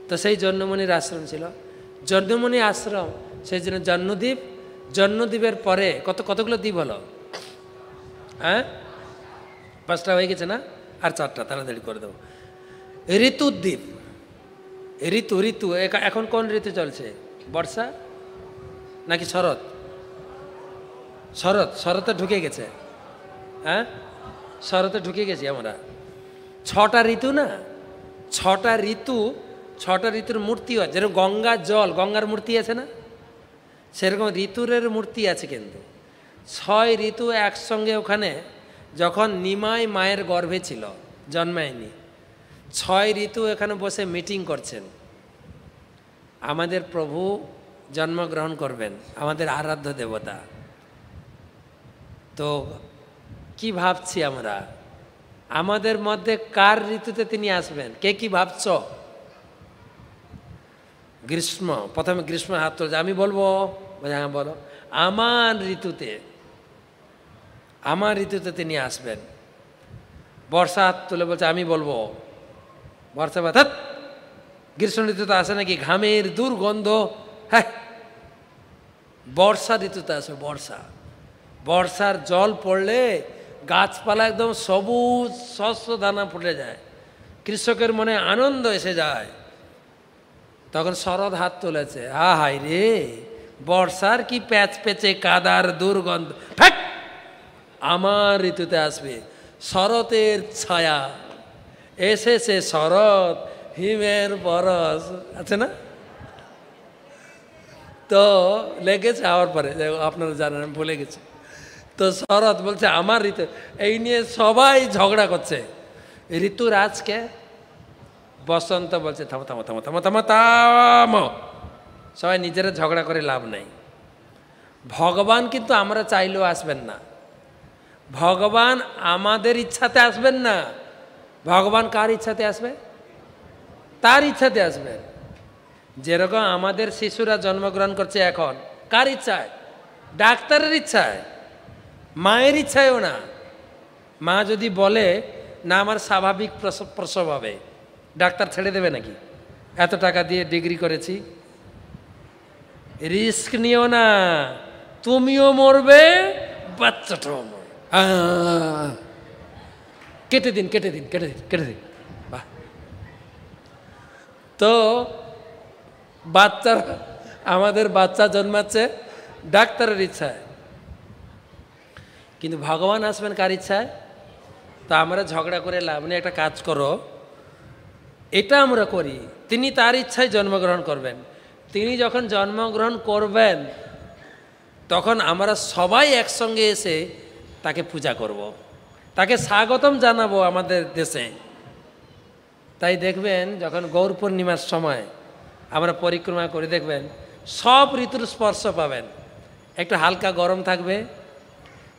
তো সেই জন্মমণির আশ্রম ছিল জন্মমণি আশ্রম, সেই জন্য জন্মদ্বীপ, জন্মদ্বীপের পরে কত, কতগুলো দ্বীপ হলো? হ্যাঁ? পাঁচটা হয়ে গেছে না? আর চারটা, তাড়াতাড়ি করে দেবো ঋতুদ্বীপ ঋতু ঋতু এখন কোন ঋতু চলছে? বর্ষা নাকি শরৎ? শরৎ শরতে ঢুকে গেছে। হ্যাঁ? শরতে ঢুকে গেছি আমরা। ছটা ঋতু না? ছটা ঋতু ছটা ঋতুর মূর্তি আছে যেরকম গঙ্গার জল, গঙ্গার মূর্তি আছে না? সেরকম ঋতুরের মূর্তি আছে কিন্তু। ছয় ঋতু একসঙ্গে ওখানে যখন নিমাই মায়ের গর্ভে ছিল, জন্মায়নি। ছয় ঋতু এখানে বসে মিটিং করছেন। আমাদের প্রভু জন্মগ্রহণ করবেন, আমাদের আরাধ্য দেবতা। তো কি ভাবছি আমরা? আমাদের মধ্যে কার ঋতুতে তিনি আসবেন? কে কি ভাবছ? গ্রীষ্ম, প্রথমে গ্রীষ্ম হাত তুলছে আমি বলব হ্যাঁ বলো। আমার ঋতুতে আমার ঋতুতে তিনি আসবেন। বর্ষা হাত তুলে বলছে, আমি বলব। বর্ষা বাত গ্রীষ্ম ঋতুতে আসে নাকি? ঘামের দুর্গন্ধ হ্যাঁ। বর্ষা ঋতুতে আসে বর্ষা। বর্ষার জল পড়লে গাছপালা একদম সবুজ শস্য দানা ফুটে যায়। কৃষকের মনে আনন্দ এসে যায়। তখন শরৎ হাত তুলেছে হা হাই রে, বর্ষার কি প্যাচ পেচে কাদার দুর্গন্ধ? আমার ঋতুতে আসবে শরতের ছায়া। এসেছে শরৎ, হিমের বরস। আছে না? তো লেগেছে আওয়ার পরে আপনারা জানেন ভুলে গেছে। তো শরৎ বলছে, আমার ঋতু এই নিয়ে সবাই ঝগড়া করছে। ঋতুরাজকে বসন্ত বলছে, থামো থামো থামো থামো থামো থামো। সবাই নিজেরা ঝগড়া করে লাভ নাই। ভগবান কিন্তু আমরা চাইলেও আসবেন না। ভগবান আমাদের ইচ্ছাতে আসবেন না। ভগবান কার ইচ্ছাতে আসবে? তার ইচ্ছাতে আসবেন যেরকম আমাদের শিশুরা জন্মগ্রহণ করছে এখন, কার ইচ্ছায়? ডাক্তারের ইচ্ছায়। মায়ের ইচ্ছায়ও না। মা যদি বলে, না, আমার স্বাভাবিক প্রসব প্রসব হবে। ডাক্তার ছেড়ে দেবে নাকি? এত টাকা দিয়ে ডিগ্রি করেছি। রিস্ক নিও না, তুমিও মরবে, বাচ্চাটাও মরবে। কেটে দিন কেটে দিন কেটে দিন কেটে দিন। বাহ! তো, বাচ্চার, আমাদের বাচ্চা জন্মাচ্ছে ডাক্তারের ইচ্ছায়। কিন্তু ভগবান আসবেন কার ইচ্ছায়? তা আমরা ঝগড়া করে লাভ নেই, একটা কাজ করো। এটা আমরা করি। তিনি তার ইচ্ছায় জন্মগ্রহণ করবেন। তিনি যখন জন্মগ্রহণ করবেন, তখন আমরা সবাই একসঙ্গে এসে তাকে পূজা করব। তাকে স্বাগতম জানাব আমাদের দেশে। তাই দেখবেন, যখন গৌর পূর্ণিমার সময় আমরা পরিক্রমা করে, দেখবেন সব ঋতুর স্পর্শ পাবেন। একটু হালকা গরম থাকবে,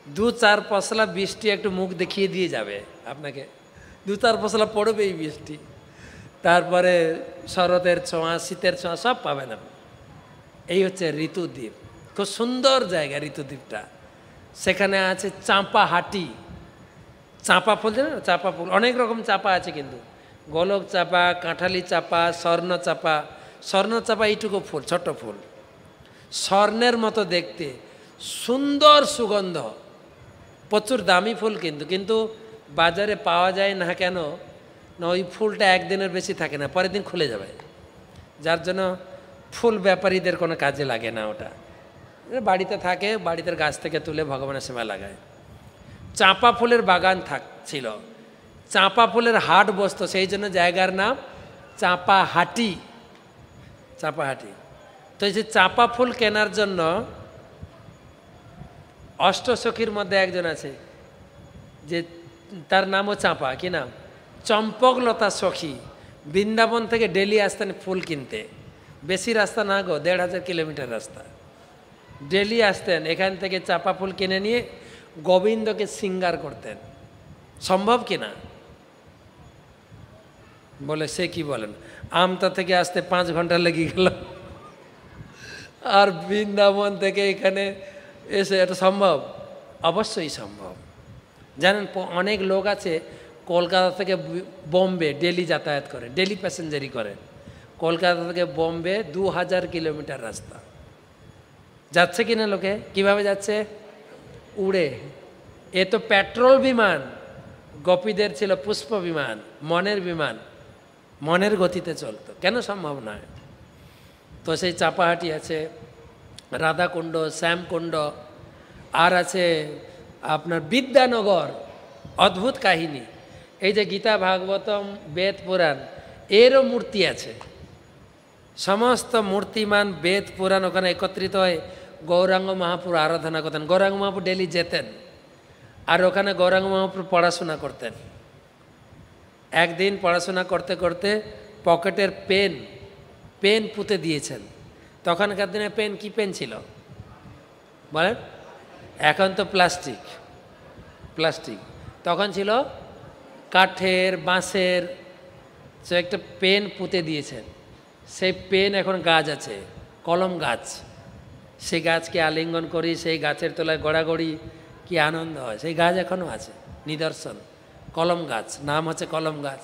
দু চার পশলা বৃষ্টি একটু মুখ দেখিয়ে দিয়ে যাবে আপনাকে। দু চার পশলা পড়বে এই বৃষ্টি। তারপরে শরতের ছোঁয়া, শীতের ছোঁয়া সব পাবেন আপনি। এই হচ্ছে ঋতুদ্বীপ। খুব সুন্দর জায়গা ঋতুদ্বীপটা। সেখানে আছে চাঁপা হাটি। চাঁপা ফুল, জানেন চাঁপা ফুল। অনেক রকম চাপা আছে কিন্তু। গোলক চাপা, কাঁঠালি চাপা, স্বর্ণ চাপা। স্বর্ণ চাপা এইটুকু ফুল ছোট ফুল। স্বর্ণের মতো দেখতে। সুন্দর সুগন্ধ। প্রচুর দামি ফুল কিন্তু। কিন্তু বাজারে পাওয়া যায় না কেন না, ওই ফুলটা একদিনের বেশি থাকে না, পরের দিন খুলে যাবে। যার জন্য ফুল ব্যাপারীদের কোনো কাজে লাগে না ওটা। বাড়িতে থাকে বাড়িতে গাছ থেকে তুলে ভগবানের সেবা লাগায়। চাঁপা ফুলের বাগান থাক ছিল চাঁপা ফুলের হাট বসতো, সেই জন্য জায়গার নাম চাঁপা হাটি। চাঁপা হাটি। তো এই যে চাঁপা ফুল কেনার জন্য অষ্টসখীর মধ্যে একজন আছে, যে তার নামও চাঁপা, কি নাম? চম্পকলতা সখী, বৃন্দাবন থেকে ডেলি আসতেন ফুল কিনতে। বেশি রাস্তা না গো, দেড় হাজার কিলোমিটার রাস্তা। ডেলি আসতেন, এখান থেকে চাপা ফুল কিনে নিয়ে গোবিন্দকে সিঙ্গার করতেন। সম্ভব কি না? বলে, সে কি বলেন? আমতা থেকে আসতে পাঁচ ঘণ্টা লেগে গেল। আর বৃন্দাবন থেকে এখানে এসে এটা সম্ভব? অবশ্যই সম্ভব। জানেন অনেক লোক আছে কলকাতা থেকে বোম্বে ডেলি যাতায়াত করে, ডেলি প্যাসেঞ্জারি করে। কলকাতা থেকে বোম্বে দু হাজার কিলোমিটার রাস্তা। যাচ্ছে কিনা লোকে? কীভাবে যাচ্ছে? উড়ে। এ তো পেট্রোল বিমান। গোপীদের ছিল পুষ্প বিমান, মনের বিমান। মনের গতিতে চলতো। কেন সম্ভব নয়? তো সেই চাপাহাটি আছে, রাধাকুণ্ড, শ্যামকুণ্ড। আর আছে আপনার বিদ্যানগর, অদ্ভুত কাহিনী। এই যে গীতা ভাগবতম বেদ পুরাণ, এরও মূর্তি আছে। সমস্ত মূর্তিমান বেদ পুরাণ ওখানে একত্রিত হয়ে। গৌরাঙ্গ মহাপুর আরাধনা করতেন। গৌরাঙ্গ মহাপুর ডেলি যেতেন আর ওখানে গৌরাঙ্গ মহাপুর পড়াশোনা করতেন। একদিন পড়াশোনা করতে করতে পকেটের পেন পেন পুঁতে দিয়েছেন। তখনকার দিনে পেন কি পেন ছিল? বলেন? এখন তো প্লাস্টিক প্লাস্টিক। তখন ছিল কাঠের, বাঁশের একটা পেন পুঁতে দিয়েছেন, সেই পেন এখন গাছ আছে, কলম গাছ। সেই গাছকে আলিঙ্গন করি, সেই গাছের তলায় গড়াগড়ি, কি আনন্দ হয়। সেই গাছ এখনও আছে, নিদর্শন, কলম গাছ, নাম হচ্ছে কলম গাছ,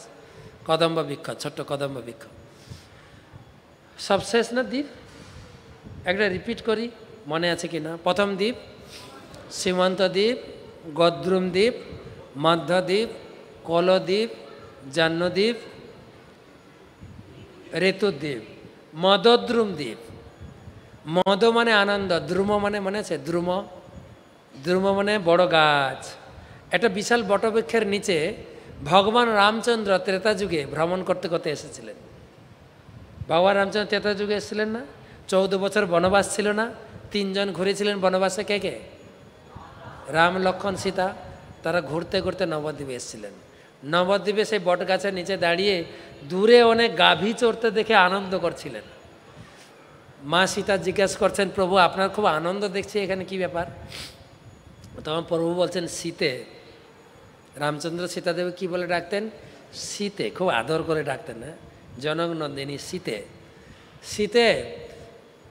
কদম্ব বৃক্ষ, ছোট্ট কদম্ব বৃক্ষ। সব শেষ না দ্বীপ? একটা রিপিট করি, মনে আছে কি না? প্রথম দ্বীপ, সীমান্ত দ্বীপ, গদ্রুম দ্বীপ মধ্যদ্বীপ কলদ্বীপ, জাহ্নদ্বীপ, ঋতুদ্বীপ মদদ্রুম দ্বীপ মদ মানে আনন্দ, দ্রুম মানে মানে আছে? দ্রুম। দ্রুম মানে বড় গাছ। একটা বিশাল বটবৃক্ষের নিচে ভগবান রামচন্দ্র ত্রেতা যুগে ভ্রমণ করতে করতে এসেছিলেন। ভগবান রামচন্দ্র ত্রেতা যুগে এসেছিলেন না? চৌদ্দ বছর বনবাস ছিল না? তিনজন ঘুরেছিলেন বনবাসে কে কে? রাম, লক্ষণ, সীতা। তারা ঘুরতে ঘুরতে নবদ্বীপে এসেছিলেন। নবদ্বীপে সেই বট গাছের নিচে দাঁড়িয়ে দূরে অনেক গাভী চড়তে দেখে আনন্দ করছিলেন। মা সীতা জিজ্ঞেস করছেন, প্রভু, আপনার খুব আনন্দ দেখছি এখানে, কি ব্যাপার? তখন প্রভু বলছেন শীতে রামচন্দ্র সীতাদেবী কি বলে ডাকতেন? শীতে খুব আদর করে ডাকতেন হ্যাঁ? জনক নন্দিনী শীতে শীতে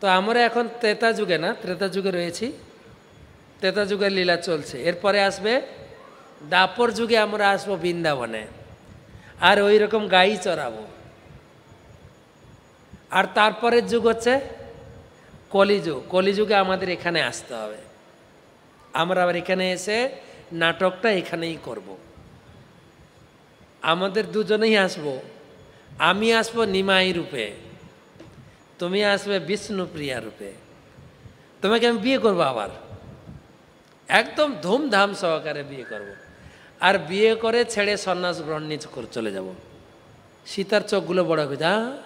তো আমরা এখন ত্রেতা যুগে না, ত্রেতা যুগে রয়েছি। ত্রেতা যুগের লীলা চলছে। এরপরে আসবে দাপর যুগে আমরা আসব বৃন্দাবনে। আর ওই রকম গাই চড়াবো। আর তারপরের যুগ হচ্ছে কলিযুগ। কলিযুগে আমাদের এখানে আসতে হবে। আমরা আবার এখানে এসে নাটকটা এখানেই করব। আমাদের দুজনেই আসব। আমি আসব নিমাই রূপে। তুমি আসবে বিষ্ণুপ্রিয়া রূপে। তোমাকে আমি বিয়ে করব আবার। একদম ধুমধাম সহকারে বিয়ে করব। আর বিয়ে করে ছেড়ে সন্ন্যাস গ্রহণ নিয়ে চলে যাব। সীতার চোখগুলো বড় হয়ে যা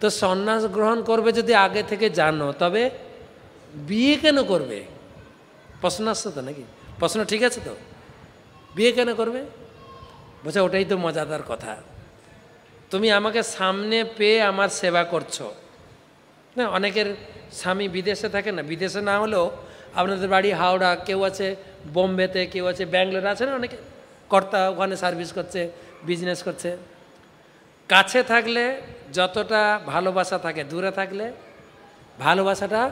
তো সন্ন্যাস গ্রহণ করবে যদি আগে থেকে জানো, তবে বিয়ে কেন করবে? প্রশ্ন আসছে তো নাকি? প্রশ্ন ঠিক আছে তো? বিয়ে কেন করবে? বলছে, ওটাই তো মজাদার কথা। তুমি আমাকে সামনে পেয়ে আমার সেবা করছ। না, অনেকের স্বামী বিদেশে থাকে না। বিদেশে না হলেও আপনাদের বাড়ি, হাওড়া, কেউ আছে বোম্বেতে কেউ আছে, ব্যাঙ্গালোর আছে না অনেকে? কর্তা ওখানে সার্ভিস করছে বিজনেস করছে। কাছে থাকলে যতটা ভালোবাসা থাকে, দূরে থাকলে ভালোবাসাটা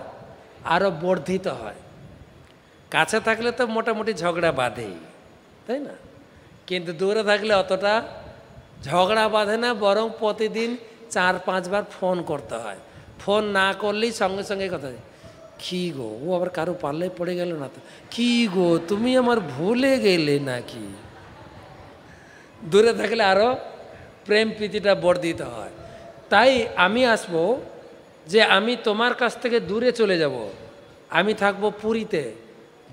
আরও বর্ধিত হয়। কাছে থাকলে তো মোটামুটি ঝগড়া বাঁধেই, তাই না? কিন্তু দূরে থাকলে অতটা ঝগড়া বাঁধে না, বরং প্রতিদিন চার পাঁচবার ফোন করতে হয়। ফোন না করলেই সঙ্গে সঙ্গে কথা কি গো? ও আবার কারও পাল্লায় পড়ে গেল না তো। কি গো, তুমি আমার ভুলে গেলে নাকি? দূরে থাকলে আরও প্রেম প্রীতিটা বর্ধিত হয়। তাই আমি আসব যে আমি তোমার কাছ থেকে দূরে চলে যাব। আমি থাকব পুরীতে।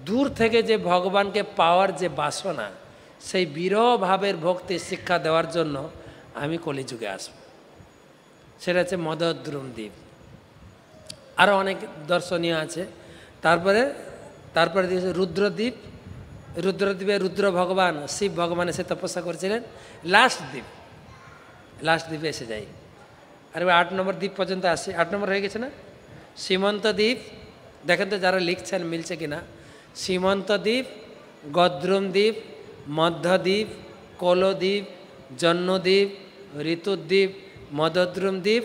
দূর থেকে যে ভগবানকে পাওয়ার যে বাসনা, সেই বিরহ ভাবের ভক্তি শিক্ষা দেওয়ার জন্য আমি কলিযুগে আসব। সেটা হচ্ছে মদদ্রুম দ্বীপ আরও অনেক দর্শনীয় আছে। তারপরে তারপরে দিয়েছে রুদ্রদ্বীপ। রুদ্রদ্বীপে রুদ্র ভগবান, শিব ভগবান এসে তপস্যা করেছিলেন। লাস্ট দ্বীপ, লাস্ট দ্বীপে এসে যাই আর আট নম্বর দ্বীপ পর্যন্ত আসি। আট নম্বর হয়ে গেছে না? সীমন্ত দ্বীপ, দেখেন তো যারা লিখছেন মিলছে কি না সীমন্ত দ্বীপ, গদ্রুম দ্বীপ মধ্যদ্বীপ কলদ্বীপ জন্মদ্বীপ ঋতুদ্বীপ মদদ্রুম দ্বীপ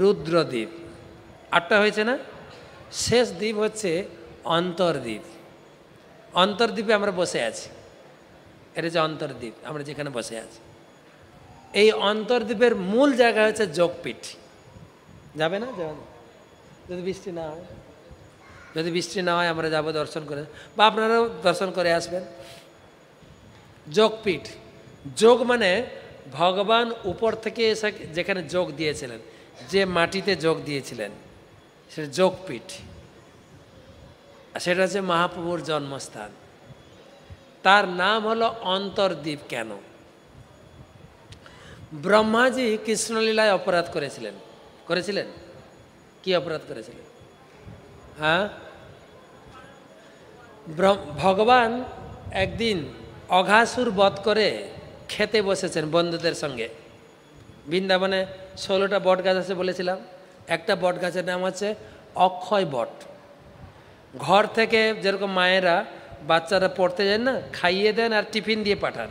রুদ্রদ্বীপ আটটা হয়েছে না? শেষ দ্বীপ হচ্ছে অন্তর্দ্বীপ। অন্তর্দ্বীপে আমরা বসে আছি। এটা হচ্ছে অন্তর্দ্বীপ, আমরা যেখানে বসে আছি। এই অন্তর্দ্বীপের মূল জায়গা হচ্ছে যোগপীঠ। যাবে না? যাবে না। যদি বৃষ্টি না হয়, যদি বৃষ্টি না হয়, আমরা যাব দর্শন করে। বা আপনারাও দর্শন করে আসবেন। যোগপীঠ। যোগ মানে ভগবান উপর থেকে এসে যেখানে যোগ দিয়েছিলেন, যে মাটিতে যোগ দিয়েছিলেন। সেটা যোগপীঠ। সেটা হচ্ছে মহাপ্রভুর জন্মস্থান। তার নাম হলো অন্তর্দ্বীপ কেন? ব্রহ্মাজি কৃষ্ণলীলায় অপরাধ করেছিলেন। করেছিলেন? কি অপরাধ করেছিলেন? হ্যাঁ? ভগবান একদিন অঘাসুর বধ করে খেতে বসেছেন বন্ধুদের সঙ্গে। বৃন্দাবনে ষোলোটা বট গাছ আছে বলেছিলাম। একটা বট গাছের নাম আছে অক্ষয় বট। ঘর থেকে যেরকম মায়েরা বাচ্চারা পড়তে যায় না, খাইয়ে দেন আর টিফিন দিয়ে পাঠান,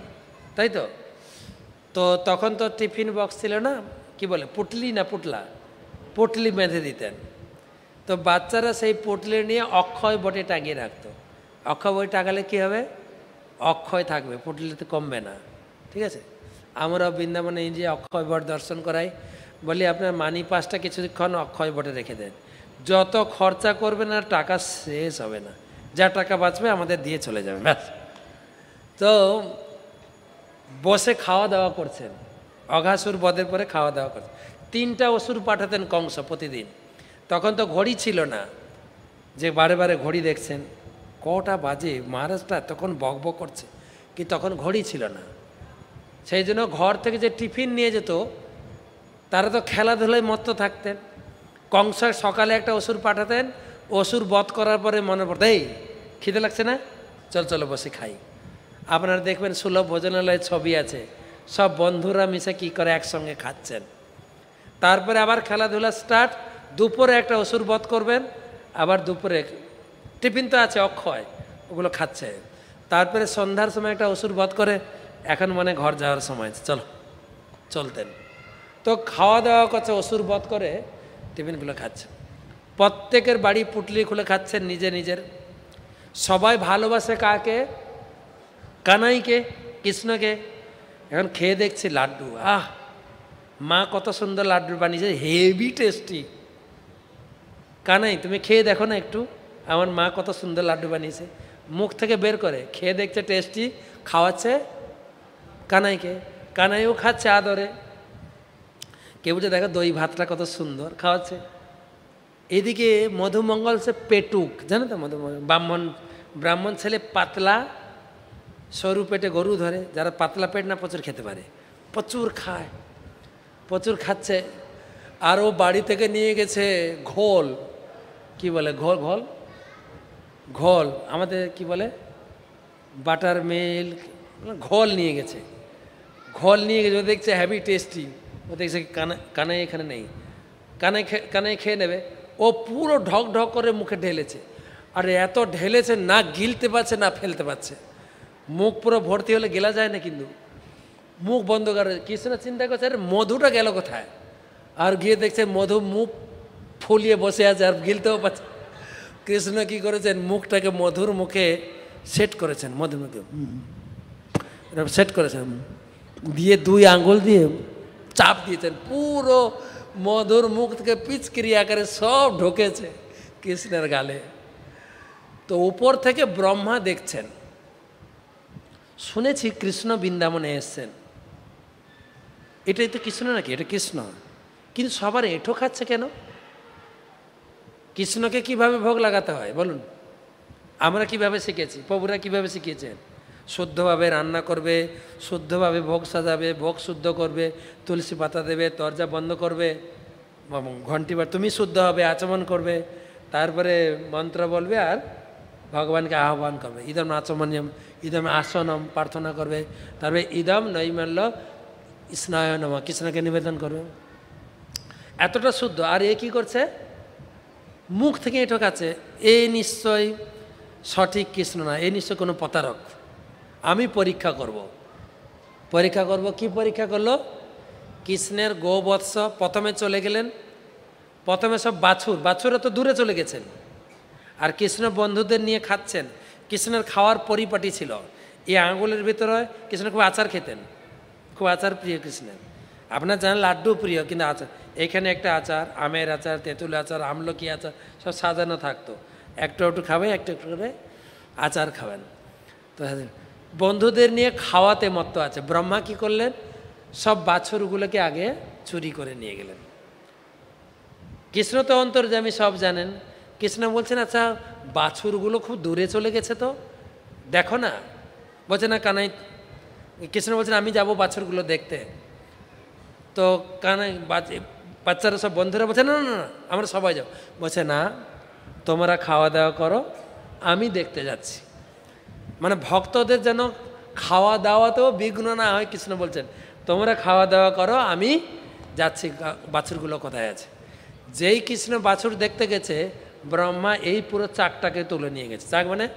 তাই তো? তো তখন তো টিফিন বক্স ছিল না, কি বলে, পুটলি না পুটলা? পুটলি বেঁধে দিতেন। তো বাচ্চারা সেই পুটলি নিয়ে অক্ষয় বটে টাঙিয়ে রাখতো। অক্ষয় বই টাঙালে কী হবে? অক্ষয় থাকবে পুটলিতে কমবে না, ঠিক আছে? আমরা বৃন্দাবনে যে অক্ষয় বট দর্শন করাই বলি, আপনার মানি পাসটা কিছুক্ষণ অক্ষয় বটে রেখে দেন। যত খরচা করবে না টাকা শেষ হবে না। যা টাকা বাঁচবে, আমাদের দিয়ে চলে যাবে ব্যাস। তো বসে খাওয়া দাওয়া করছেন। অঘাসুর বদের পরে খাওয়া দাওয়া করছেন। তিনটা অসুর পাঠাতেন কংস প্রতিদিন। তখন তো ঘড়ি ছিল না। যে বারে বারে ঘড়ি দেখছেন, কটা বাজে, মহারাজটা তখন বক বক করছে, কি তখন ঘড়ি ছিল না। সেই জন্য ঘর থেকে যে টিফিন নিয়ে যেত তারা তো খেলাধুলায় মত্ত থাকতেন। কংস সকালে একটা অসুর পাঠাতেন, অসুর বধ করার পরে মনে পড়তো, এই, খিদে লাগছে না? চল, চলো বসে খাই। আপনারা দেখবেন সুলভ ভোজনালয়ের ছবি আছে। সব বন্ধুরা মিশে কি করে একসঙ্গে খাচ্ছেন। তারপরে আবার খেলাধুলা স্টার্ট দুপুরে একটা অসুর বধ করবেন, আবার দুপুরে টিফিন তো আছে, অক্ষয়, ওগুলো খাচ্ছে। তারপরে সন্ধ্যার সময় একটা অসুর বধ করে, এখন মানে ঘর যাওয়ার সময় চলো, চলতেন। তো খাওয়া দাওয়া করছে, অসুর বধ করে, টিফিনগুলো খাচ্ছে। প্রত্যেকের বাড়ি পুটলি খুলে খাচ্ছেন নিজে নিজের। সবাই ভালোবাসে কাকে? কানাইকে, কৃষ্ণকে। এখন খেয়ে দেখছি লাড্ডু। আহ! মা কত সুন্দর লাড্ডু বানিয়েছে হেভি টেস্টি। কানাই, তুমি খেয়ে দেখো না একটু। আমার মা কত সুন্দর লাড্ডু বানিয়েছে। মুখ থেকে বের করে, খেয়ে দেখছে টেস্টি, খাওয়াচ্ছে কানাইকে। কানাইও খাচ্ছে আদরে। কেউ যে দেখো দই ভাতটা কত সুন্দর, খাওয়াচ্ছে। এদিকে মধুমঙ্গল সে পেটুক, জানো তো মধুমঙ্গল, ব্রাহ্মণ ব্রাহ্মণ ছেলে পাতলা, সরু পেটে গরু ধরে, যারা পাতলা পেট না, প্রচুর খেতে পারে, প্রচুর খায়, প্রচুর খাচ্ছে। আর ও বাড়ি থেকে নিয়ে গেছে ঘোল, কি বলে ঘোল ঘোল? ঘোল, আমাদের কি বলে? বাটার মিল্ক, ঘোল নিয়ে গেছে, ঘোল নিয়ে গেছে, দেখছে, হ্যাভি টেস্টি। ও দেখছে কানে কানে এখানে নেই। কানে খে কানাই খেয়ে নেবে। ও পুরো ঢক ঢক করে মুখে ঢেলেছে। আর এত ঢেলেছে না গিলতে পারছে না ফেলতে পারছে। মুখ পুরো ভর্তি হলে গেলা যায় না কিন্তু। মুখ বন্ধ করে। কৃষ্ণ চিন্তা করছে আরে মধুটা গেল কোথায়? আর গিয়ে দেখছে মধু মুখ ফুলিয়ে বসে আছে আর গিলতেও পারছে কৃষ্ণ কি করেছেন? মুখটাকে মধুর মুখে সেট করেছেন মধুর মুখে। সেট করেছেন। দিয়ে দুই আঙ্গুল দিয়ে চাপ দিয়েছেন। পুরো মধুর মুখ থেকে পিচকিরি আকারে সব ঢোকেছে কৃষ্ণের গালে। তো উপর থেকে ব্রহ্মা দেখছেন। শুনেছি কৃষ্ণ বৃন্দাবনে এসছেন। এটাই তো কৃষ্ণ নাকি? এটা কৃষ্ণ। কিন্তু সবার এঁঠো খাচ্ছে কেন? কৃষ্ণকে কীভাবে ভোগ লাগাতে হয়? বলুন। আমরা কীভাবে শিখেছি? প্রভুরা কীভাবে শিখিয়েছেন? শুদ্ধভাবে রান্না করবে, শুদ্ধভাবে ভোগ সাজাবে, ভোগ শুদ্ধ করবে, তুলসী পাতা দেবে, দরজা বন্ধ করবে ঘন্টি বার তুমি শুদ্ধ হবে, আচমন করবে, তারপরে মন্ত্র বলবে আর ভগবানকে আহ্বান করবে। ইদম আচমনিয়ম, ইদম আসনম প্রার্থনা করবে, তারপরে ইদম নৈমাল্য স্নায়নম, কৃষ্ণকে নিবেদন করবে। এতটা শুদ্ধ, আর এ কী করছে? মুখ থেকে এ ঠকাচ্ছে, এ নিশ্চয় সঠিক কৃষ্ণ না, এ নিশ্চয় কোনো প্রতারক। পরীক্ষা করব। পরীক্ষা করব, কি পরীক্ষা করল? কৃষ্ণের গোবৎস প্রথমে চলে গেলেন। প্রথমে সব বাছুর বাছুরা তো দূরে চলে গেছেন। আর কৃষ্ণ বন্ধুদের নিয়ে খাচ্ছেন। কৃষ্ণের খাওয়ার পরিপাটি ছিল। এই আঙুলের ভিতরে কৃষ্ণ খুব আচার খেতেন। খুব আচার প্রিয় কৃষ্ণের। আপনার জানেন লাড্ডু প্রিয়, কিন্তু আচার, এখানে একটা আচার, আমের আচার, তেঁতুল আচার, আমলকি আচার, সব সাজানো থাকতো। একটু একটু খাবে, একটু একটু করে আচার খাবেন। তো বন্ধুদের নিয়ে খাওয়াতে মত্ত আছে। ব্রহ্মা কি করলেন? সব বাছুরগুলোকে আগে চুরি করে নিয়ে গেলেন। কৃষ্ণ তো অন্তর্জামী সব জানেন। কৃষ্ণ বলছেন আচ্ছা বাছুরগুলো খুব দূরে চলে গেছে তো? দেখো না। বলছে, না, কানাই, কৃষ্ণ বলছেন, আমি যাব বাছুরগুলো দেখতে। তো কানাই বাচ্চারা সব বন্ধুরা বলছে, না না না আমরা সবাই যাও বলছে, না, তোমরা খাওয়া দাওয়া করো, আমি দেখতে যাচ্ছি। মানে ভক্তদের যেন খাওয়া দাওয়াতেও বিঘ্ন না হয়, কৃষ্ণ বলছেন, তোমরা খাওয়া দাওয়া করো, আমি যাচ্ছি বাছুরগুলো কোথায় আছে? যেই কৃষ্ণ বাছুর দেখতে গেছে, ব্রহ্মা এই পুরো চাকটাকে তুলে নিয়ে গেছে। চাক মানে?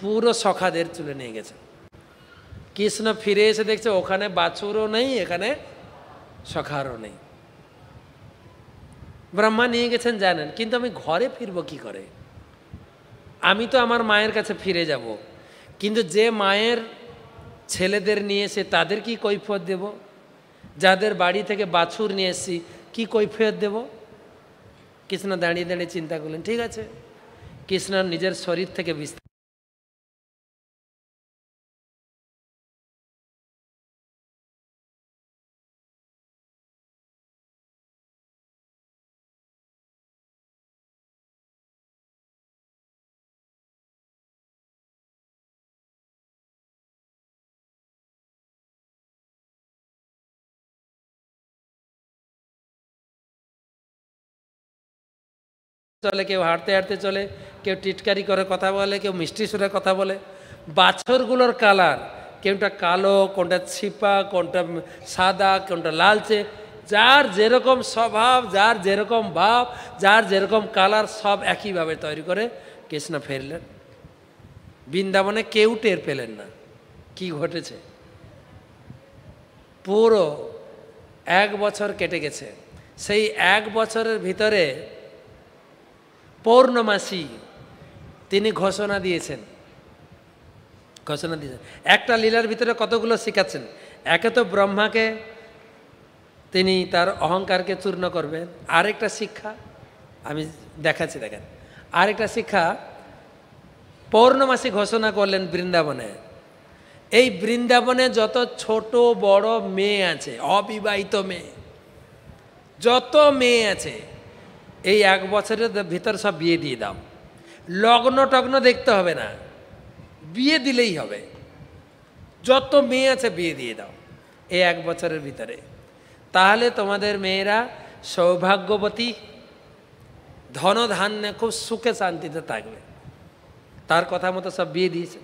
পুরো সখাদের তুলে নিয়ে গেছে। কৃষ্ণ ফিরে এসে দেখছে, ওখানে বাছুরও নেই, এখানে সখারও নেই। ব্রহ্মা নিয়ে গেছেন, জানেন, কিন্তু আমি ঘরে ফিরবো কি করে? আমি তো আমার মায়ের কাছে ফিরে যাব। কিন্তু যে মায়ের ছেলেদের নিয়ে এসে তাদের কি কৈফত দেব? যাদের বাড়ি থেকে বাছুর নিয়ে এসেছি, কী কৈফিয়ত দেব? কৃষ্ণ দাঁড়িয়ে দাঁড়িয়ে চিন্তা করলেন, ঠিক আছে, কৃষ্ণ নিজের শরীর থেকে বিস্তার চলে, কেউ হাঁটতে হাঁটতে চলে, কেউ টিটকারি করে কথা বলে, কেউ মিষ্টি সুরে কথা বলে। বাছরগুলোর কালার কোনটা কালো, কোনটা ছিপা, কোনটা সাদা, কোনটা লালচে, যার যেরকম স্বভাব, যার যেরকম ভাব, যার যেরকম কালার, সব একইভাবে তৈরি করে কৃষ্ণ ফেরলেন। বৃন্দাবনে কেউ টের পেলেন না, কি ঘটেছে? পুরো এক বছর কেটে গেছে। সেই এক বছরের ভিতরে পৌর্ণমাসী তিনি ঘোষণা দিয়েছেন। ঘোষণা দিয়েছেন। একটা লীলার ভিতরে কতগুলো শিখাচ্ছেন একে তো ব্রহ্মাকে তিনি তার অহংকারকে চূর্ণ করবেন। আরেকটা শিক্ষা আমি দেখাচ্ছি, দেখেন। আরেকটা শিক্ষা, পৌর্ণমাসী ঘোষণা করলেন বৃন্দাবনে। এই বৃন্দাবনে যত ছোট বড় মেয়ে আছে, অবিবাহিত মেয়ে, যত মেয়ে আছে এই এক বছরের ভিতর সব বিয়ে দিয়ে দাও। লগ্ন টগ্ন দেখতে হবে না। বিয়ে দিলেই হবে। যত মেয়ে আছে বিয়ে দিয়ে দাও এই এক বছরের ভিতরে। তাহলে তোমাদের মেয়েরা সৌভাগ্যবতী ধন ধান্যে খুব সুখে শান্তিতে থাকবে। তার কথা মতো সব বিয়ে দিয়েছে।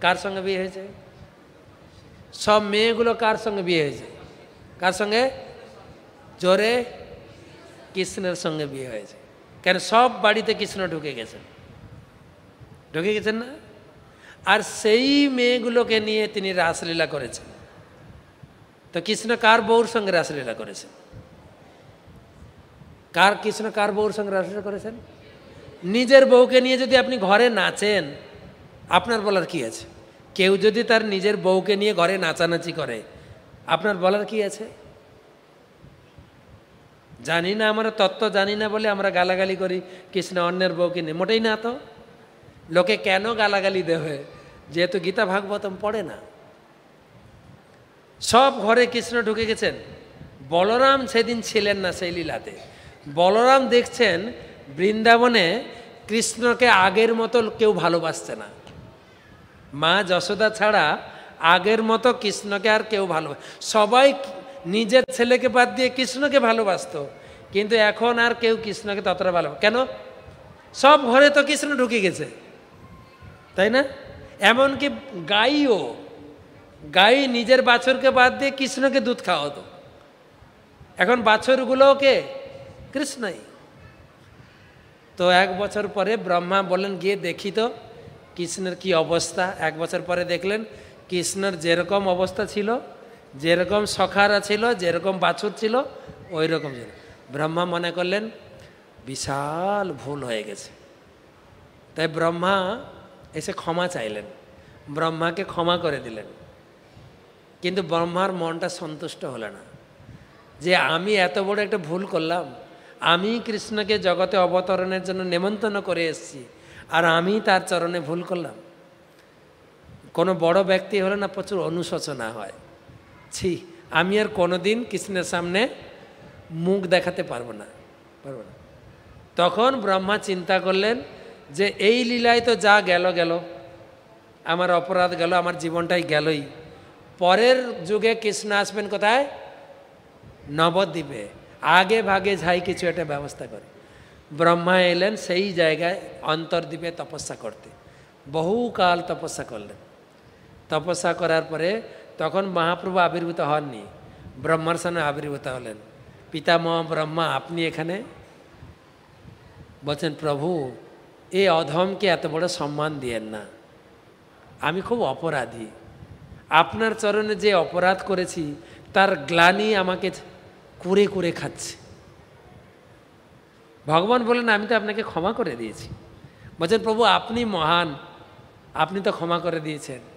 কার সঙ্গে বিয়ে হয়েছে? সব মেয়েগুলো কার সঙ্গে বিয়ে হয়েছে? কার সঙ্গে? জোরে কৃষ্ণের সঙ্গে বিয়ে হয়েছে। কেন সব বাড়িতে কৃষ্ণ ঢুকে গেছেন। ঢুকে গেছেন না? আর সেই মেয়েগুলোকে নিয়ে তিনি রাসলীলা করেছেন। তো কৃষ্ণ কার বউর সঙ্গে রাসলীলা করেছেন? কার কৃষ্ণ কার বউর সঙ্গে রাসলীলা করেছেন? নিজের বউকে নিয়ে যদি আপনি ঘরে নাচেন, আপনার বলার কি আছে? কেউ যদি তার নিজের বউকে নিয়ে ঘরে নাচানাচি করে, আপনার বলার কি আছে? জানি না আমরা তত্ত্ব জানি না বলে আমরা গালাগালি করি, কৃষ্ণ অন্যের বউকে নিয়ে। মোটেই না তো। লোকে কেন গালাগালি দেবে? যেহেতু গীতা ভাগবতম পড়ে না। সব ঘরে কৃষ্ণ ঢুকে গেছেন। বলরাম সেদিন ছিলেন না সেই লীলাতে। বলরাম দেখছেন বৃন্দাবনে কৃষ্ণকে আগের মতো কেউ ভালোবাসছে না। মা যশোদা ছাড়া আগের মতো কৃষ্ণকে আর কেউ ভালো সবাই নিজের ছেলেকে বাদ দিয়ে কৃষ্ণকে ভালোবাসত। কিন্তু এখন আর কেউ কৃষ্ণকে ততটা ভালো কেন? সব ঘরে তো কৃষ্ণ ঢুকে গেছে। তাই না? এমনকি গাইও গাই নিজের বাছরকে বাদ দিয়ে কৃষ্ণকে দুধ খাওয়াতো। এখন বাছরগুলোও কে? কৃষ্ণই। তো এক বছর পরে ব্রহ্মা বললেন, গিয়ে দেখি তো কৃষ্ণের কি অবস্থা। এক বছর পরে দেখলেন, কৃষ্ণের যেরকম অবস্থা ছিল যেরকম সখারা ছিল, যেরকম বাছুর ছিল ওই রকম ছিল। ব্রহ্মা মনে করলেন, বিশাল ভুল হয়ে গেছে। তাই ব্রহ্মা এসে ক্ষমা চাইলেন। ব্রহ্মাকে ক্ষমা করে দিলেন। কিন্তু ব্রহ্মার মনটা সন্তুষ্ট হলো না। যে আমি এত বড় একটা ভুল করলাম, আমি কৃষ্ণকে জগতে অবতরণের জন্য নেমন্তন্ন করে এসেছি, আর আমি তার চরণে ভুল করলাম। কোনো বড় ব্যক্তি হলে না প্রচুর অনুশোচনা হয়। ছি, আমি আর কোনোদিন কৃষ্ণের সামনে মুখ দেখাতে পারব না পারব না। তখন ব্রহ্মা চিন্তা করলেন যে এই লীলায় তো যা গেল গেল, আমার অপরাধ গেল, আমার জীবনটাই গেলই। পরের যুগে কৃষ্ণ আসবেন কোথায়? নবদ্বীপে। আগে ভাগে যাই কিছু একটা ব্যবস্থা করে। ব্রহ্মা এলেন সেই জায়গায় অন্তর্দ্বীপে তপস্যা করতে। বহুকাল তপস্যা করলেন। তপস্যা করার পরে তখন মহাপ্রভু আবির্ভূত হননি ব্রহ্মার সামনে আবির্ভূত হলেন। পিতামহ ব্রহ্মা, আপনি এখানে? বলছেন, প্রভু, এই অধমকে এত বড় সম্মান দিয়েন না। আমি খুব অপরাধী। আপনার চরণে যে অপরাধ করেছি, তার গ্লানি আমাকে কুরে কুরে খাচ্ছে। ভগবান বলেন আমি তো আপনাকে ক্ষমা করে দিয়েছি। বলছেন, প্রভু, আপনি মহান। আপনি তো ক্ষমা করে দিয়েছেন।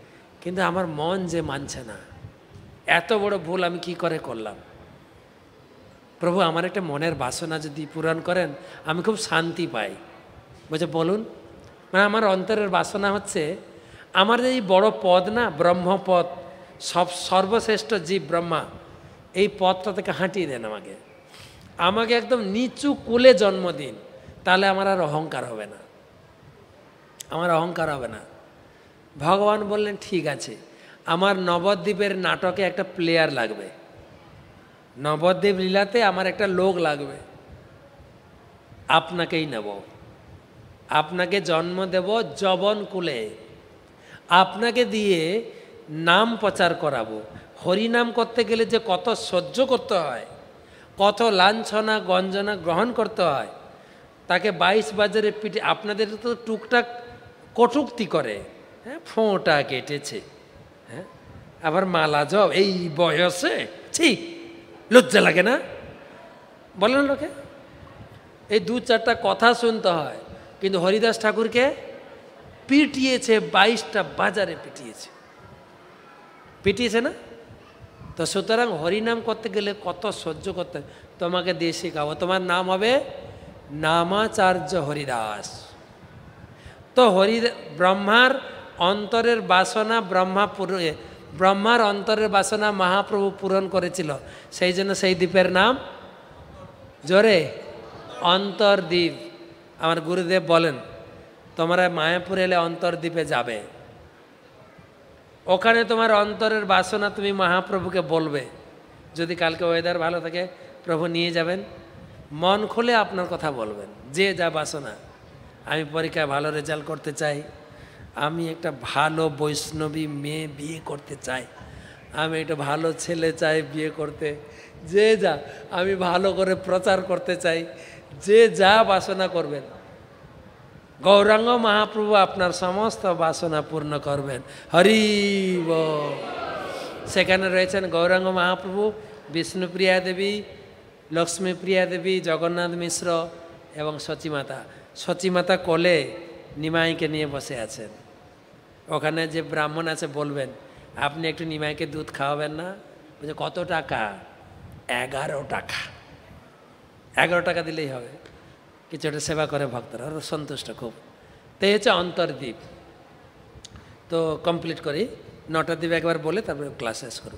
কিন্তু আমার মন যে মানছে না, এত বড় ভুল আমি কি করে করলাম? প্রভু, আমার একটা মনের বাসনা যদি পূরণ করেন, আমি খুব শান্তি পাই। বলছে, বলুন মানে আমার অন্তরের বাসনা হচ্ছে, আমার এই বড় পদ না, ব্রহ্মপদ, সব সর্বশ্রেষ্ঠ জীব ব্রহ্মা, এই পথটা থেকে হাঁটিয়ে দেন আমাকে। আমাকে একদম নিচু কুলে জন্ম দিন তাহলে আমার আর অহংকার হবে না। আমার অহংকার হবে না। ভগবান বললেন, ঠিক আছে, আমার নবদ্বীপের নাটকে একটা প্লেয়ার লাগবে। নবদ্বীপ লীলাতে আমার একটা লোক লাগবে। আপনাকেই নেব। আপনাকে জন্ম দেব জবন কুলে। আপনাকে দিয়ে নাম প্রচার করাবো। হরিনাম করতে গেলে যে কত সহ্য করতে হয়, কত লাঞ্ছনা গঞ্জনা গ্রহণ করতে হয়, তাকে বাইশ বাজারে পিঠে, আপনাদের তো টুকটাক কটুক্তি করে। হ্যাঁ ফোঁটা কেটেছে। হ্যাঁ আবার মালা জব, এই বয়সে? ছি, লজ্জা লাগে না? বলেন লোকে, এই দু চারটা কথা শুনতে হয়, কিন্তু হরিদাস ঠাকুরকে পিটিয়েছে, বাইশটা বাজারে পিটিয়েছে। পিটিয়েছে না? তো সুতরাং হরিনাম করতে গেলে কত সহ্য করতে তোমাকে দিয়ে শেখাবো, তোমার নাম হবে নামাচার্য হরিদাস। তো হরি, ব্রহ্মার অন্তরের বাসনা ব্রহ্মা ব্রহ্মার অন্তরের বাসনা মহাপ্রভু পূরণ করেছিল। সেই জন্য সেই দ্বীপের নাম জোরে অন্তর্দ্বীপ আমার গুরুদেব বলেন, তোমরা মায়াপুর এলে অন্তর্দ্বীপে যাবে। ওখানে তোমার অন্তরের বাসনা তুমি মহাপ্রভুকে বলবে। যদি কালকে ওয়েদার ভালো থাকে, প্রভু নিয়ে যাবেন। মন খুলে আপনার কথা বলবেন, যে যা বাসনা। আমি পরীক্ষায় ভালো রেজাল্ট করতে চাই। আমি একটা ভালো বৈষ্ণবী মেয়ে বিয়ে করতে চাই। আমি একটা ভালো ছেলে চাই বিয়ে করতে। যে যা, আমি ভালো করে প্রচার করতে চাই। যে যা বাসনা করবেন। গৌরাঙ্গ মহাপ্রভু আপনার সমস্ত বাসনা পূর্ণ করবেন। হরি সেখানে রয়েছেন গৌরাঙ্গ মহাপ্রভু, বিষ্ণুপ্রিয়া দেবী, লক্ষ্মীপ্রিয়া দেবী, জগন্নাথ মিশ্র এবং সচিমাতা সচিমাতা কোলে নিমাইকে নিয়ে বসে আছেন। ওখানে যে ব্রাহ্মণ আছে বলবেন, আপনি একটু নিমাইকে দুধ খাওয়াবেন না? বলছে, কত টাকা? এগারো টাকা। এগারো টাকা দিলেই হবে। কিছু একটা সেবা করে ভক্তরা। ওরা সন্তুষ্ট খুব। তো হচ্ছে অন্তর্দ্বীপ তো কমপ্লিট করি। নটা দ্বীপ একবার বলে তারপরে ক্লাস শেষ করব।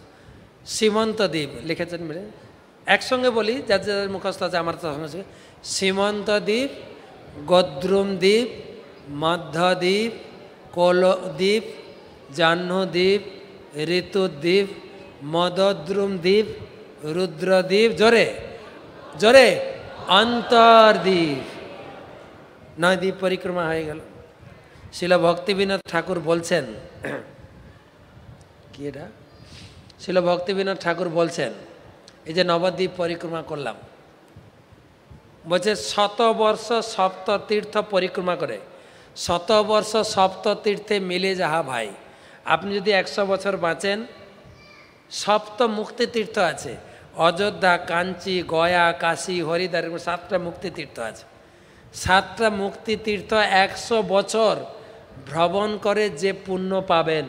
সীমন্ত দ্বীপ লিখেছেন মিলে একসঙ্গে বলি, যার যাদের মুখস্থ আছে, আমার তো সীমন্ত দ্বীপ গদ্রুম দ্বীপ মধ্যদ্বীপ কোলদ্বীপ, জাহ্নদ্বীপ, ঋতুদ্বীপ মদদ্রুম দ্বীপ রুদ্রদ্বীপ, জোরে জোরে, অন্তর্দ্বীপ। নয় দ্বীপ পরিক্রমা হয়ে গেল। শিল ভক্তিবিনোদ ঠাকুর বলছেন, কি এটা? শিল ভক্তিবিনোদ ঠাকুর বলছেন, এই যে নবদ্বীপ পরিক্রমা করলাম। বলছে শতবর্ষ সপ্ত তীর্থ পরিক্রমা করে। শতবর্ষ সপ্ত তীর্থে মিলে যাহা ভাই। আপনি যদি একশো বছর বাঁচেন, সপ্ত মুক্তি তীর্থ আছে। অযোধ্যা, কাঞ্চি, গয়া, কাশী, হরিদ্বার সাতটা মুক্তি তীর্থ আছে। সাতটা মুক্তি তীর্থ একশো বছর ভ্রমণ করে যে পুণ্য পাবেন।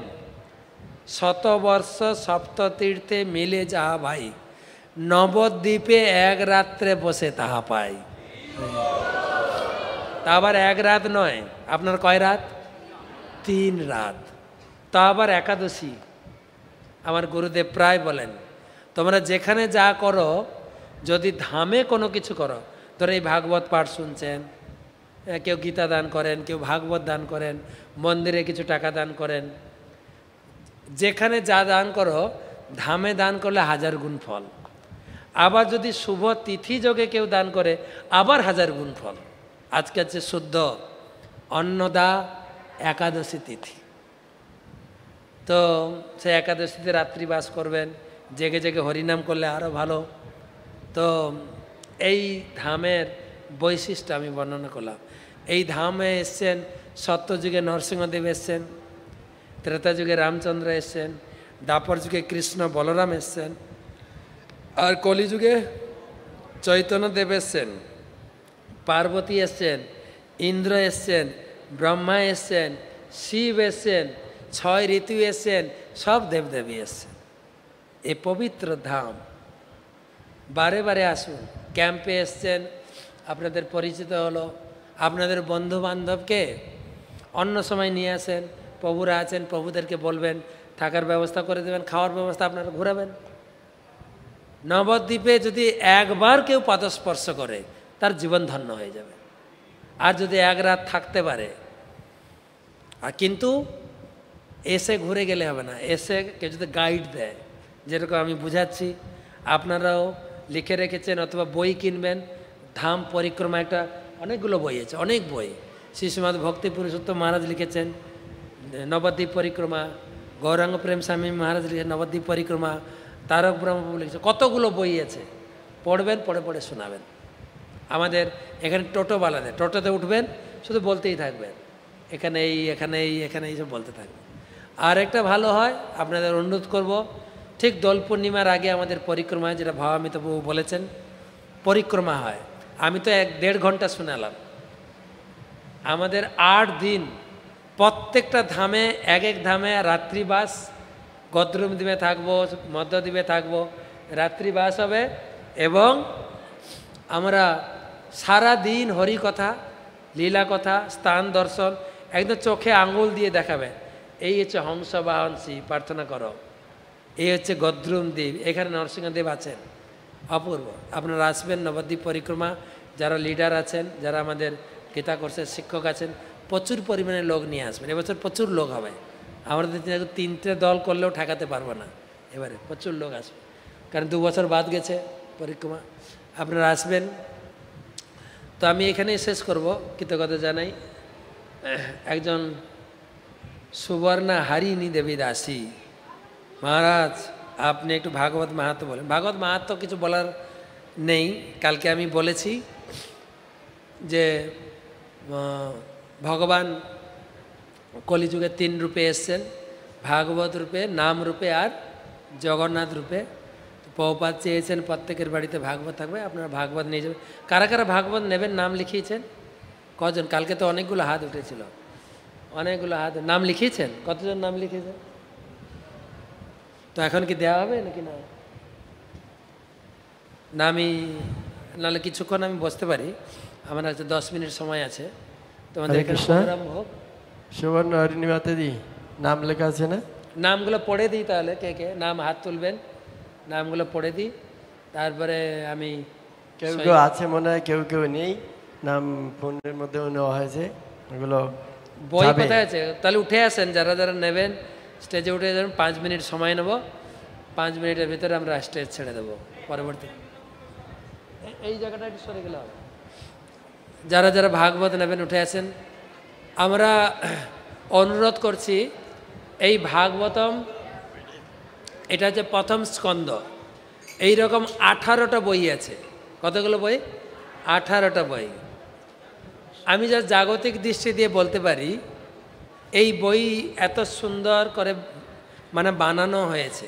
শতবর্ষ সপ্ততীর্থে মিলে যাহা ভাই। নবদ্বীপে এক রাত্রে বসে তাহা পাই। তা আবার এক রাত নয়। আপনার কয় রাত? তিন রাত। তা আবার একাদশী। আমার গুরুদেব প্রায় বলেন, তোমরা যেখানে যা করো, যদি ধামে কোনো কিছু করো ধরো এই ভাগবত পাঠ শুনছেন। কেউ গীতা দান করেন, কেউ ভাগবত দান করেন, মন্দিরে কিছু টাকা দান করেন। যেখানে যা দান করো, ধামে দান করলে হাজার গুণ ফল। আবার যদি শুভ তিথি যোগে কেউ দান করে, আবার হাজার গুণ ফল। আজকে হচ্ছে শুদ্ধ অন্নদা একাদশী তিথি। তো সে একাদশীতে রাত্রি বাস করবেন, জেগে জেগে হরিনাম করলে আরও ভালো। তো এই ধামের বৈশিষ্ট্য আমি বর্ণনা করলাম। এই ধামে এসছেন সত্যযুগে নরসিংহদেব এসছেন ত্রেতা যুগে রামচন্দ্র এসছেন দাপর যুগে কৃষ্ণ বলরাম এসছেন, আর কলিযুগে চৈতন্যদেব এসছেন। পার্বতী এসছেন, ইন্দ্র এসছেন, ব্রহ্মা এসছেন, শিব এসছেন, ছয় ঋতু এসছেন, সব দেবদেবী এসছেন। এ পবিত্র ধাম। বারে বারে আসুন, ক্যাম্পে এসছেন, আপনাদের পরিচিত হলো, আপনাদের বন্ধু বান্ধবকে অন্য সময় নিয়ে আসেন, প্রভুরা আছেন, প্রভুদেরকে বলবেন, থাকার ব্যবস্থা করে দেবেন, খাওয়ার ব্যবস্থা আপনারা ঘুরাবেন। নবদ্বীপে যদি একবার কেউ পাদস্পর্শ করে তার জীবন ধন্য হয়ে যাবে। আর যদি এক রাত থাকতে পারে, আর কিন্তু এসে ঘুরে গেলে হবে না, এসে কেউ যদি গাইড দেয়, যেরকম আমি বুঝাচ্ছি, আপনারাও লিখে রেখেছেন অথবা বই কিনবেন, ধাম পরিক্রমা একটা অনেকগুলো বই আছে, অনেক বই। শিশুমাদ ভক্তি পুরুষোত্তম মহারাজ লিখেছেন, নবদ্বীপ পরিক্রমা, গৌরাঙ্গ প্রেম স্বামী মহারাজ লিখেছেন নবদ্বীপ পরিক্রমা, তারক ব্রহ্মপ্রভু লিখেছে কতগুলো বই আছে, পড়বেন, পড়ে পড়ে শোনাবেন। আমাদের এখানে টোটোওয়ালাদের টোটোতে উঠবেন, শুধু বলতেই থাকবেন। এখানে এই এখানে এই এখানে এই সব বলতে থাকবেন। আর একটা ভালো হয়, আপনাদের অনুরোধ করব, ঠিক দোল পূর্ণিমার আগে আমাদের পরিক্রমা যেটা ভাবামিত বাবু বলেছেন, পরিক্রমা হয়। আমি তো এক দেড় ঘণ্টা শোনালাম। আমাদের আট দিন, প্রত্যেকটা ধামে, এক এক ধামে রাত্রিবাস গদ্রুম দ্বীপে থাকব মধ্যদ্বীপে থাকব রাত্রিবাস হবে এবং আমরা সারা দিন হরি কথা, লীলা কথা, স্থান দর্শন, একদম চোখে আঙুল দিয়ে দেখাবেন এই হচ্ছে হংস বাহনসি প্রার্থনা করো। এই হচ্ছে গদ্রুম দ্বীপ এখানে নরসিংহদেব আছেন। অপূর্ব। আপনারা আসবেন, নবদ্বীপ পরিক্রমা, যারা লিডার আছেন, যারা আমাদের গীতা কোর্সের শিক্ষক আছেন, প্রচুর পরিমাণে লোক নিয়ে আসবেন। এবছর প্রচুর লোক হবে। আমাদের তিন- তিনটে দল করলেও ঠেকাতে পারব না। এবারে প্রচুর লোক আসবে। কারণ দু বছর বাদ গেছে পরিক্রমা। আপনারা আসবেন তো আমি এখানেই শেষ করব, কৃতজ্ঞতা জানাই। একজন সুবর্ণা হারিণী দেবী দাসী। মহারাজ, আপনি একটু ভাগবত মাহাত্ম বলেন। ভাগবত মাহাত্ম কিছু বলার নেই, কালকে আমি বলেছি যে ভগবান কলিযুগে তিন রূপে এসছেন, ভাগবত রূপে, নাম রূপে আর জগন্নাথ রূপে। পৌপাত চেয়েছেন প্রত্যেকের বাড়িতে ভাগবত থাকবে আপনারা ভাগবত নিয়ে যাবেন। কারা কারা ভাগবত নেবেন নাম লিখিয়েছেন? কজন? কালকে তো অনেকগুলো হাত উঠেছিল। অনেকগুলো হাত নাম লিখিয়েছেন? কতজন নাম লিখিয়েছেন? তো এখন কি দেওয়া হবে নাকি না? না আমি নাহলে কিছুক্ষণ আমি বসতে পারি। আমার হয়তো দশ মিনিট সময় আছে। তোমাদের হোক সুবর্ণ হরিণী মাতাদি নাম লেখা আছে না? নামগুলো পড়ে দিই তাহলে কে কে নাম হাত তুলবেন। নামগুলো পড়ে দিই। তারপরে আমি কেউ কেউ আছে মনে হয় কেউ কেউ নেই। নাম ফোনের মধ্যেও নেওয়া হয়েছে। ওগুলো বই। কোথায় আছে? তাহলে উঠে আসেন যারা যারা নেবেন স্টেজে উঠে যাবেন পাঁচ মিনিট সময় নেব। পাঁচ মিনিটের ভিতরে আমরা স্টেজ ছেড়ে দেবো পরবর্তী। এই জায়গাটা একটু সরে গেলে হবে। যারা যারা ভাগবত নেবেন উঠে আসেন। আমরা অনুরোধ করছি এই ভাগবতম এটা হচ্ছে প্রথম স্কন্দ এই রকম আঠারোটা বই আছে। কতগুলো বই? আঠারোটা বই। আমি যা জাগতিক দৃষ্টি দিয়ে বলতে পারি, এই বই এত সুন্দর করে মানে বানানো হয়েছে।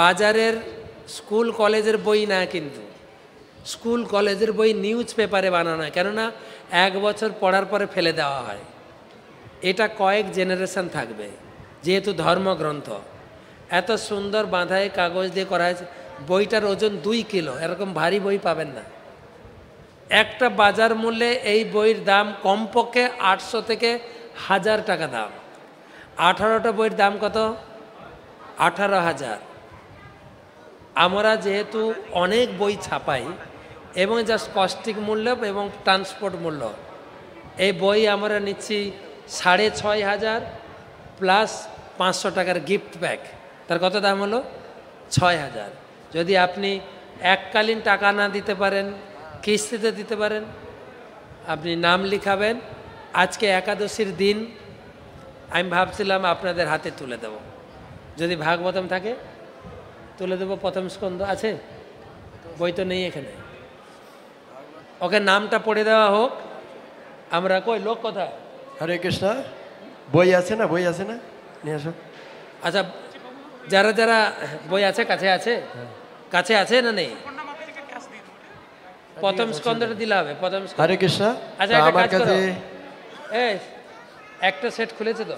বাজারের স্কুল কলেজের বই না কিন্তু, স্কুল কলেজের বই নিউজ পেপারে বানানো হয়। কেননা এক বছর পড়ার পরে ফেলে দেওয়া হয়। এটা কয়েক জেনারেশন থাকবে, যেহেতু ধর্মগ্রন্থ। এত সুন্দর বাঁধায় কাগজ দিয়ে করা হয়েছে। বইটার ওজন দুই কিলো। এরকম ভারী বই পাবেন না। একটা বাজার মূল্যে এই বইয়ের দাম কমপক্ষে আটশো থেকে হাজার টাকা দাম। আঠারোটা বইয়ের দাম কত? আঠারো হাজার। আমরা যেহেতু অনেক বই ছাপাই, এবং জাস্ট কস্টিক মূল্য এবং ট্রান্সপোর্ট মূল্য, এই বই আমরা নিচ্ছি সাড়ে ছয় হাজার প্লাস পাঁচশো টাকার গিফট ব্যাগ তার কত দাম হলো? ছয় হাজার। যদি আপনি এককালীন টাকা না দিতে পারেন কিস্তিতে দিতে পারেন আপনি নাম লিখাবেন আজকে একাদশীর দিন আমি ভাবছিলাম আপনাদের হাতে তুলে দেব। যদি ভাগবতম থাকে তুলে দেবো প্রথম স্কন্ধ আছে? বই তো নেই এখানে। ওকে নামটা পড়ে দেওয়া হোক। আমরা কই লোক কথা হরে কৃষ্ণ। বই আছে না বই আছে না? নিয়ে আসো। আচ্ছা যারা যারা বই আছে কাছে আছে? কাছে আছে না নেই? প্রথম স্কন্ধটা দিলে হবে প্রথম হরে কৃষ্ণ আচ্ছা আমার কাছে একটা সেট খুলেছে তো?